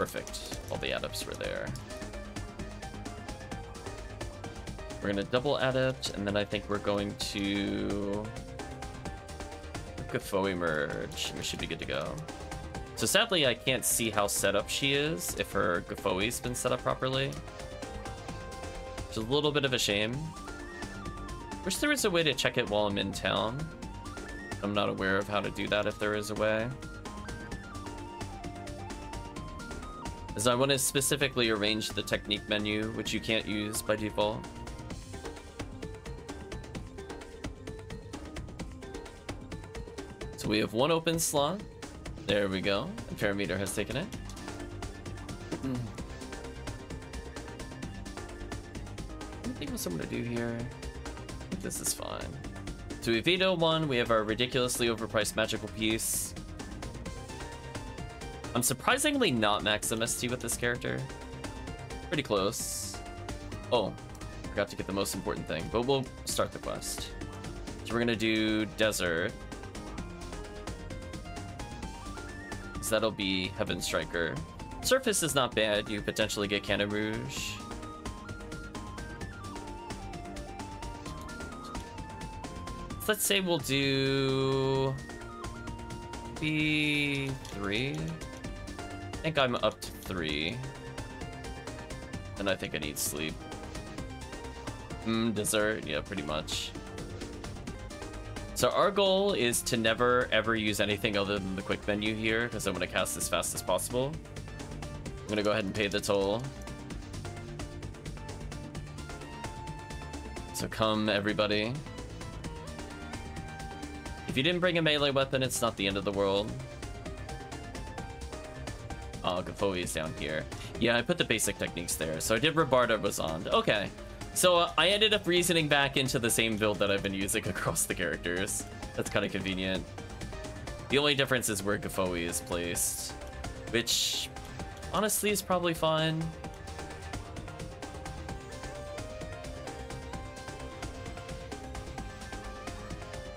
Perfect. All the add-ups were there. We're gonna double adept, and then I think we're going to Gifoie merge. We should be good to go. So sadly, I can't see how set up she is if her Gifoie's been set up properly. Is a little bit of a shame. Wish there was a way to check it while I'm in town. I'm not aware of how to do that if there is a way. As I want to specifically arrange the technique menu, which you can't use by default. So we have one open slot. There we go. And Parameter has taken it. Mm. Anything else I'm gonna do here? I think this is fine. So we veto one, we have our ridiculously overpriced magical piece. I'm surprisingly not max MST with this character. Pretty close. Oh, forgot to get the most important thing, but we'll start the quest. So we're gonna do desert. So that'll be Heaven Striker. Surface is not bad, you potentially get Cannon Rouge. let's say we'll do... B three? I think I'm up to three. And I think I need sleep. Hmm, dessert, yeah, pretty much. So our goal is to never ever use anything other than the quick menu here because I want to cast as fast as possible. I'm gonna go ahead and pay the toll. So come everybody. If you didn't bring a melee weapon, it's not the end of the world. Oh, is down here. Yeah, I put the basic techniques there. So I did Rabarta Razonde. Okay. So uh, I ended up reasoning back into the same build that I've been using across the characters. That's kind of convenient. The only difference is where Gifoie is placed, which honestly is probably fine.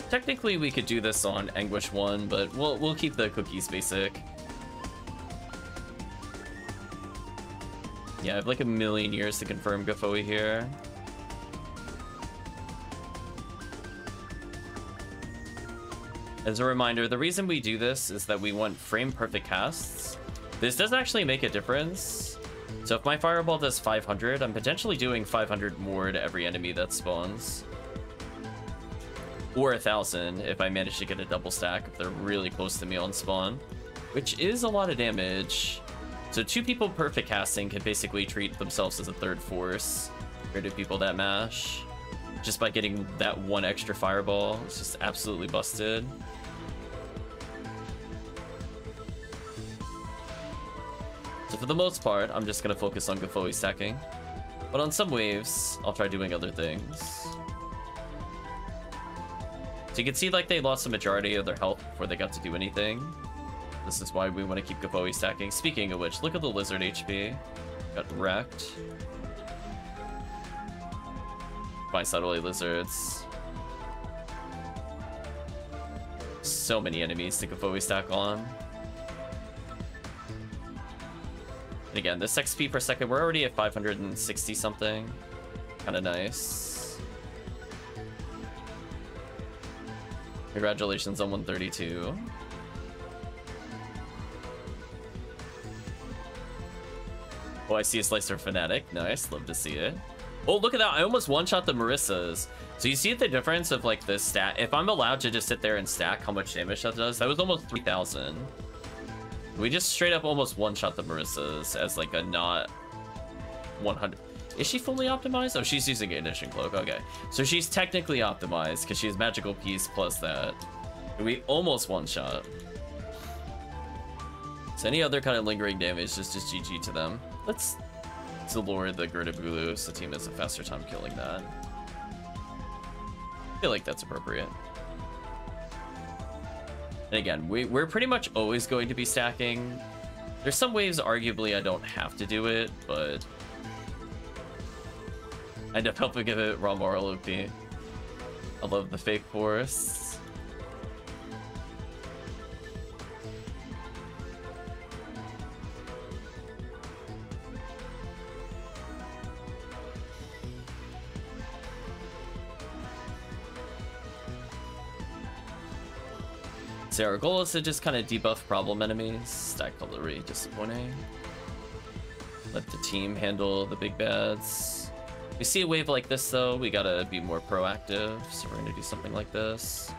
Technically, we could do this on Anguish 1, but we'll, we'll keep the cookies basic. Yeah, I have like a million years to confirm Gifoie here. As a reminder, the reason we do this is that we want frame perfect casts. This does actually make a difference. So if my fireball does 500, I'm potentially doing 500 more to every enemy that spawns. Or a 1000 if I manage to get a double stack if they're really close to me on spawn. Which is a lot of damage. So two people perfect casting can basically treat themselves as a third force compared to people that mash. Just by getting that one extra fireball, it's just absolutely busted. So for the most part, I'm just gonna focus on Gifoie stacking. But on some waves, I'll try doing other things. So you can see like they lost the majority of their health before they got to do anything. This is why we want to keep Gifoie stacking. Speaking of which, look at the lizard HP. Got wrecked. By subtly lizards. So many enemies to Gifoie stack on. And again, this XP per second, we're already at 560 something. Kind of nice. Congratulations on 132. Oh, I see a Slicer Fanatic. Nice, love to see it. Oh, look at that. I almost one-shot the Merissa's. So you see the difference of like the stat. If I'm allowed to just sit there and stack how much damage that does, that was almost 3,000. We just straight up almost one-shot the Merissa's as like a not 100. Is she fully optimized? Oh, she's using Ignition Cloak. Okay. So she's technically optimized because she has Magical Piece plus that. We almost one-shot. So any other kind of lingering damage just, just GG to them. Let's lure the Girtablulu so the team has a faster time killing that. I feel like that's appropriate. And again, we, we're pretty much always going to be stacking. There's some waves, arguably, I don't have to do it, but... I end up helping give it raw moral OP. I love the fake forests. So our goal is to just kind of debuff problem enemies. Stack cavalry, disappointing. Let the team handle the big bads. We see a wave like this though, we gotta be more proactive. So we're gonna do something like this.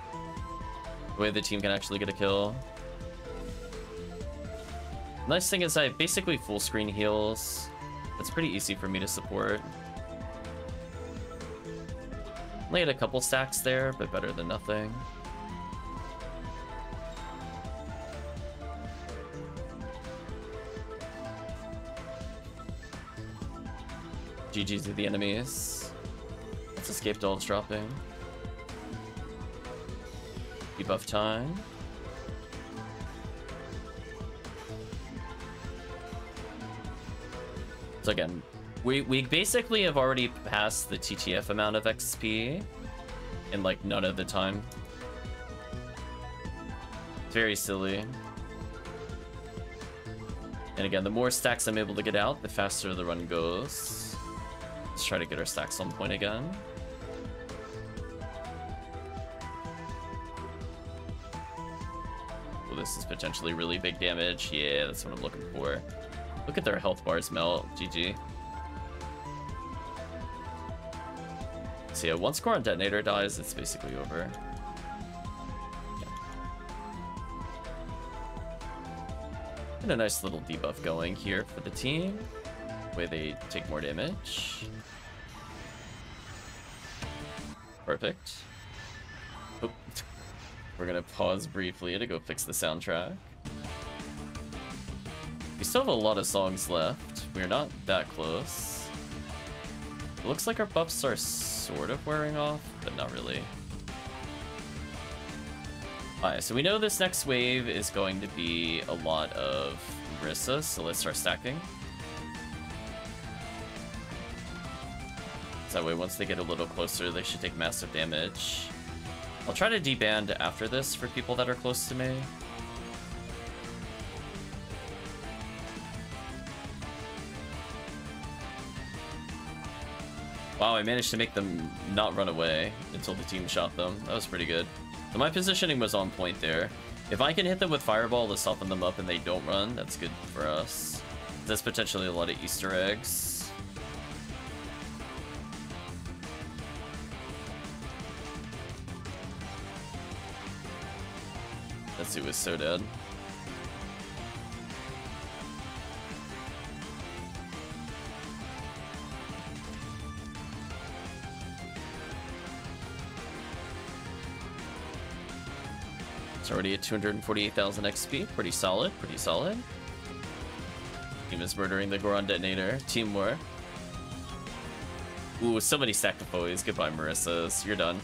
The way the team can actually get a kill. Nice thing is I basically full screen heals. It's pretty easy for me to support. Only had a couple stacks there, but better than nothing. GG to the enemies. Let's escape Dulge dropping. Debuff time. So again, we, we basically have already passed the TTF amount of XP in like none of the time. It's very silly. And again, the more stacks I'm able to get out, the faster the run goes. Let's try to get our stacks on point again. Well, this is potentially really big damage. Yeah, that's what I'm looking for. Look at their health bars melt. GG. So yeah, once Goran Detonator dies, it's basically over. And a nice little debuff going here for the team. Way they take more damage. Perfect. Oh. We're gonna pause briefly to go fix the soundtrack. We still have a lot of songs left. We're not that close. It looks like our buffs are sort of wearing off, but not really. Alright, so we know this next wave is going to be a lot of Rissa, so let's start stacking. That way, once they get a little closer, they should take massive damage. I'll try to deband after this for people that are close to me. Wow, I managed to make them not run away until the team shot them. That was pretty good. So my positioning was on point there. If I can hit them with Fireball to soften them up and they don't run, that's good for us. That's potentially a lot of Easter eggs. So dead. It's already at 248,000 XP. Pretty solid, pretty solid. Team is murdering the Goran Detonator. Teamwork. Ooh, so many sacrifices. Goodbye, Merissa's. You're done.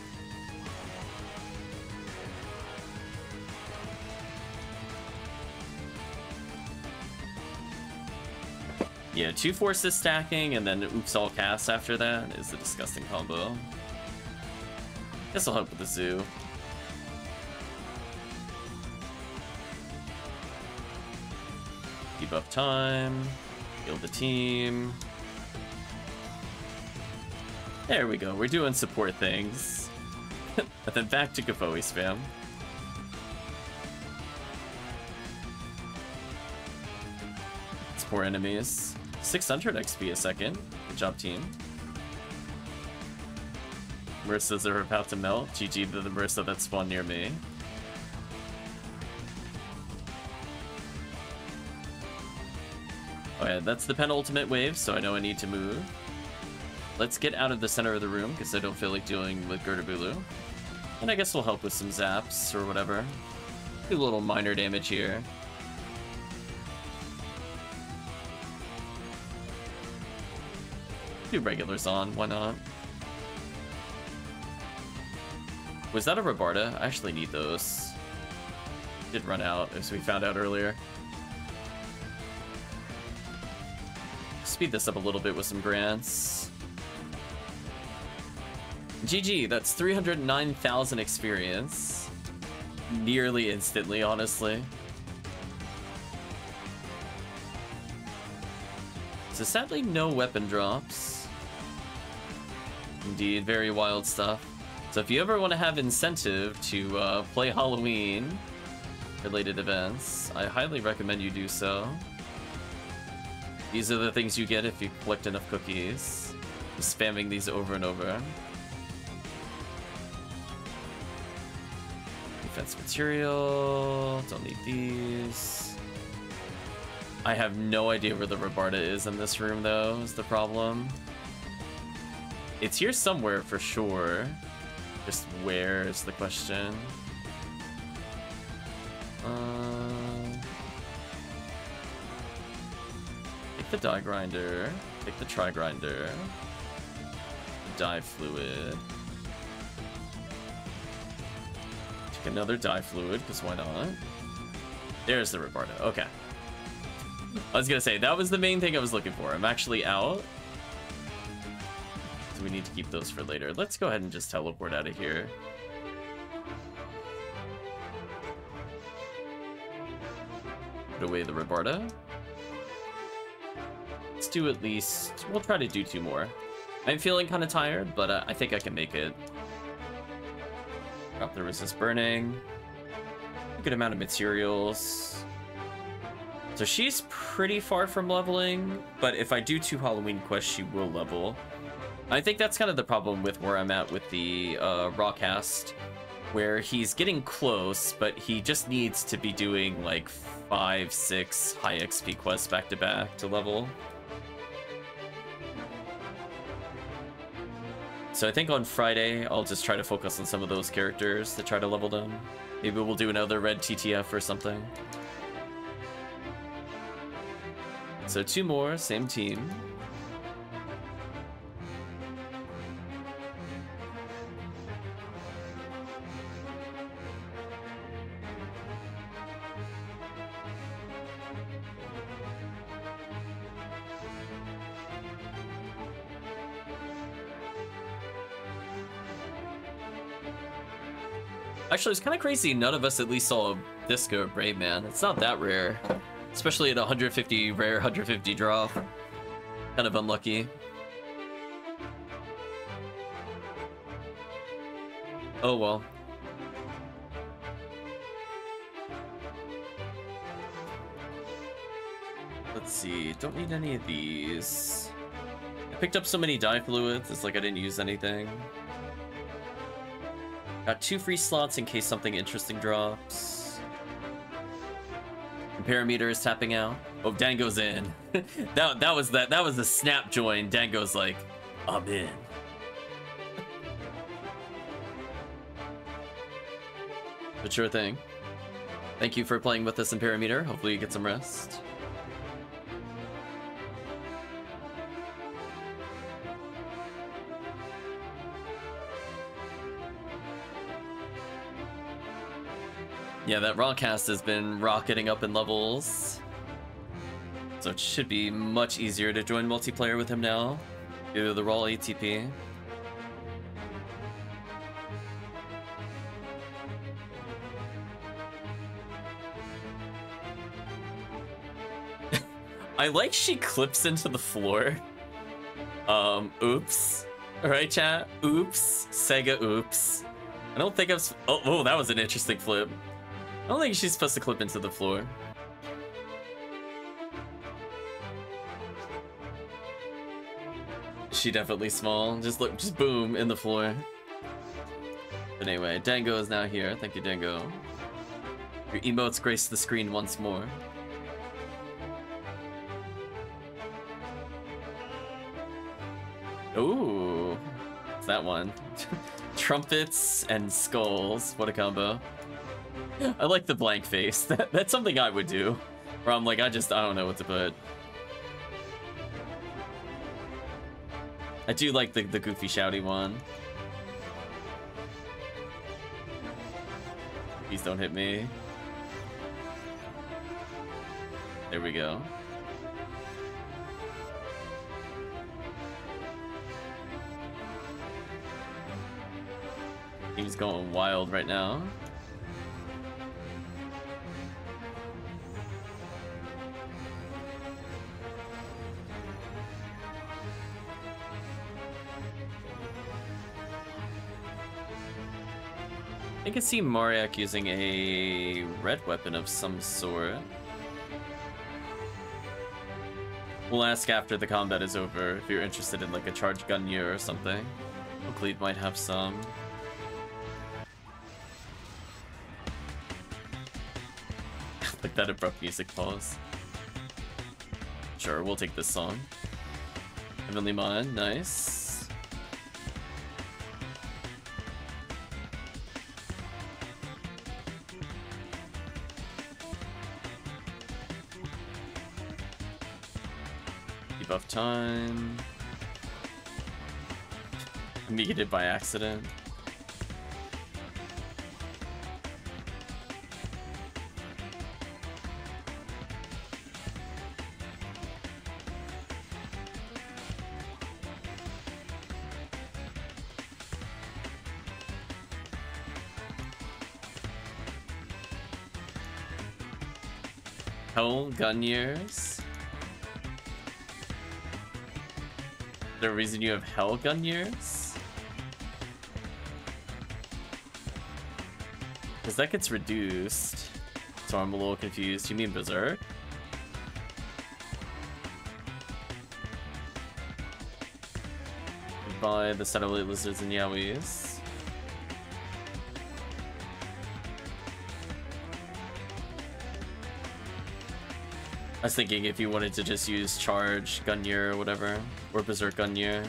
Yeah, two forces stacking and then oops all cast after that is a disgusting combo. Guess I'll help with the zoo. Debuff time. Heal the team. There we go. We're doing support things. and then back to Gifoie spam. Support enemies. 600 XP a second. Good job, team. Merissa's are about to melt. GG to the Merissa that spawned near me. Oh yeah, that's the penultimate wave, so I know I need to move. Let's get out of the center of the room, because I don't feel like dealing with Girtablulu. And I guess we'll help with some zaps or whatever. Do a little minor damage here. Do regulars on, why not? Was that a Rabarta? I actually need those. Did run out, as we found out earlier. Speed this up a little bit with some grants. GG, that's 309,000 experience. Nearly instantly, honestly. So sadly, no weapon drops. Indeed, very wild stuff. So if you ever want to have incentive to uh, play Halloween, related events, I highly recommend you do so. These are the things you get if you collect enough cookies. Spamming these over and over. Defense material, don't need these. I have no idea where the Rabarta is in this room though, is the problem. It's here somewhere for sure. Just where is the question? Uh, take the die grinder. Take the tri grinder. Die fluid. Take another die fluid, because why not? There's the Rabarta. Okay. I was gonna say, that was the main thing I was looking for. I'm actually out. We need to keep those for later. Let's go ahead and just teleport out of here. Put away the Rabarta. Let's do at least... We'll try to do two more. I'm feeling kind of tired, but uh, I think I can make it. Drop the resist burning. Good amount of materials. So she's pretty far from leveling, but if I do two Halloween quests, she will level. I think that's kind of the problem with where I'm at with the uh, RAcast, where he's getting close, but he just needs to be doing like five, six high XP quests back to back to level. So I think on Friday, I'll just try to focus on some of those characters to try to level them. Maybe we'll do another red TTF or something. So two more, same team. Actually, it's kind of crazy none of us at least saw a Disco Brave Man. It's not that rare. Especially at 150 rare, 150 draw. Kind of unlucky. Oh well. Let's see, don't need any of these. I picked up so many dye fluids, it's like I didn't use anything. Got two free slots in case something interesting drops. Parameter is tapping out. Oh, Dango's in. that that was that that was the snap join. Dango's like, I'm in. but sure thing. Thank you for playing with us in Parameter. Hopefully you get some rest. Yeah, that RAcast has been rocketing up in levels. So it should be much easier to join multiplayer with him now. Due to the raw ATP. I like she clips into the floor. Um, oops. Alright, chat? Oops. Sega oops. I don't think I've... Oh, oh, that was an interesting flip. I don't think she's supposed to clip into the floor. She definitely small. Just look, just boom, in the floor. But anyway, Dango is now here. Thank you, Dango. Your emotes grace the screen once more. Ooh, it's that one. Trumpets and skulls. What a combo. I like the blank face. That, that's something I would do. Where I'm like, I just, I don't know what to put. I do like the, the goofy shouty one. Please don't hit me. There we go. He's going wild right now. I can see Mauriac using a red weapon of some sort. We'll ask after the combat is over if you're interested in like a charge gun year or something. Hopefully might have some. like that abrupt music pause. Sure, we'll take this song. Heavenly Mind, nice. Time. Muted by accident. Hell Gungnirs. The reason you have Hell Gungnirs, Because that gets reduced. So I'm a little confused. You mean Berserk? By the satellite lizards and Yowies. Was thinking if you wanted to just use Charge, Gungnir, or whatever, or Berserk Gungnir.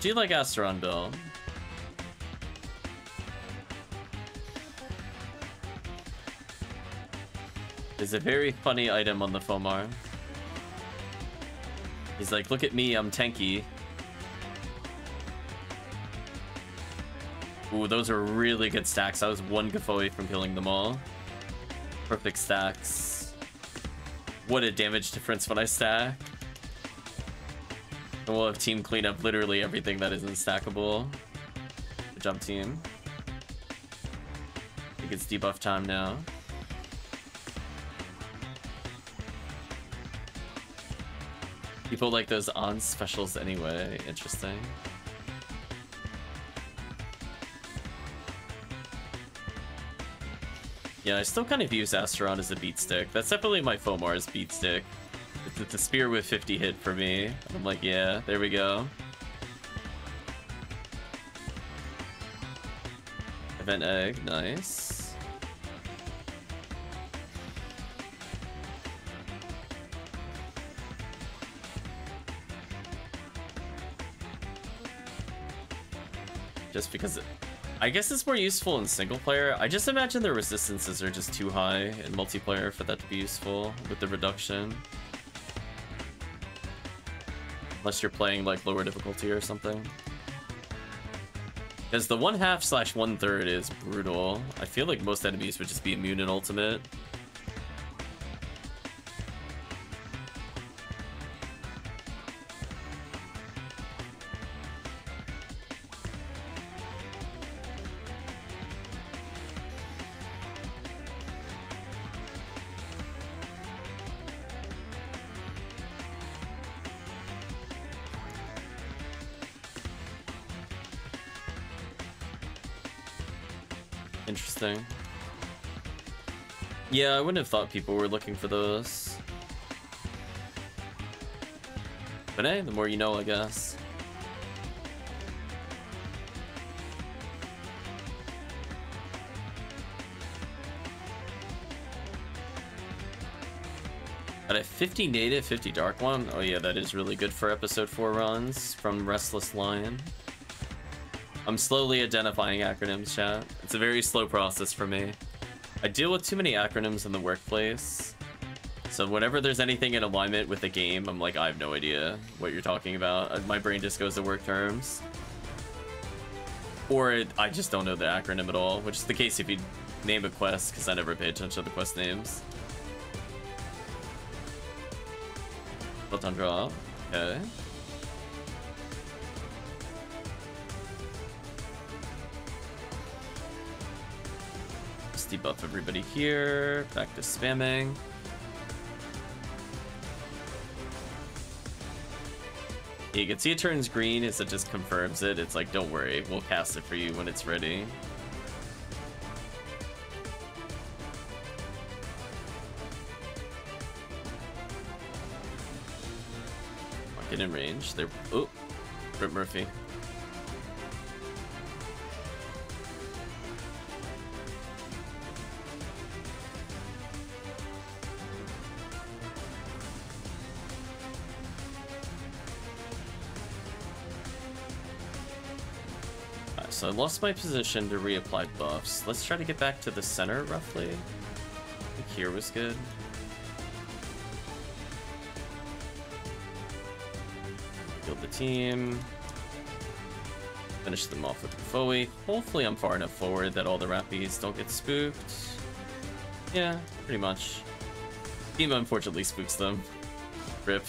Do you like Asteron Belt? There's a very funny item on the FOmar. He's like, look at me, I'm tanky. Ooh, those are really good stacks. I was one Gifoie from killing them all. Perfect stacks. What a damage difference when I stack. And we'll have team clean up literally everything that isn't stackable. Good job, team. I think it's debuff time now. People like those on specials anyway. Interesting. Yeah, I still kind of use Asteron as a beat stick. That's definitely my FOmar's beat stick. It's, it's a spear with 50 hit for me. I'm like, yeah, there we go. Event egg, nice. Just because I guess it's more useful in single player. I just imagine the resistances are just too high in multiplayer for that to be useful with the reduction. Unless you're playing like lower difficulty or something. Because the one half slash one third is brutal. I feel like most enemies would just be immune in ultimate. I wouldn't have thought people were looking for those. But hey, the more you know, I guess. Got a 50 native, 50 dark one. Oh yeah, that is really good for episode 4 runs from Restless Lion. I'm slowly identifying acronyms, chat. It's a very slow process for me. I deal with too many acronyms in the workplace. So whenever there's anything in alignment with the game, I'm like, I have no idea what you're talking about. Uh, my brain just goes to work terms. Or it, I just don't know the acronym at all, which is the case if you name a quest, because I never pay attention to the quest names. Built on drop. Okay. Debuff everybody here. Back to spamming. You can see it turns green as it just confirms it. It's like, don't worry, we'll cast it for you when it's ready. Get in range. They're oh, Rip Murphy. I lost my position to reapply buffs. Let's try to get back to the center, roughly. I think here was good. Build the team. Finish them off with the Foey. Hopefully I'm far enough forward that all the Rappies don't get spooked. Yeah, pretty much. Team unfortunately spooks them. Rip.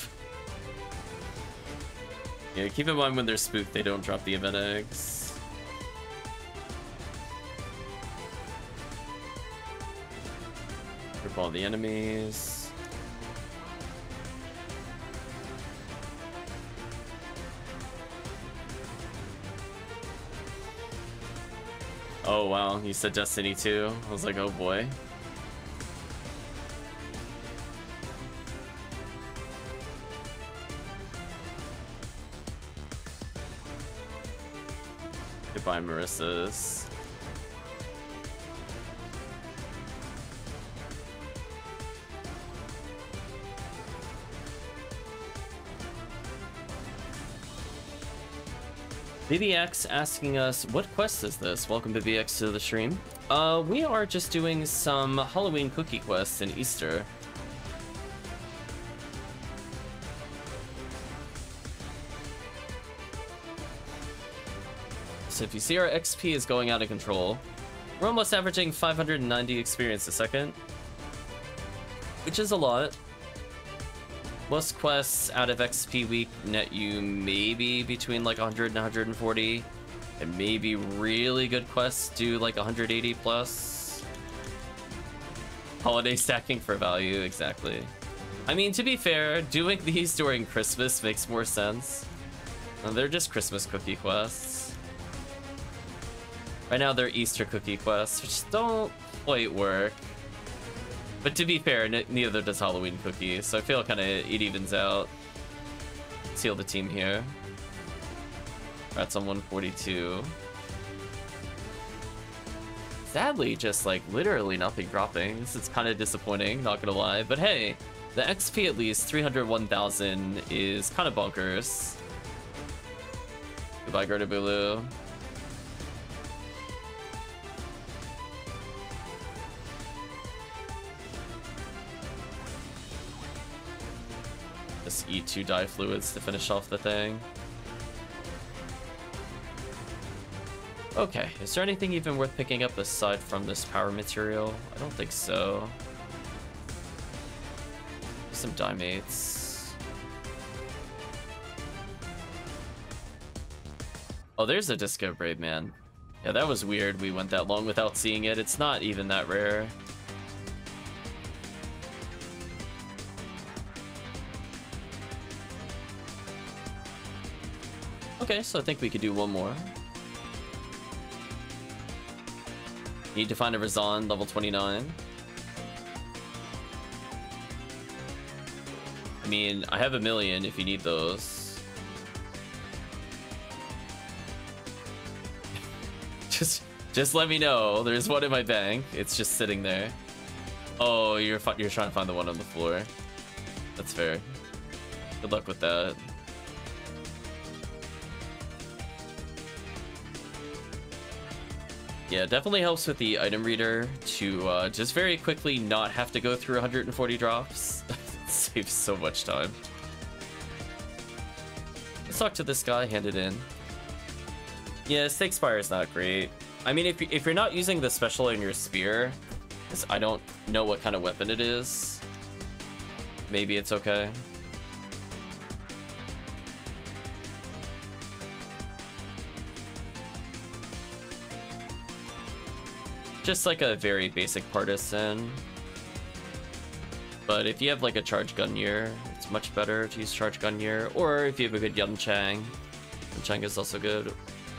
Yeah, keep in mind when they're spooked, they don't drop the event eggs. All the enemies. Oh wow, you said Destiny 2? I was like, oh boy. Goodbye, Marissa's. BBX asking us, what quest is this? Welcome BBX to the stream. Uh, we are just doing some Halloween cookie quests in Easter. So if you see our XP is going out of control, we're almost averaging 590 experience a second, which is a lot. Most quests out of XP week net you maybe between like 100 and 140. And maybe really good quests do like 180 plus. Holiday stacking for value, exactly. I mean, to be fair, doing these during Christmas makes more sense. they're just Christmas cookie quests. Right now they're Easter cookie quests, which don't quite work. But to be fair, neither does Halloween Cookie, so I feel kind of it evens out. Seal the team here. Rats on 142. Sadly, just like literally nothing dropping. This is kind of disappointing, not gonna lie. But hey, the XP at least 301,000 is kind of bonkers. Goodbye, Bulu. Just eat two dye fluids to finish off the thing. Okay, is there anything even worth picking up aside from this power material? I don't think so. Some dye mates. Oh, there's a Disco Brave Man. Yeah, that was weird. We went that long without seeing it. It's not even that rare. Okay, so I think we could do one more. Need to find a Razan, level 29. I mean, I have a million if you need those. just, just let me know. There's one in my bank. It's just sitting there. Oh, you're you're trying to find the one on the floor. That's fair. Good luck with that. Yeah, definitely helps with the item reader to uh, just very quickly not have to go through 140 drops. saves so much time. Let's talk to this guy, hand it in. Yeah, Snake Spire is not great. I mean, if, if you're not using the special in your spear, because I don't know what kind of weapon it is, maybe it's okay. Just like a very basic partisan. But if you have like a charge Gungnir, it's much better to use charge Gungnir. Or if you have a good Yunchang, Yunchang is also good.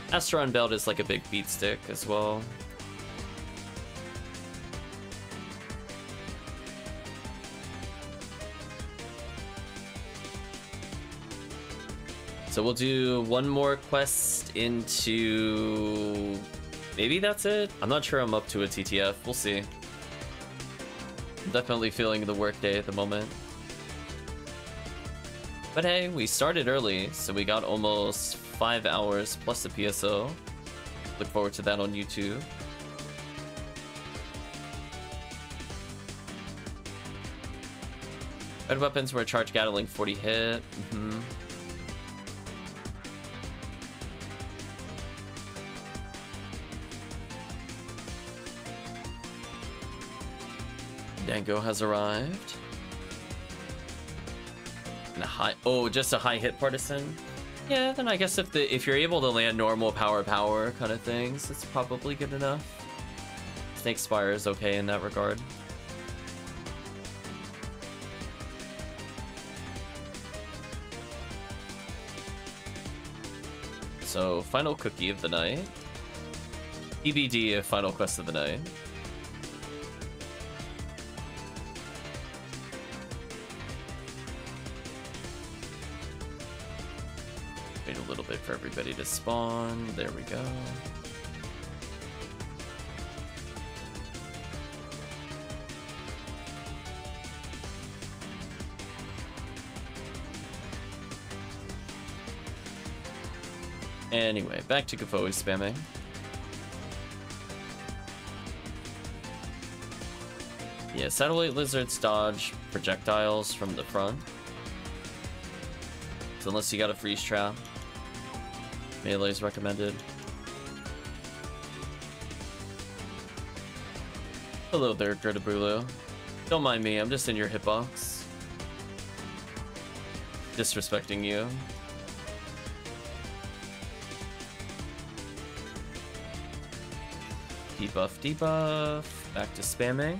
Asteron Belt is like a big beat stick as well. So we'll do one more quest into... Maybe that's it? I'm not sure I'm up to a TTF. We'll see. I'm definitely feeling the workday at the moment. But hey, we started early, so we got almost five hours plus the PSO. Look forward to that on YouTube. Red weapons were charge Gatling 40 hit. Mm -hmm. Dango has arrived. And a high oh, just a high hit partisan? Yeah, then I guess if the if you're able to land normal power power kind of things, it's probably good enough. Snake Spire is okay in that regard. So, final cookie of the night. PBD, final quest of the night. For everybody to spawn. There we go. Anyway, back to Gifoie spamming. Yeah, satellite lizards dodge projectiles from the front. So unless you got a freeze trap. Melee is recommended. Hello there, Bulu. Don't mind me, I'm just in your hitbox. Disrespecting you. Debuff, debuff. Back to spamming.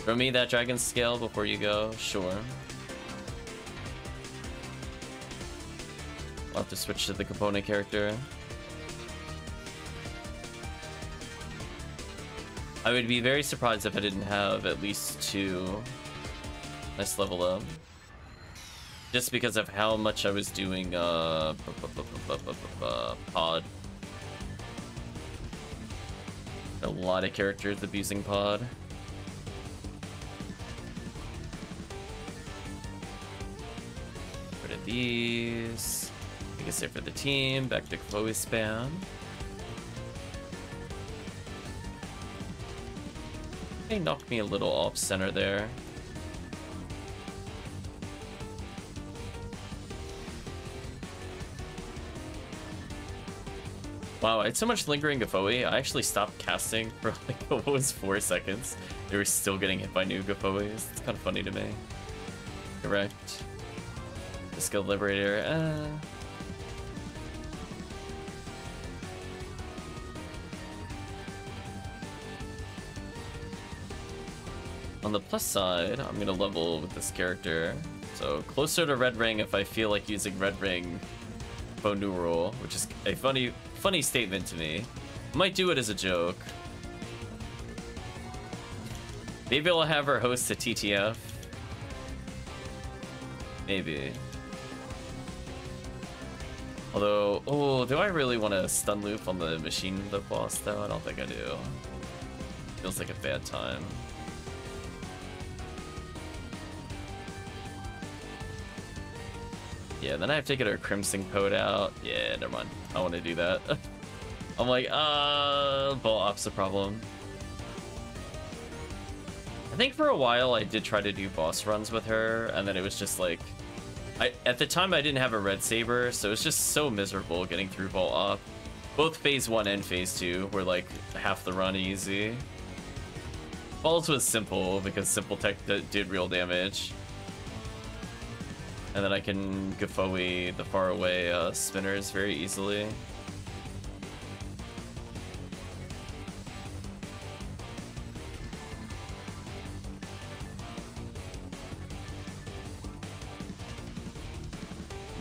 Throw me that dragon scale before you go. Sure. I'll have to switch to the component character. I would be very surprised if I didn't have at least two nice level up. Just because of how much I was doing uh, pod. A lot of characters abusing pod. Rid of these. I guess it for the team. Back to Chloe spam. They knocked me a little off center there. Wow, I had so much lingering Gifoie, I actually stopped casting for like what was four seconds. They were still getting hit by new Gifoies. It's kind of funny to me. Correct. The skill liberator, uh On the plus side, I'm gonna level with this character. So closer to Red Ring if I feel like using Red Ring Bone Rule, which is a funny, funny statement to me. Might do it as a joke. Maybe I'll have her host a TTF. Maybe. Although, oh, do I really want to stun loop on the machine the boss though? I don't think I do. Feels like a bad time. Yeah, then I have to get our Crimson Code out. Yeah, never mind. I want to do that. I'm like, uh, Vol Opt's a problem. I think for a while I did try to do boss runs with her, and then it was just like... I, at the time I didn't have a red saber, so it was just so miserable getting through Vol Opt. Both Phase 1 and Phase 2 were like half the run easy. Balls was simple because Simple Tech did real damage. And then I can Gafoe the faraway uh, spinners very easily.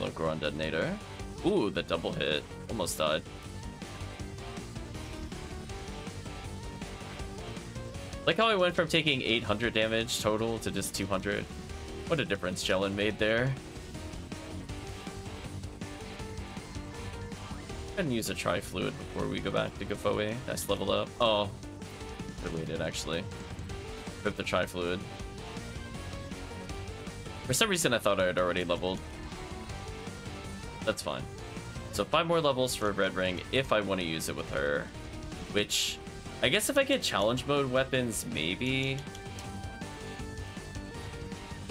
Locker on detonator. Ooh, the double hit. Almost died. Like how I went from taking 800 damage total to just 200. What a difference Jellen made there. and use a tri-fluid before we go back to Gifoie. Nice level up. Oh, waited actually. Put the tri-fluid. For some reason I thought I had already leveled. That's fine. So five more levels for a Red Ring if I want to use it with her. Which, I guess if I get challenge mode weapons, maybe.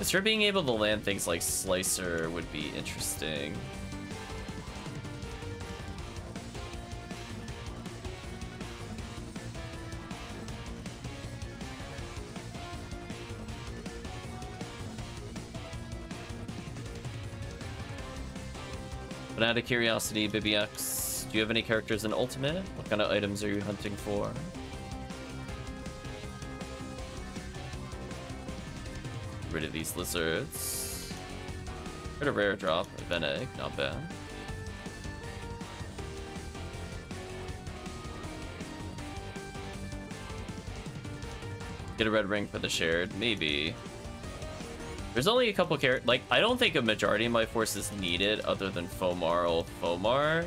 Because her being able to land things like Slicer would be interesting. But out of curiosity, Bibiux, do you have any characters in Ultimate? What kind of items are you hunting for? Rid of these lizards. Get a rare drop, a Venig, not bad. Get a red ring for the shared, maybe. There's only a couple characters, like, I don't think a majority of my forces needed other than FOmar or FOmar.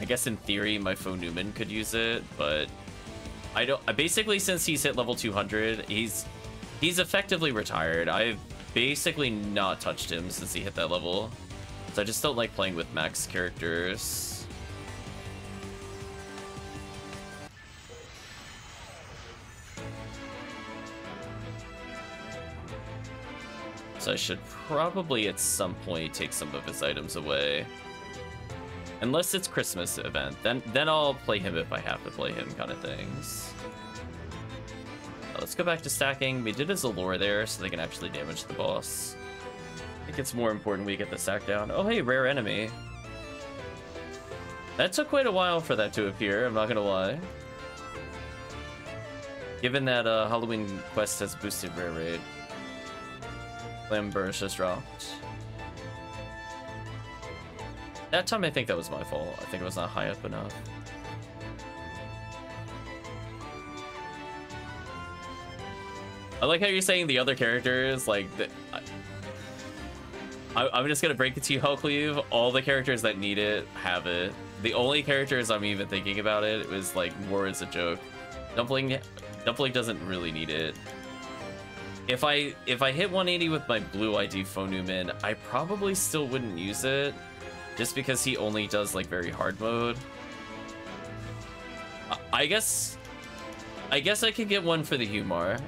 I guess in theory my Fo Newman could use it, but I don't, I basically since he's hit level 200, he's, he's effectively retired. I've basically not touched him since he hit that level. So I just don't like playing with max characters. So I should probably at some point take some of his items away. Unless it's Christmas event, then then I'll play him if I have to play him kind of things. Let's go back to stacking. We did a Zalure there so they can actually damage the boss. I think it's more important we get the stack down. Oh hey, rare enemy. That took quite a while for that to appear, I'm not gonna lie. Given that uh, Halloween quest has boosted rare rate. Limburst just dropped. That time I think that was my fault. I think it was not high up enough. I like how you're saying the other characters, like, the, I, am just gonna break it to you, Hellcleave. All the characters that need it have it. The only characters I'm even thinking about it was like more as a joke. Dumpling, Dumpling doesn't really need it. If I if I hit 180 with my blue ID Newman, I probably still wouldn't use it, just because he only does like very hard mode. I guess, I guess I could get one for the Humar.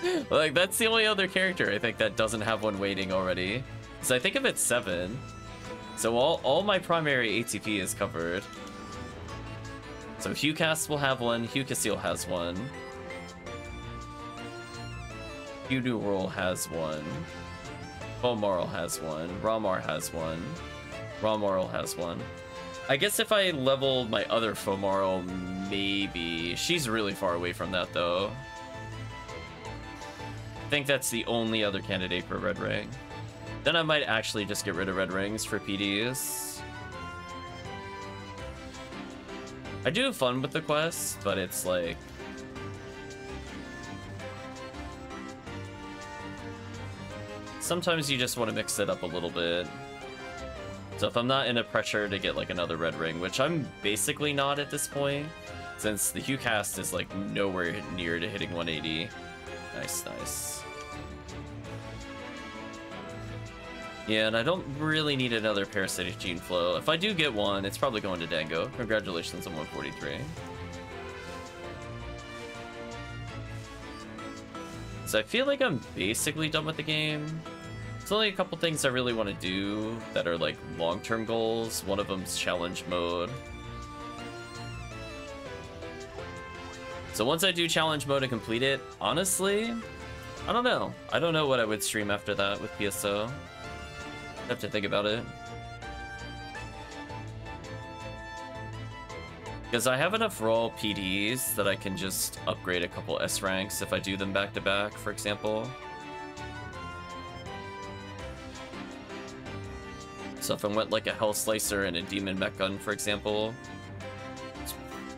like that's the only other character I think that doesn't have one waiting already. So I think if it's seven, so all all my primary ATP is covered. So HUcast will have one, HUcaseal has one. Roll has one. Bomarl has one. RAmar has one. RAmarl has one. I guess if I leveled my other FOmarl, maybe. She's really far away from that, though. I think that's the only other candidate for Red Ring. Then I might actually just get rid of Red Rings for PDs. I do have fun with the quest, but it's like... sometimes you just want to mix it up a little bit. So if I'm not in a pressure to get like another red ring, which I'm basically not at this point, since the HUcast is like nowhere near to hitting 180. Nice, nice. Yeah, and I don't really need another Parasitic Gene Flow. If I do get one, it's probably going to Dango. Congratulations on 143. So I feel like I'm basically done with the game. There's only a couple things I really want to do that are like long-term goals. One of them's challenge mode. So once I do challenge mode and complete it, honestly, I don't know. I don't know what I would stream after that with PSO. I have to think about it. Because I have enough raw PDs that I can just upgrade a couple S ranks if I do them back to back, for example. So if I went like a Hell Slicer and a Demon Mech Gun, for example,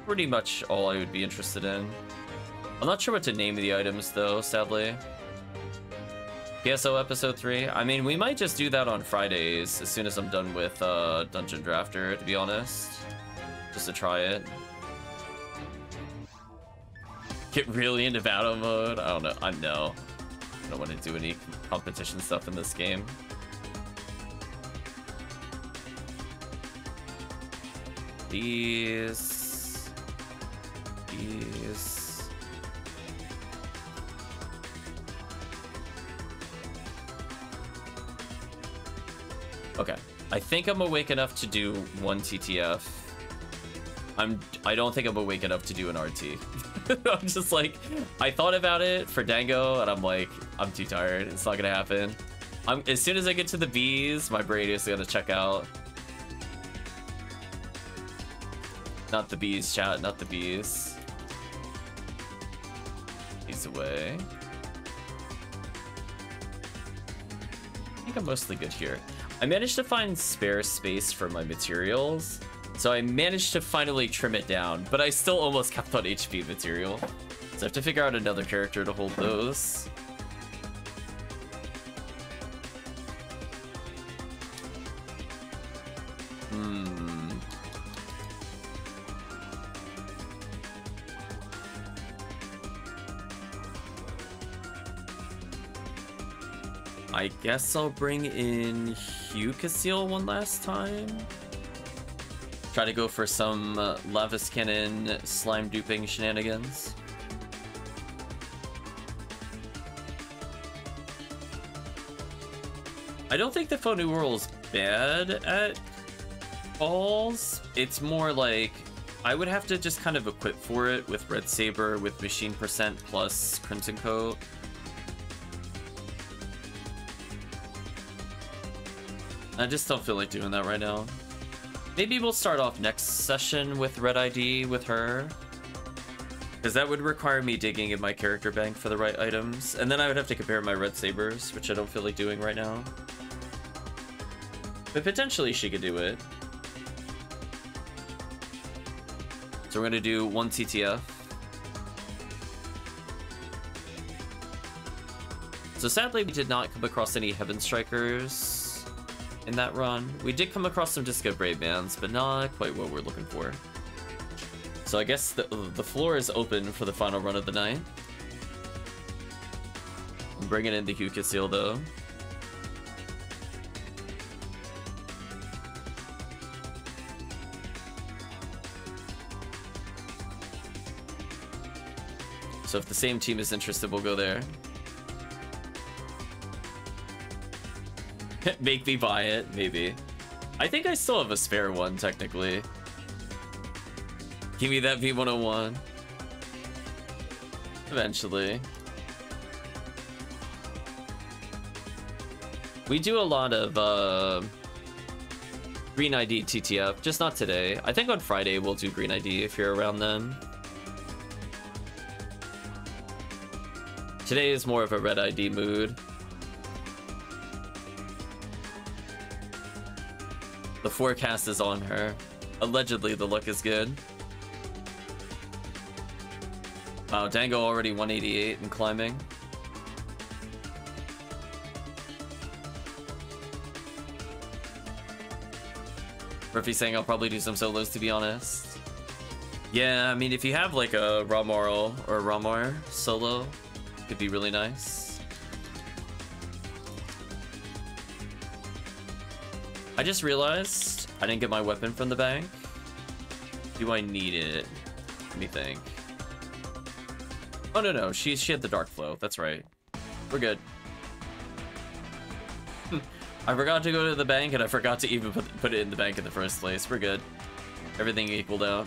pretty much all I would be interested in. I'm not sure what to name the items though, sadly. PSO episode 3? I mean, we might just do that on Fridays as soon as I'm done with uh, Dungeon Drafter, to be honest. Just to try it. Get really into battle mode? I don't know. I know. I don't want to do any competition stuff in this game. These... Okay. I think I'm awake enough to do one TTF. I'm I don't think I'm awake enough to do an RT. I'm just like I thought about it for Dango and I'm like I'm too tired. It's not gonna happen. I'm as soon as I get to the bees, my brain is gonna check out. Not the bees, chat, not the bees. He's away. I think I'm mostly good here. I managed to find spare space for my materials, so I managed to finally trim it down, but I still almost kept on HP material. So I have to figure out another character to hold those. Hmm. I guess I'll bring in HUcaseal one last time. Try to go for some uh, Lavis Cannon slime duping shenanigans. I don't think the Faux New World is bad at balls. It's more like I would have to just kind of equip for it with Red Saber with Machine Percent plus Crimson Coat. I just don't feel like doing that right now. Maybe we'll start off next session with Red ID with her. Because that would require me digging in my character bank for the right items. And then I would have to compare my Red Sabers, which I don't feel like doing right now. But potentially she could do it. So we're going to do one TTF. So sadly, we did not come across any Heaven Strikers in that run. We did come across some Disco Brave Bands, but not quite what we're looking for. So I guess the, the floor is open for the final run of the night. I'm bringing in the HUcaseal though. So if the same team is interested, we'll go there. Make me buy it, maybe. I think I still have a spare one, technically. Give me that V101. Eventually. We do a lot of uh, Green ID TTF, just not today. I think on Friday we'll do Green ID if you're around then. Today is more of a Red ID mood. The forecast is on her. Allegedly, the look is good. Wow, Dango already 188 and climbing. Murphy saying I'll probably do some solos to be honest. Yeah, I mean if you have like a RAmarl or RAmar solo, could be really nice. I just realized I didn't get my weapon from the bank. Do I need it? Let me think. Oh, no, no. She, she had the Dark Flow. That's right. We're good. I forgot to go to the bank, and I forgot to even put, put it in the bank in the first place. We're good. Everything equaled out.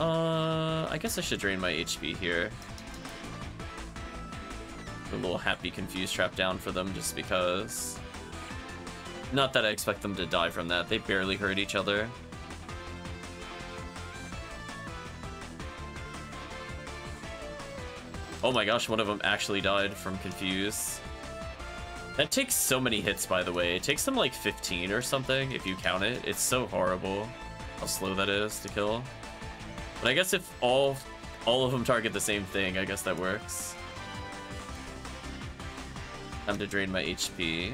Uh, I guess I should drain my HP here. a little happy confused trap down for them just because. Not that I expect them to die from that. They barely hurt each other. Oh my gosh, one of them actually died from Confuse. That takes so many hits, by the way. It takes them like 15 or something, if you count it. It's so horrible how slow that is to kill. But I guess if all all of them target the same thing, I guess that works. Time to drain my HP.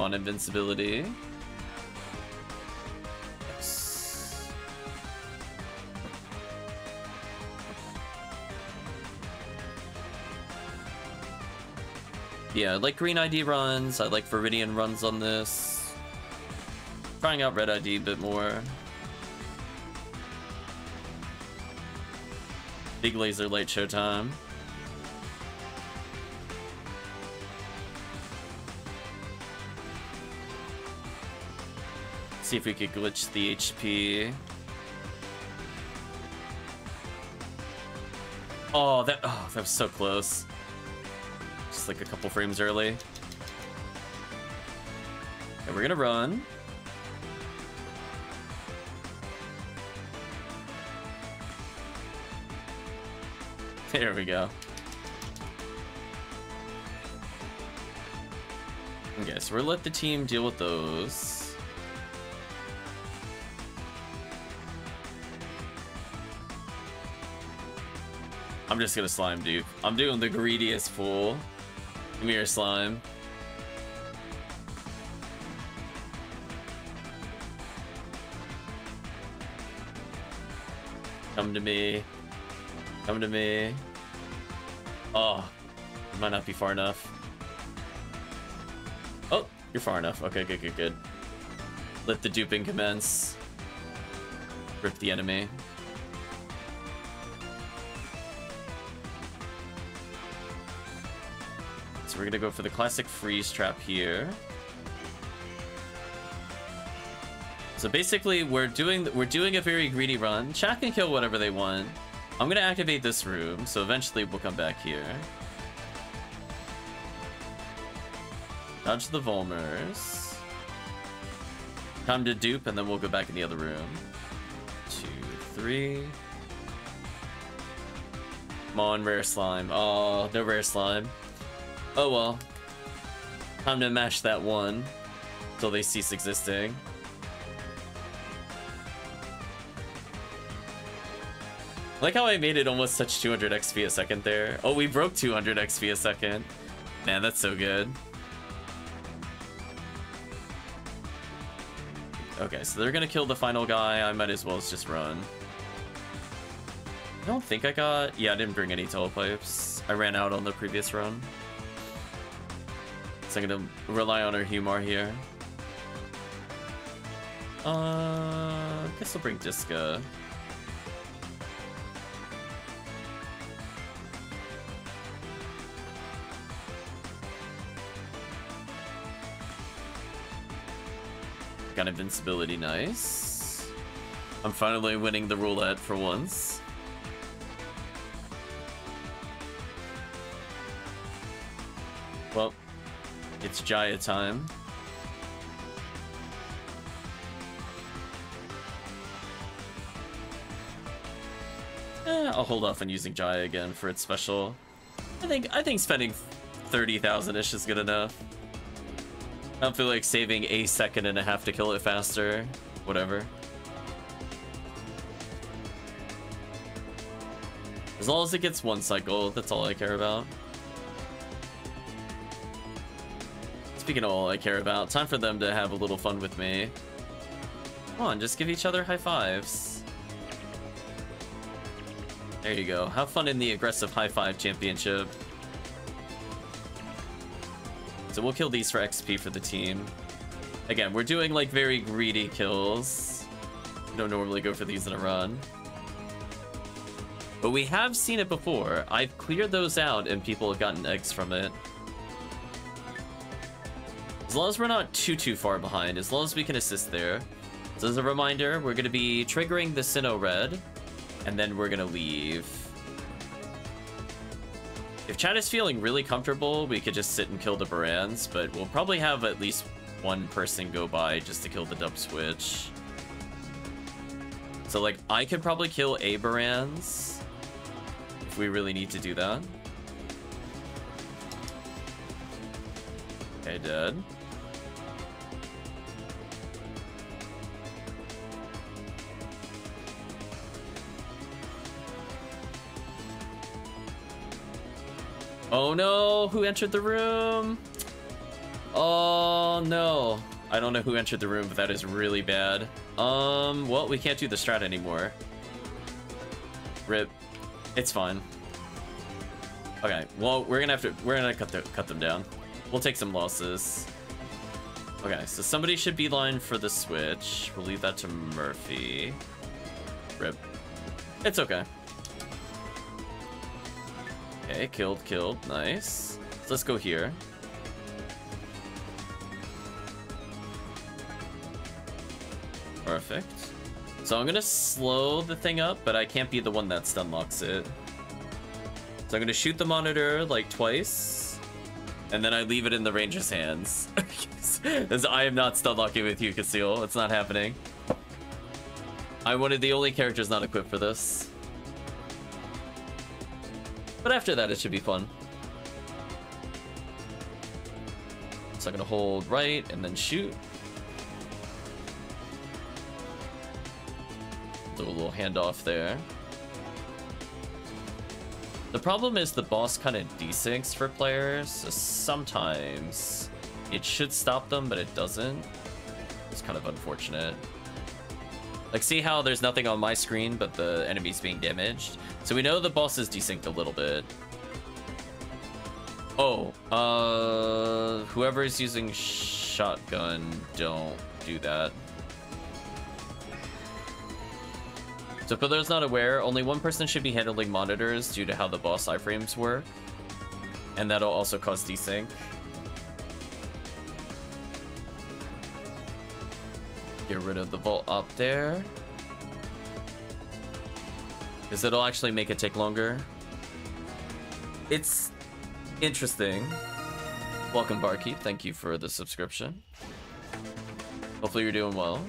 On, invincibility. Yeah, I like green ID runs. I like Viridian runs on this. Trying out red ID a bit more. Big laser light showtime. See if we could glitch the HP. Oh, that oh, that was so close just like a couple frames early. And we're gonna run. There we go. Okay, so we're let the team deal with those. I'm just gonna slime dude. I'm doing the greediest fool. Come here, slime. Come to me. Come to me. Oh, might not be far enough. Oh, you're far enough. Okay, good, good, good. Let the duping commence. Rip the enemy. We're gonna go for the classic freeze trap here. So basically, we're doing we're doing a very greedy run. Chat can kill whatever they want. I'm gonna activate this room, so eventually we'll come back here. Dodge the Volmers. Time to dupe, and then we'll go back in the other room. Two, three. Come on, rare slime. Oh, no rare slime. Oh well. Time to mash that one until they cease existing. like how I made it almost touch 200 XP a second there. Oh, we broke 200 XP a second. Man, that's so good. Okay, so they're gonna kill the final guy. I might as well just run. I don't think I got... Yeah, I didn't bring any telepipes. I ran out on the previous run. So I'm gonna rely on our HUmar here. Uh, I guess I'll bring Diska. Got invincibility, nice. I'm finally winning the roulette for once. It's Jaya time. Eh, I'll hold off on using Jaya again for its special. I think I think spending 30,000-ish is good enough. I don't feel like saving a second and a half to kill it faster. Whatever. As long as it gets one cycle, that's all I care about. Speaking of all I care about, time for them to have a little fun with me. Come on, just give each other high fives. There you go. Have fun in the aggressive high five championship. So we'll kill these for XP for the team. Again, we're doing like very greedy kills. Don't normally go for these in a run. But we have seen it before. I've cleared those out and people have gotten eggs from it. As long as we're not too, too far behind, as long as we can assist there. So as a reminder, we're going to be triggering the Sinow Red, and then we're going to leave. If Chad is feeling really comfortable, we could just sit and kill the Baranz, but we'll probably have at least one person go by just to kill the dub switch. So, like, I could probably kill a Baranz if we really need to do that. Okay, dead. Oh no, who entered the room? Oh no. I don't know who entered the room, but that is really bad. Um, well, we can't do the strat anymore. Rip. It's fine. Okay, well, we're gonna have to, we're gonna cut, the, cut them down. We'll take some losses. Okay, so somebody should be line for the switch. We'll leave that to Murphy. Rip. It's okay. Okay, killed, killed. Nice. So let's go here. Perfect. So I'm gonna slow the thing up, but I can't be the one that stun locks it. So I'm gonna shoot the monitor like twice, and then I leave it in the ranger's hands. As I am not stun locking with you, Conceal. It's not happening. I'm one of the only characters not equipped for this. But after that, it should be fun. So I'm gonna hold right and then shoot. Do a little handoff there. The problem is the boss kind of desyncs for players, so sometimes it should stop them, but it doesn't. It's kind of unfortunate. Like, see how there's nothing on my screen, but the enemy's being damaged? So we know the boss is desynced a little bit. Oh, uh, whoever is using shotgun, don't do that. So for those not aware, only one person should be handling monitors due to how the boss iframes work. And that'll also cause desync. Get rid of the vault up there. Because it'll actually make it take longer. It's interesting. Welcome, Barkeep. Thank you for the subscription. Hopefully you're doing well.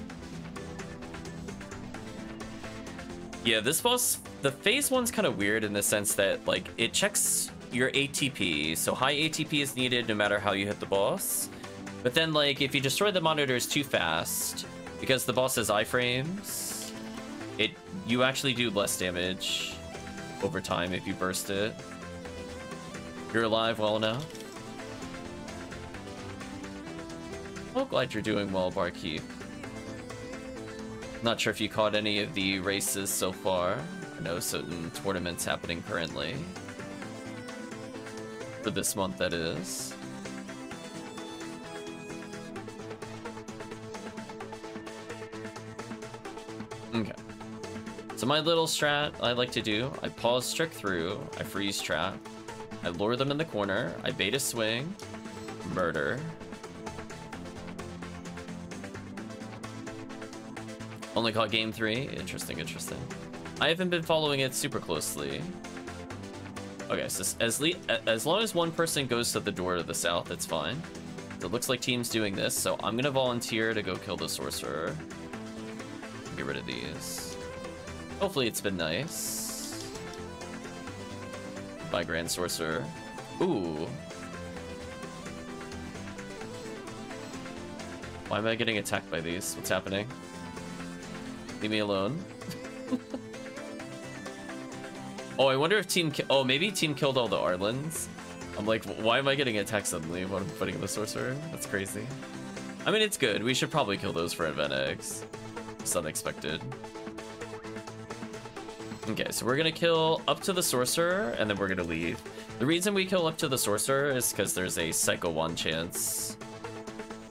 Yeah, this boss, the phase one's kind of weird in the sense that, like, it checks your ATP. So high ATP is needed no matter how you hit the boss. But then, like, if you destroy the monitors too fast, because the boss has iframes, it you actually do less damage over time if you burst it. You're alive well enough. Oh, glad you're doing well, Barkeep. Not sure if you caught any of the races so far. I know certain tournaments happening currently. For this month, that is. So my little strat I like to do, I pause strict through, I freeze trap, I lure them in the corner, I bait a swing, murder, Only caught game three. Interesting, interesting. I haven't been following it super closely. Okay, so as, as long as one person goes to the door to the south, it's fine. It looks like team's doing this, so I'm gonna volunteer to go kill the sorcerer. Get rid of these. Hopefully it's been nice. By Grand Sorcerer. Ooh. Why am I getting attacked by these? What's happening? Leave me alone. oh, I wonder if team... Oh, maybe team killed all the Arlands. I'm like, why am I getting attacked suddenly when I'm putting the Sorcerer? That's crazy. I mean, it's good. We should probably kill those for event eggs. It's unexpected. Okay, so we're gonna kill up to the Sorcerer, and then we're gonna leave. The reason we kill up to the Sorcerer is because there's a Psycho Wand chance.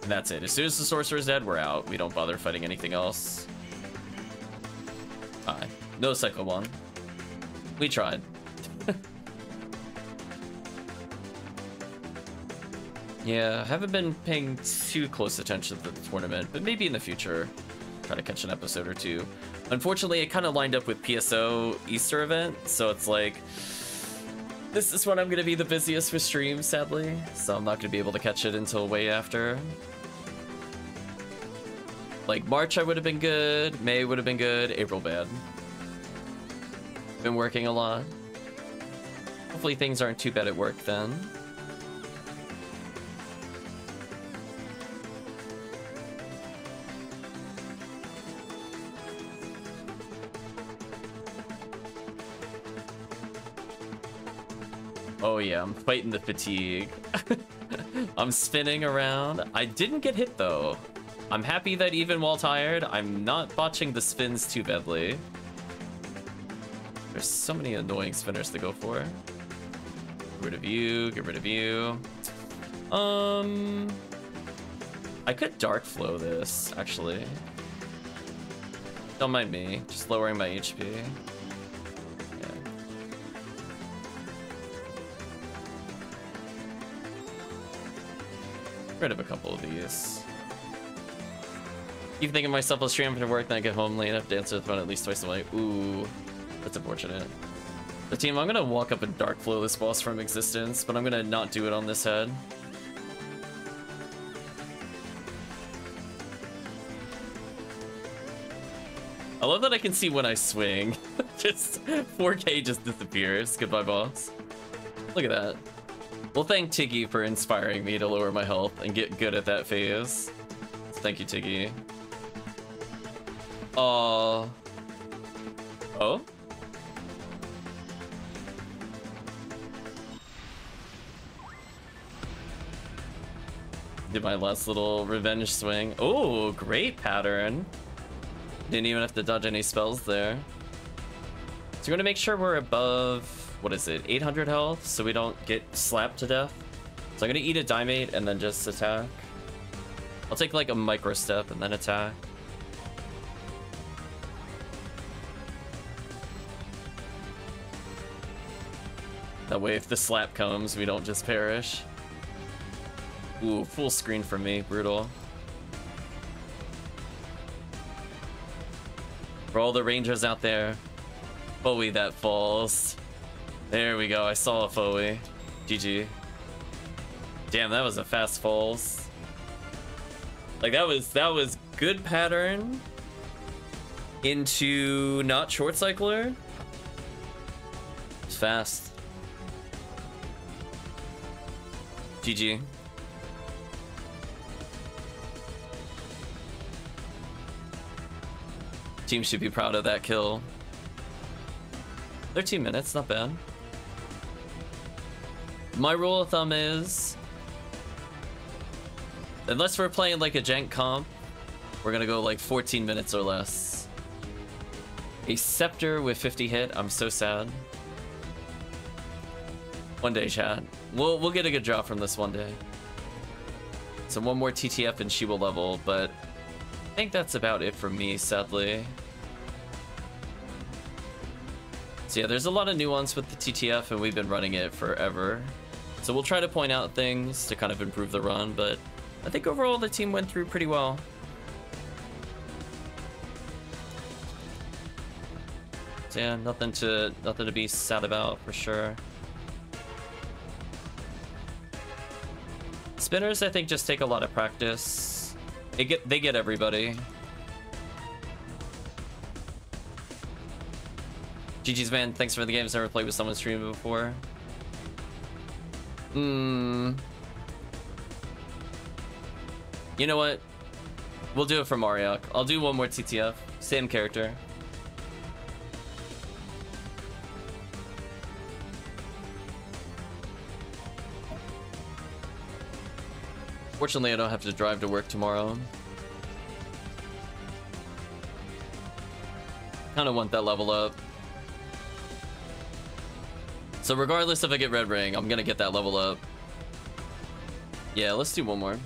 And that's it. As soon as the Sorcerer's dead, we're out. We don't bother fighting anything else. No Psycho Wand. We tried. yeah, I haven't been paying too close attention to the tournament, but maybe in the future, try to catch an episode or two. Unfortunately, it kind of lined up with PSO Easter event, so it's like, this is when I'm going to be the busiest with streams, sadly, so I'm not going to be able to catch it until way after. Like March I would have been good, May would have been good, April bad. Been working a lot. Hopefully things aren't too bad at work then. Oh yeah, I'm fighting the fatigue. I'm spinning around. I didn't get hit though. I'm happy that even while tired, I'm not botching the spins too badly. There's so many annoying spinners to go for. Get rid of you, get rid of you. Um, I could dark flow this, actually. Don't mind me, just lowering my HP. Rid of a couple of these. Keep thinking myself, I'll stream after work, then I get home late enough to answer the phone at least twice a week. Ooh, that's unfortunate. The team, I'm gonna walk up and dark flow this boss from existence, but I'm gonna not do it on this head. I love that I can see when I swing. just 4K just disappears. Goodbye, boss. Look at that. Well, thank Tiggy for inspiring me to lower my health and get good at that phase. Thank you, Tiggy. Uh... Oh? Did my last little revenge swing. Oh, great pattern. Didn't even have to dodge any spells there. So we're gonna make sure we're above, what is it, 800 health, so we don't get slapped to death. So I'm gonna eat a Dimate and then just attack. I'll take like a micro step and then attack. That way if the slap comes, we don't just perish. Ooh, full screen for me, brutal. For all the rangers out there, Bowie that falls. There we go, I saw a Foey. GG. Damn, that was a fast falls. Like that was that was good pattern into not short cycler. It's fast. GG. Team should be proud of that kill. 13 minutes, not bad. My rule of thumb is... Unless we're playing like a jank comp, we're gonna go like 14 minutes or less. A Scepter with 50 hit, I'm so sad. One day, chat. We'll, we'll get a good drop from this one day. So one more TTF and she will level, but I think that's about it for me, sadly. So yeah, there's a lot of nuance with the TTF, and we've been running it forever. So we'll try to point out things to kind of improve the run, but I think overall the team went through pretty well. So yeah, nothing to nothing to be sad about for sure. Spinners, I think, just take a lot of practice. They get they get everybody. GG's man, thanks for the games. Never played with someone streaming before. Hmm. You know what? We'll do it for Mauriac. I'll do one more TTF. Same character. Fortunately, I don't have to drive to work tomorrow. Kind of want that level up. So regardless if I get red ring, I'm gonna get that level up. Yeah, let's do one more.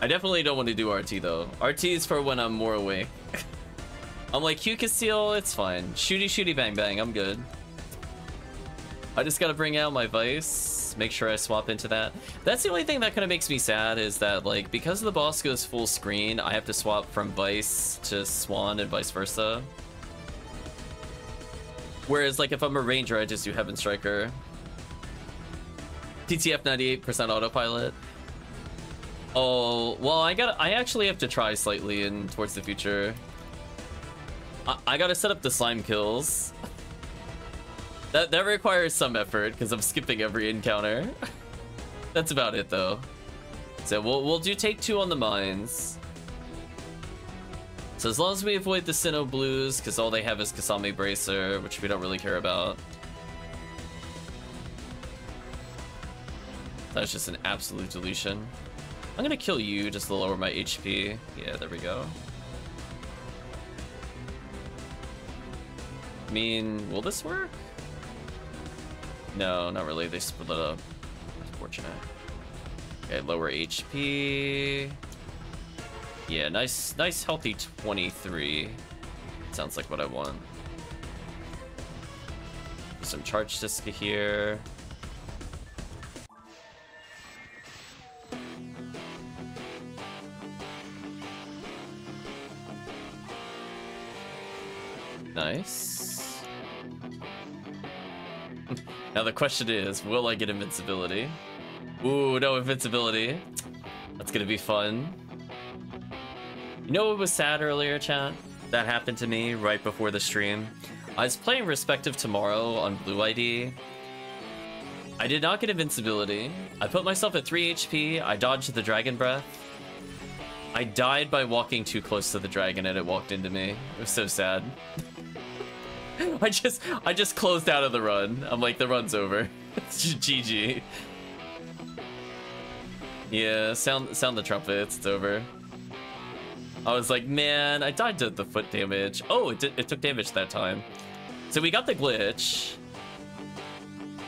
I definitely don't want to do RT though. RT is for when I'm more awake. I'm like, Q Conceal, it's fine. Shooty shooty bang bang, I'm good. I just gotta bring out my Vice, make sure I swap into that. That's the only thing that kind of makes me sad is that like, because the boss goes full screen, I have to swap from Vice to Swan and vice versa. Whereas, like, if I'm a ranger, I just do Heaven Striker. TTF 98% autopilot. Oh, well, I got I actually have to try slightly in towards the future. I, I gotta set up the slime kills. that that requires some effort because I'm skipping every encounter. That's about it though. So we'll we'll do take two on the mines. So as long as we avoid the Sinow Blues, because all they have is Kasami Bracer, which we don't really care about. That's just an absolute deletion. I'm gonna kill you just to lower my HP. Yeah, there we go. I mean, will this work? No, not really. They split up. Unfortunate. Okay, lower HP. Yeah, nice, nice healthy 23. Sounds like what I want. Some charge disc here. Nice. now the question is, will I get invincibility? Ooh, no invincibility. That's gonna be fun. You know what was sad earlier, chat? That happened to me right before the stream. I was playing Respect of Tomorrow on Blue ID. I did not get invincibility. I put myself at 3 HP. I dodged the Dragon Breath. I died by walking too close to the dragon and it walked into me. It was so sad. I just I just closed out of the run. I'm like, the run's over. It's GG. Yeah, sound sound the trumpets. It's over. I was like, man, I died to the foot damage. Oh, it, did, it took damage that time. So we got the glitch.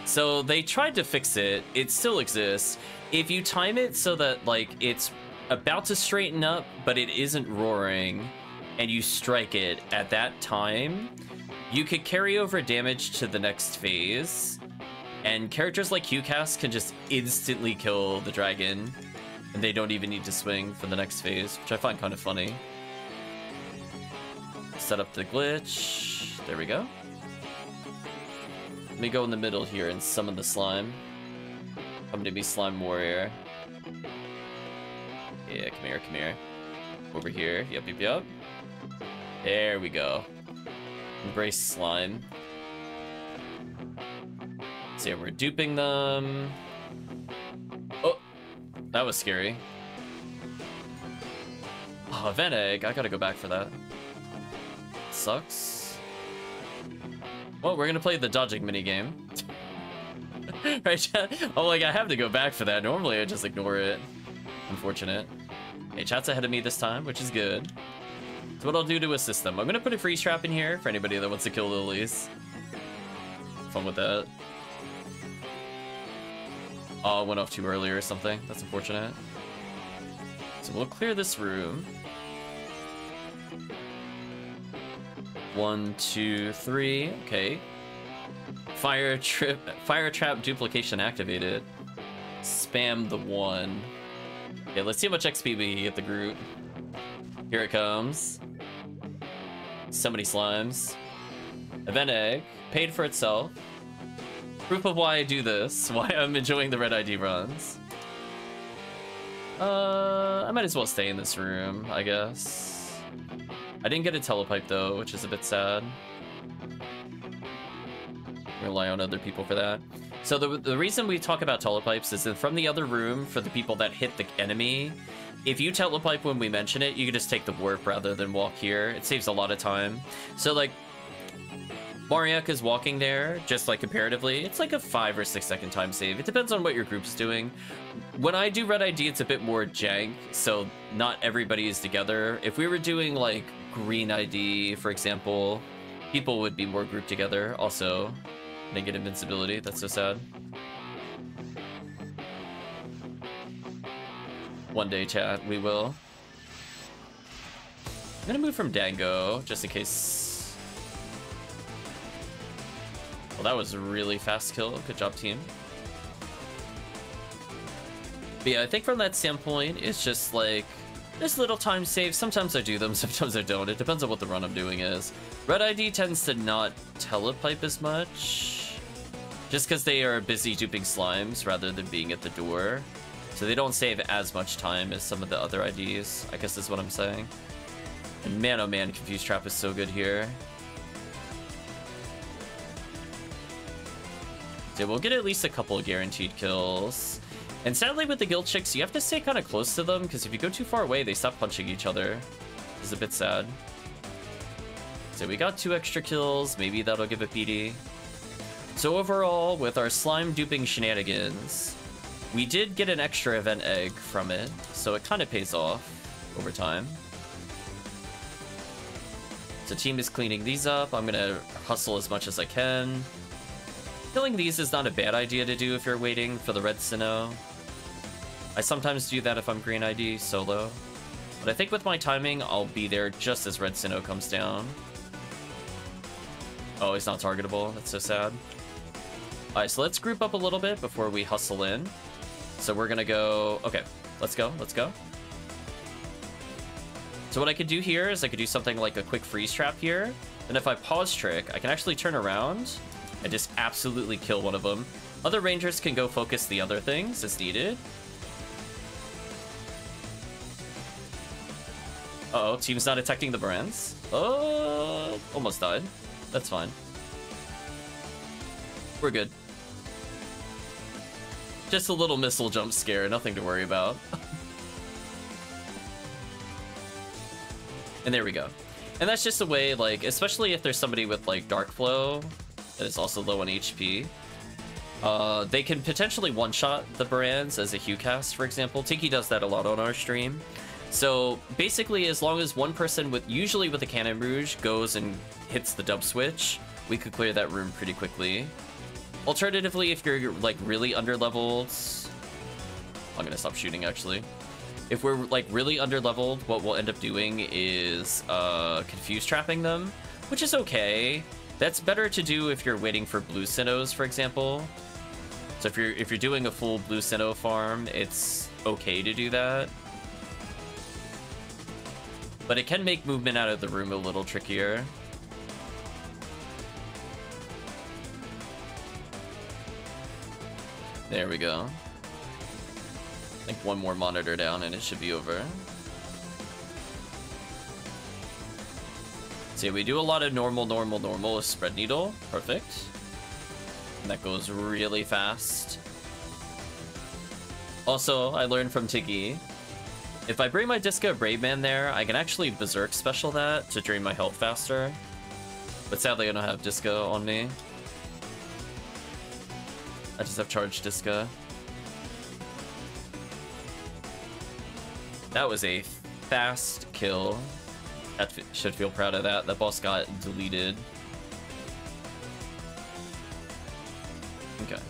So they tried to fix it. It still exists. If you time it so that like it's about to straighten up, but it isn't roaring, and you strike it at that time, you could carry over damage to the next phase. And characters like HUcast can just instantly kill the dragon and they don't even need to swing for the next phase, which I find kind of funny. Set up the glitch. There we go. Let me go in the middle here and summon the slime. Come to me, slime warrior. Yeah, come here, come here. Over here. Yep, yep, yep. There we go. Embrace slime. So yeah, we're duping them. Oh, that was scary. Oh, Vent Egg. I gotta go back for that. Sucks. Well, we're gonna play the dodging minigame. right, Oh, like, I have to go back for that. Normally, I just ignore it. Unfortunate. Hey, chat's ahead of me this time, which is good. So what I'll do to assist them, I'm gonna put a freeze trap in here for anybody that wants to kill lilies. Fun with that. Oh, went off too early or something. That's unfortunate. So we'll clear this room. One, two, three. Okay. Fire trip, fire trap duplication activated. Spam the one. Okay, let's see how much XP we get the group. Here it comes. So many slimes. Event egg. Paid for itself. Proof of why I do this. Why I'm enjoying the red ID runs. Uh, I might as well stay in this room, I guess. I didn't get a telepipe though, which is a bit sad. Rely on other people for that. So the, the reason we talk about telepipes is that from the other room, for the people that hit the enemy, if you telepipe when we mention it, you can just take the warp rather than walk here. It saves a lot of time. So like, Mauriac is walking there, just like comparatively, it's like a five or six second time save. It depends on what your group's doing. When I do red ID, it's a bit more jank, so not everybody is together. If we were doing like green ID, for example, people would be more grouped together. Also, get invincibility, that's so sad. One day, chat, we will. I'm gonna move from Dango, just in case. Well, that was a really fast kill. Good job, team. But yeah, I think from that standpoint, it's just like, there's little time saves. Sometimes I do them, sometimes I don't. It depends on what the run I'm doing is. Red ID tends to not telepipe as much, just because they are busy duping slimes rather than being at the door. So they don't save as much time as some of the other IDs, I guess is what I'm saying. And man, oh man, Confused Trap is so good here. So we'll get at least a couple guaranteed kills. And sadly with the Gilchics, you have to stay kind of close to them, because if you go too far away, they stop punching each other. It's a bit sad. So we got two extra kills, maybe that'll give a PD. So overall, with our slime duping shenanigans, We did get an extra event egg from it, so it kind of pays off over time. So team is cleaning these up. I'm gonna hustle as much as I can. Killing these is not a bad idea to do if you're waiting for the red Sinow. I sometimes do that if I'm green ID solo. But I think with my timing, I'll be there just as red Sinow comes down. Oh, he's not targetable. That's so sad. Alright, so let's group up a little bit before we hustle in. So we're gonna go... Okay, let's go, let's go. So what I could do here is I could do something like a quick freeze trap here. And if I pause trick, I can actually turn around and just absolutely kill one of them. Other rangers can go focus the other things as needed. Uh oh team's not detecting the brands. Oh, almost died. That's fine. We're good. Just a little missile jump scare, nothing to worry about. and there we go. And that's just a way, like, especially if there's somebody with, like, Dark Flow that is also low on HP, uh, they can potentially one-shot the brands as a HUcast, for example. Tiggy does that a lot on our stream. So basically, as long as one person with usually with a Cannon Rouge goes and hits the dub switch, we could clear that room pretty quickly. Alternatively, if you're like really under leveled, I'm gonna stop shooting actually. If we're like really under leveled, what we'll end up doing is uh, confuse trapping them, which is okay. That's better to do if you're waiting for blue Sinows, for example. So if you're if you're doing a full blue Sinow farm, it's okay to do that. But it can make movement out of the room a little trickier. There we go. I think one more monitor down and it should be over. See, we do a lot of normal, normal, normal with spread needle. Perfect. And that goes really fast. Also, I learned from Tiggy if I bring my Disco Brave Man there, I can actually Berserk special that to drain my health faster. But sadly, I don't have Disco on me. I just have Charged Disco. That was a fast kill. That should feel proud of that. That boss got deleted. Okay.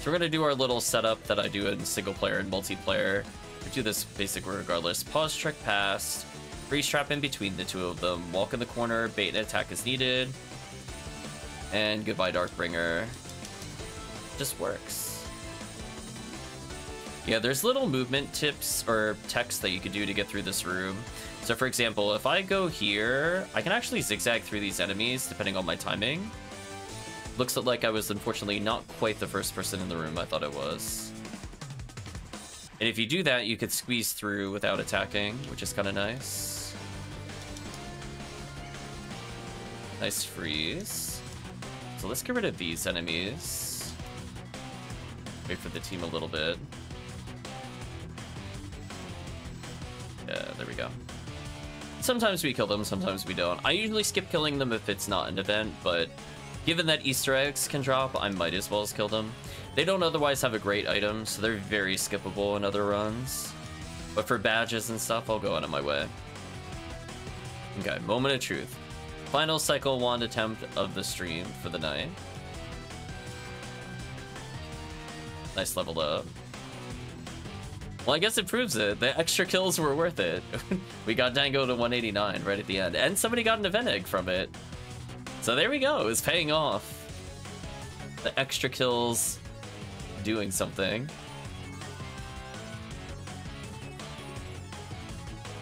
So we're gonna do our little setup that I do in single player and multiplayer. We do this basic regardless. Pause, trick, pass. Freeze trap in between the two of them. Walk in the corner, bait and attack is needed. And goodbye, Darkbringer. Just works. Yeah, there's little movement tips or text that you could do to get through this room. So for example, if I go here, I can actually zigzag through these enemies depending on my timing. Looks like I was unfortunately not quite the first person in the room I thought it was. And if you do that, you could squeeze through without attacking, which is kind of nice. Nice freeze. So let's get rid of these enemies. Wait for the team a little bit. Yeah, there we go. Sometimes we kill them, sometimes we don't. I usually skip killing them if it's not an event, but given that Easter eggs can drop, I might as well kill them. They don't otherwise have a great item, so they're very skippable in other runs. But for badges and stuff, I'll go out of my way. Okay, moment of truth. Final Psycho Wand attempt of the stream for the night. Nice level up. Well, I guess it proves it. The extra kills were worth it. we got Dango to 189 right at the end. And somebody got an event egg from it. So there we go. It's paying off. The extra kills doing something.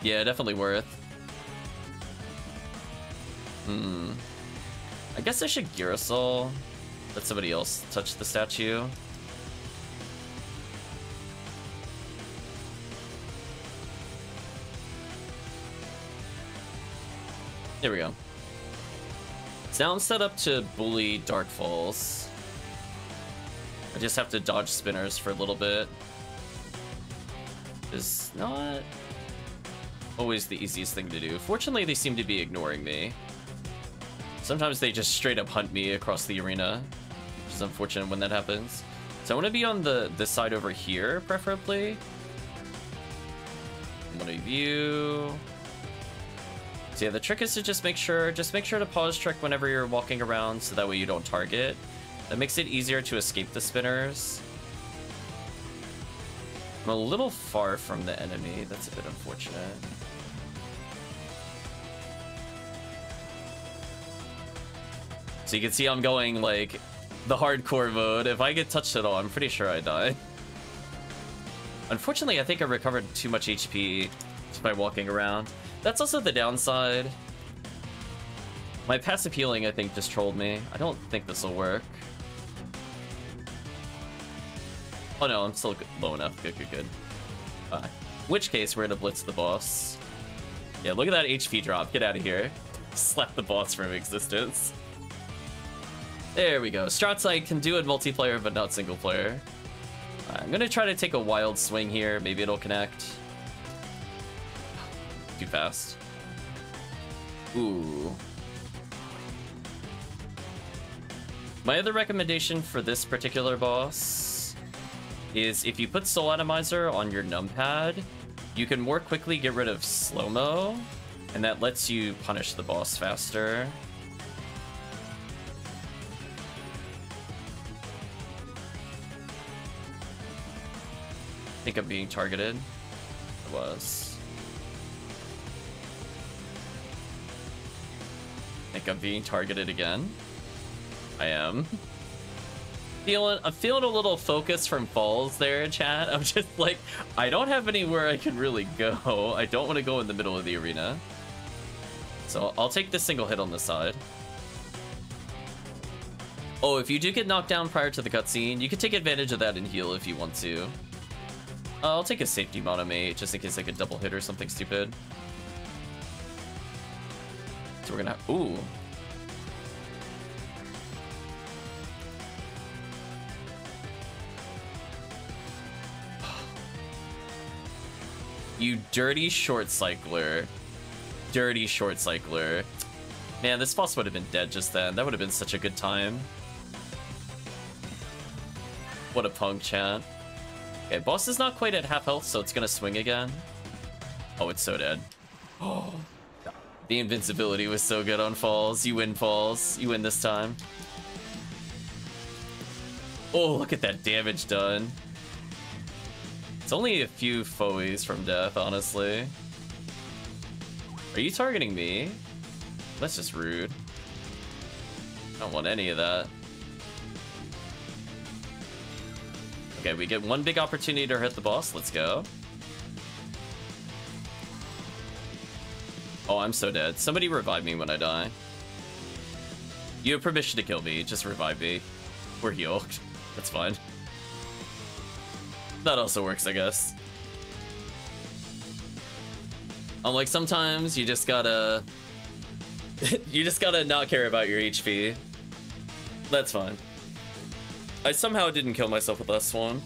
Yeah, definitely worth. Hmm. I guess I should Girasol. Let somebody else touch the statue. There we go. Now I'm set up to bully Dark Falz. I just have to dodge spinners for a little bit. Is not always the easiest thing to do. Fortunately, they seem to be ignoring me. Sometimes they just straight up hunt me across the arena, which is unfortunate when that happens. So I want to be on the this side over here, preferably. I'm gonna view. So yeah, the trick is to just make sure, just make sure to pause trick whenever you're walking around, so that way you don't target. That makes it easier to escape the spinners. I'm a little far from the enemy. That's a bit unfortunate. So you can see I'm going like the hardcore mode. If I get touched at all, I'm pretty sure I die. Unfortunately, I think I recovered too much HP just by walking around. That's also the downside. My passive healing, I think, just trolled me. I don't think this will work. Oh no, I'm still low enough. Good, good, good. Uh, which case, we're gonna blitz the boss. Yeah, look at that HP drop. Get out of here. Slap the boss from existence. There we go. Stratsite can do it multiplayer, but not single player. I'm gonna try to take a wild swing here. Maybe it'll connect. Too fast. Ooh. My other recommendation for this particular boss is if you put Sol Atomizer on your numpad, you can more quickly get rid of slow-mo, and that lets you punish the boss faster. I think I'm being targeted. I was. Think I'm being targeted again. I am. Feeling, I'm feeling a little focus from Falz there, chat. I'm just like, I don't have anywhere I can really go. I don't want to go in the middle of the arena. So I'll take this single hit on the side. Oh, if you do get knocked down prior to the cutscene, you can take advantage of that and heal if you want to. Uh, I'll take a safety monomate just in case I could double hit or something stupid. So we're gonna... Ooh. you dirty short cycler. Dirty short cycler. Man, this boss would have been dead just then. That would have been such a good time. What a punk chat. Okay, boss is not quite at half health, so it's gonna swing again. Oh, it's so dead. Oh, the invincibility was so good on Falz. You win Falz. You win this time. Oh, look at that damage done. It's only a few foes from death, honestly. Are you targeting me? That's just rude. I don't want any of that. Okay, we get one big opportunity to hit the boss. Let's go. Oh, I'm so dead. Somebody revive me when I die. You have permission to kill me. Just revive me. We're healed. That's fine. That also works, I guess. I'm like, sometimes you just gotta... you just gotta not care about your HP. That's fine. I somehow didn't kill myself with this one.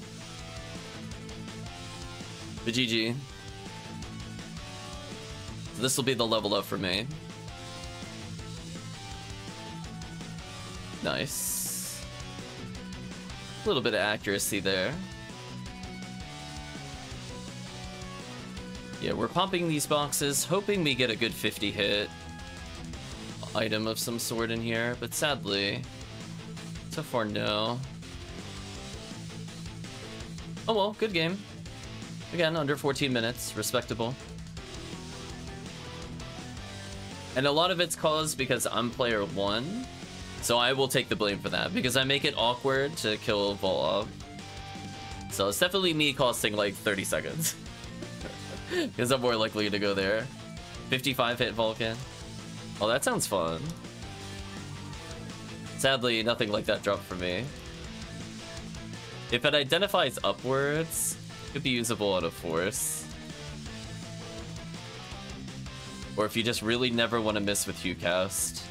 But GG. This will be the level up for me. Nice. A little bit of accuracy there. Yeah, we're popping these boxes, hoping we get a good 50 hit item of some sort in here, but sadly, so far no. Oh well, good game. Again, under 14 minutes, respectable. And a lot of it's caused because I'm player one, so I will take the blame for that, because I make it awkward to kill Vol Opt. So it's definitely me costing like 30 seconds. Because I'm more likely to go there. 55 hit Vulcan. Oh, that sounds fun. Sadly, nothing like that dropped for me. If it identifies upwards, it could be usable on a force. Or if you just really never want to miss with HUcast.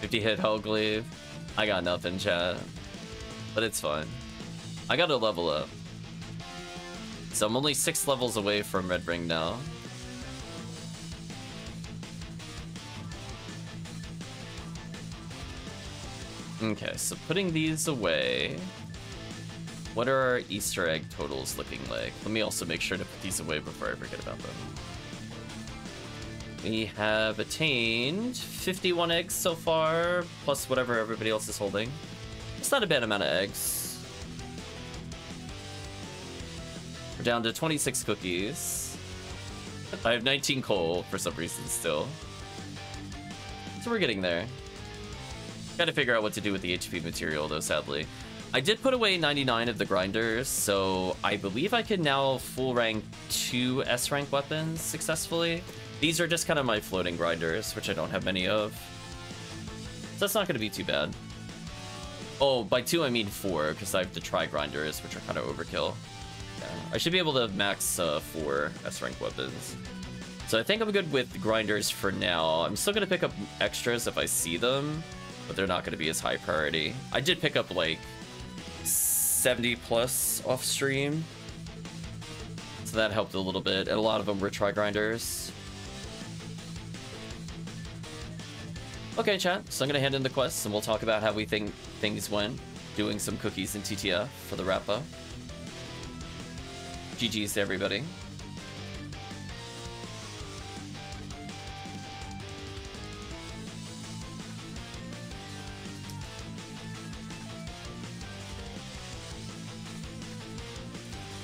50 hit Hellglaive. I got nothing, chat. But it's fine. I gotta level up. So I'm only six levels away from Red Ring now. Okay, so putting these away. What are our Easter egg totals looking like? Let me also make sure to put these away before I forget about them. We have attained 51 eggs so far, plus whatever everybody else is holding. It's not a bad amount of eggs. We're down to 26 cookies. I have 19 coal for some reason still. So we're getting there. Gotta figure out what to do with the HP material though, sadly. I did put away 99 of the grinders, so I believe I can now full rank two S rank weapons successfully. These are just kind of my floating grinders, which I don't have many of. So that's not going to be too bad. Oh, by two I mean four, because I have the tri grinders, which are kind of overkill. Yeah, I should be able to max uh, four S rank weapons. So I think I'm good with grinders for now. I'm still going to pick up extras if I see them, but they're not going to be as high priority. I did pick up like 70 plus off stream. So that helped a little bit. And a lot of them were tri grinders. Okay, chat. So I'm gonna hand in the quests and we'll talk about how we think things went. Doing some cookies in TTF for the wrap up. GG's to everybody.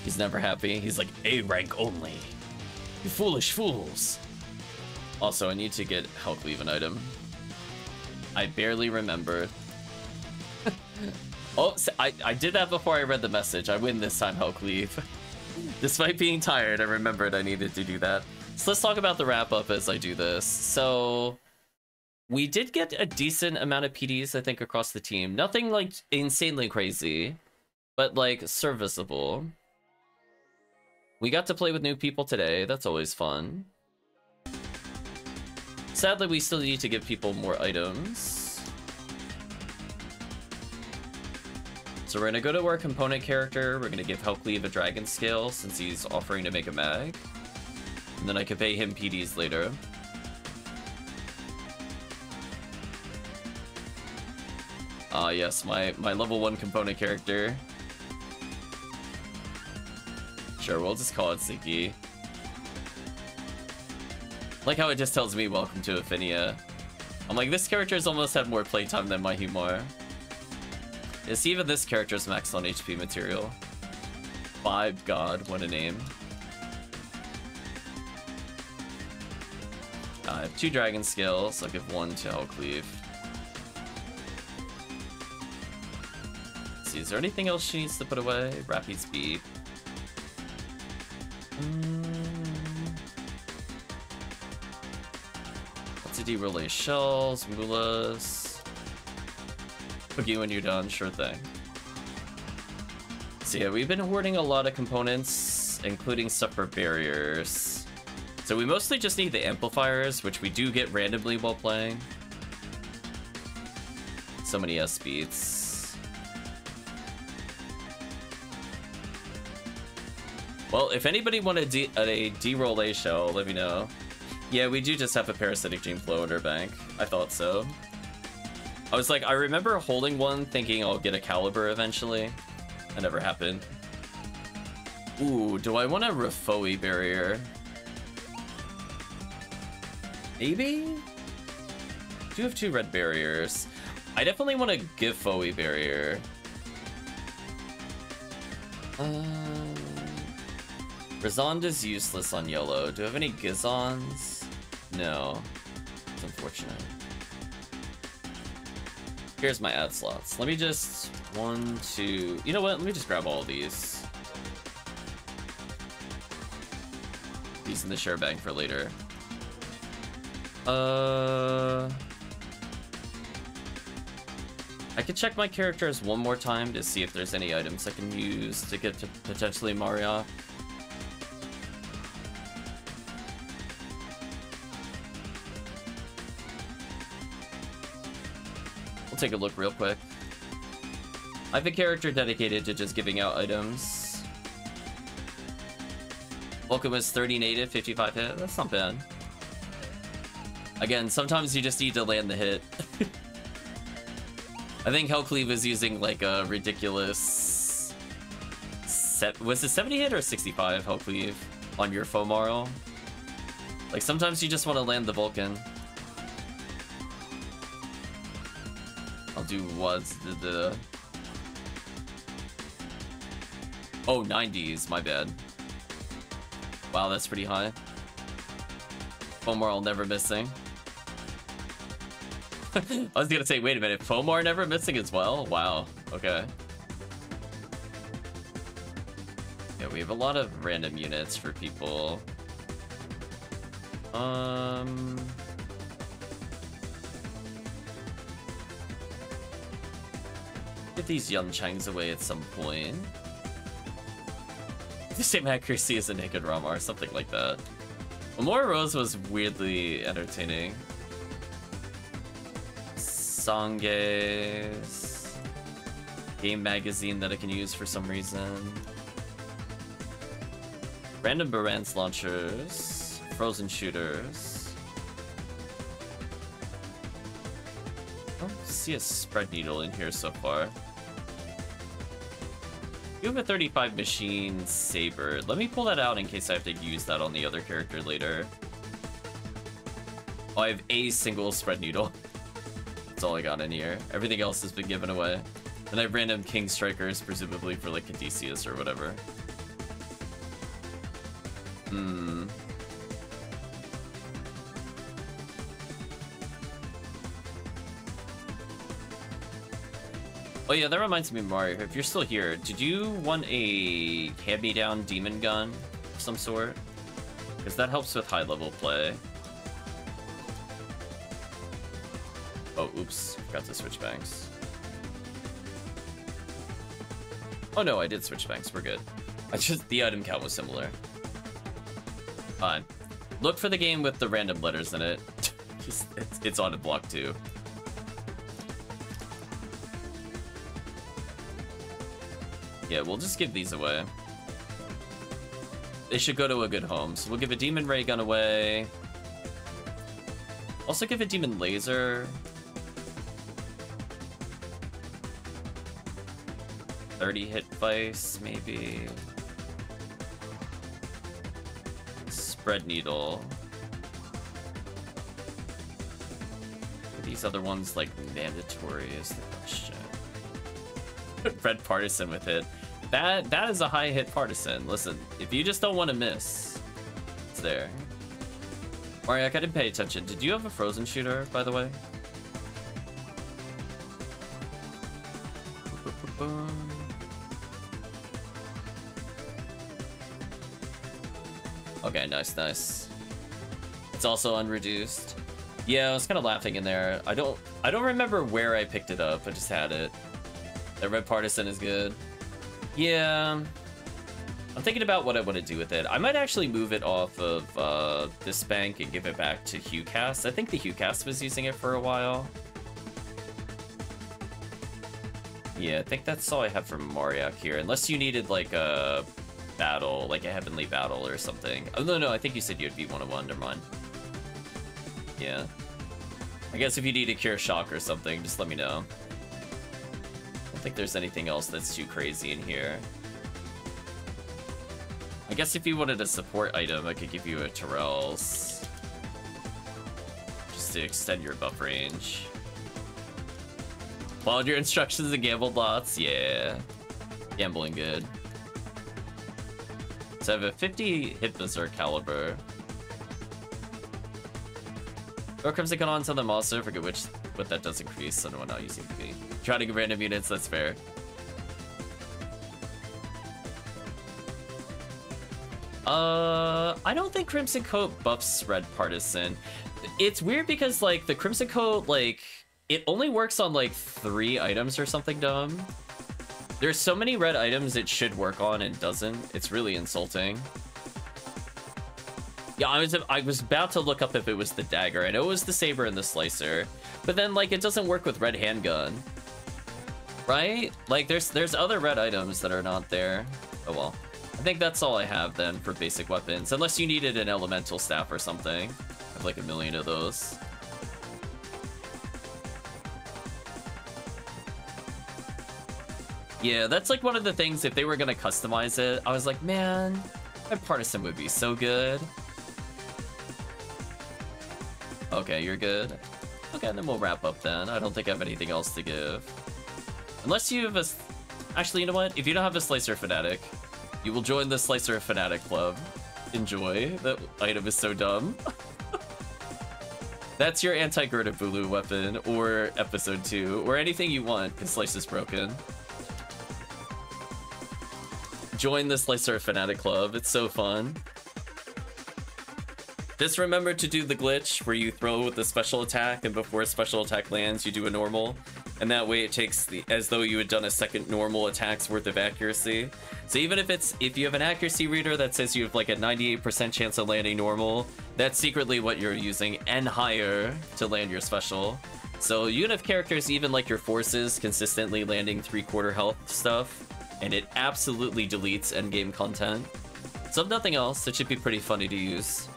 He's never happy. He's like, A rank only. You foolish fools. Also, I need to get Hellcleave an item. I barely remember. oh, I, I did that before I read the message. I win this time, Hellcleave. Despite being tired, I remembered I needed to do that. So let's talk about the wrap up as I do this. So we did get a decent amount of PDs, I think, across the team. Nothing like insanely crazy, but like serviceable. We got to play with new people today. That's always fun. Sadly, we still need to give people more items. So we're gonna go to our component character. We're gonna give Hellcleave a dragon scale since he's offering to make a mag. And then I can pay him PDs later. Ah, uh, yes, my, my level 1 component character. Sure, we'll just call it Sinky. Like how it just tells me welcome to Ephinea. I'm like, this character's almost had more playtime than my HUmar. Yes, even this character's max on HP material. Vibe God, what a name. I have two dragon skills, I'll give one to Hellcleave. see, is there anything else she needs to put away? Rapid speed. Mm. Do relay shells, moolas. Cookie when you're done, sure thing. So yeah, we've been hoarding a lot of components, including for barriers. So we mostly just need the amplifiers, which we do get randomly while playing. So many S beats. Well, if anybody wanted a D-roll A shell, let me know. Yeah, we do just have a parasitic gene flow in our bank. I thought so. I was like, I remember holding one thinking I'll get a caliber eventually. That never happened. Ooh, do I want a Rafoie barrier? Maybe? I do have two red barriers. I definitely want a Gifoie barrier. Um... Is useless on yellow. Do I have any Gizons? No. It's unfortunate. Here's my ad slots. Let me just... One, two... You know what? Let me just grab all these. These in the share bank for later. Uh... I could check my characters one more time to see if there's any items I can use to get to potentially Mario. Take a look real quick. I have a character dedicated to just giving out items. Welcome is 30 native, 55 hit. That's not bad. Again, sometimes you just need to land the hit. I think Hellcleave is using like a ridiculous... Set... Was it 70 hit or 65 Hellcleave on your FOmarl? Like sometimes you just want to land the Vulcan. I'll do what's the, the... Oh, 90s, my bad. Wow, that's pretty high. FOmarl never missing. I was gonna say, wait a minute, FOmar never missing as well? Wow, okay. Yeah, we have a lot of random units for people. Um... Get these Yunchangs away at some point. The same accuracy as a Naked RAmar, something like that. Amora Rose was weirdly entertaining. Songes. Game magazine that I can use for some reason. Random Barance launchers. Frozen shooters. See a spread needle in here so far. You have a 35 machine saber. Let me pull that out in case I have to use that on the other character later. Oh, I have a single spread needle. That's all I got in here. Everything else has been given away. And I have random King Strikers, presumably for like Caduceus or whatever. Hmm. Oh yeah, that reminds me, Mario. If you're still here, did you want a hand-me-down demon gun of some sort? Because that helps with high-level play. Oh, oops. Forgot to switch banks. Oh no, I did switch banks. We're good. I just the item count was similar. Fine. Look for the game with the random letters in it. just, it's, it's on a block too. Yeah, we'll just give these away. They should go to a good home. So we'll give a Demon Ray Gun away. Also give a Demon Laser. 30 hit vice, maybe. Spread needle. Are these other ones like mandatory is the question. Red partisan with it. That that is a high hit partisan. Listen, if you just don't want to miss, it's there. Mario, I didn't pay attention. Did you have a frozen shooter, by the way? Okay, nice, nice. It's also unreduced. Yeah, I was kind of laughing in there. I don't, I don't remember where I picked it up. I just had it. That red partisan is good. Yeah, I'm thinking about what I want to do with it. I might actually move it off of uh, this bank and give it back to HUcast. I think the HUcast was using it for a while. Yeah, I think that's all I have from Mauriac here. Unless you needed like a battle, like a heavenly battle or something. Oh, no, no, I think you said you'd be one of one, never mind. Yeah. I guess if you need a cure shock or something, just let me know. Think there's anything else that's too crazy in here. I guess if you wanted a support item, I could give you a Tyrell's. Just to extend your buff range. Followed your instructions and gambled lots? Yeah. Gambling good. So I have a 50 hit Berserk caliber. Or Crimson on to the monster, forget which what that does increase, I don't know using to be. Trying to get random units, that's fair. Uh, I don't think Crimson Coat buffs Red Partisan. It's weird because, like, the Crimson Coat, like, it only works on, like, three items or something dumb. There's so many red items it should work on and doesn't. It's really insulting. Yeah, I was I was about to look up if it was the dagger. I know it was the saber and the slicer, but then like it doesn't work with red handgun, right? Like there's there's other red items that are not there. Oh well. I think that's all I have then for basic weapons, unless you needed an elemental staff or something. I have like a million of those. Yeah, that's like one of the things, if they were gonna customize it, I was like, man, my partisan would be so good. Okay, you're good. Okay, then we'll wrap up then. I don't think I have anything else to give. Unless you have a... Actually, you know what? If you don't have a Slicer Fanatic, you will join the Slicer Fanatic Club. Enjoy. That item is so dumb. That's your anti-Girtablulu weapon, or episode 2, or anything you want, because Slice is broken. Join the Slicer Fanatic Club, it's so fun. Just remember to do the glitch where you throw with the special attack and before a special attack lands you do a normal. And that way it takes the as though you had done a second normal attack's worth of accuracy. So even if it's if you have an accuracy reader that says you have like a 98% chance of landing normal, that's secretly what you're using and higher to land your special. So you have characters even like your forces consistently landing three quarter health stuff, and it absolutely deletes endgame content. So if nothing else, it should be pretty funny to use.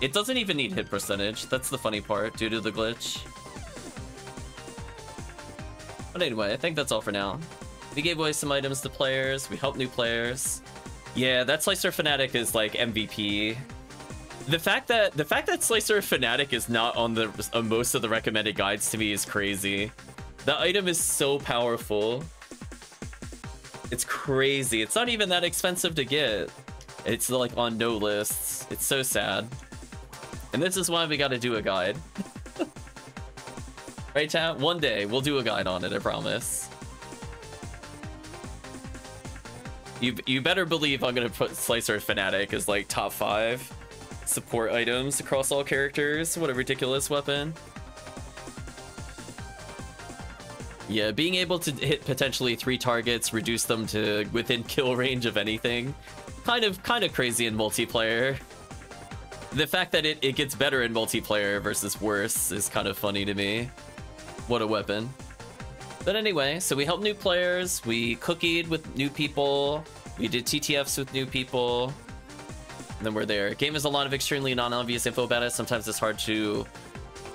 It doesn't even need hit percentage. That's the funny part due to the glitch. But anyway, I think that's all for now. We gave away some items to players. We helped new players. Yeah, that Slicer Fanatic is like MVP. The fact that the fact that Slicer Fanatic is not on the on most of the recommended guides to me is crazy. The item is so powerful. It's crazy. It's not even that expensive to get. It's like on no lists. It's so sad. And this is why we gotta do a guide. right, chat? One day, we'll do a guide on it, I promise. You, you better believe I'm gonna put Slicer Fanatic as like top five support items across all characters. What a ridiculous weapon. Yeah, being able to hit potentially three targets, reduce them to within kill range of anything. Kind of kind of crazy in multiplayer the fact that it, it gets better in multiplayer versus worse is kind of funny to me. What a weapon. But anyway, so we helped new players, we cookied with new people, we did TTFs with new people, and then we're there. Game has a lot of extremely non-obvious info about it. Sometimes it's hard to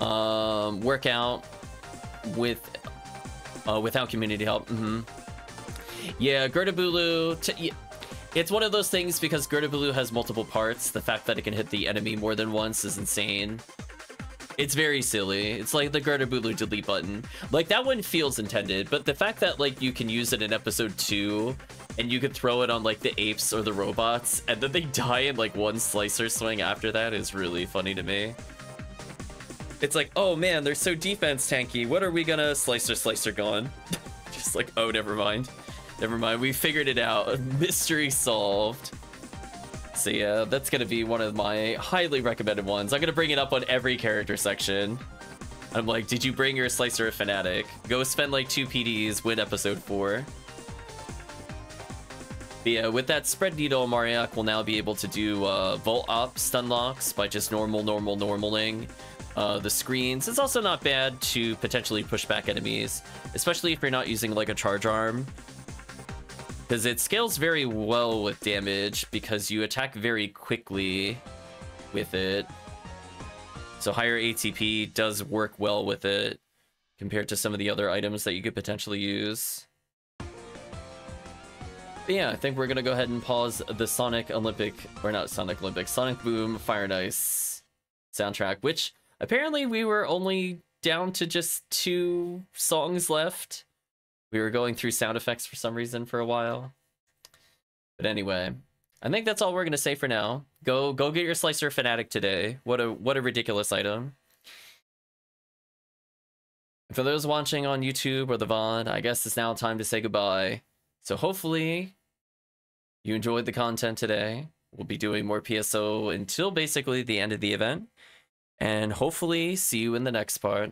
um, work out with uh, without community help. Mm -hmm. Yeah, Girtablulu. It's one of those things because Bulu has multiple parts. The fact that it can hit the enemy more than once is insane. It's very silly. It's like the Bulu delete button. Like, that one feels intended, but the fact that, like, you can use it in episode 2, and you could throw it on, like, the apes or the robots, and then they die in, like, one slicer swing after that is really funny to me. It's like, oh man, they're so defense tanky. What are we gonna slicer slicer gone? Just like, oh, never mind. Never mind, we figured it out. Mystery solved. So yeah, that's gonna be one of my highly recommended ones. I'm gonna bring it up on every character section. I'm like, did you bring your Slicer of Fanatic? Go spend like two PDs, win episode four. But yeah, with that spread needle, Mauriac will now be able to do uh, Vol Opt stun locks by just normal, normal, normaling uh, the screens. It's also not bad to potentially push back enemies, especially if you're not using like a charge arm because it scales very well with damage because you attack very quickly with it. So higher ATP does work well with it compared to some of the other items that you could potentially use. But yeah, I think we're gonna go ahead and pause the Sonic Olympic, or not Sonic Olympic, Sonic Boom Fire and Ice soundtrack, which apparently we were only down to just two songs left. We were going through sound effects for some reason for a while. But anyway, I think that's all we're gonna say for now. Go go get your slicer fanatic today. What a what a ridiculous item. For those watching on YouTube or the VOD, I guess it's now time to say goodbye. So hopefully you enjoyed the content today. We'll be doing more PSO until basically the end of the event. And hopefully see you in the next part.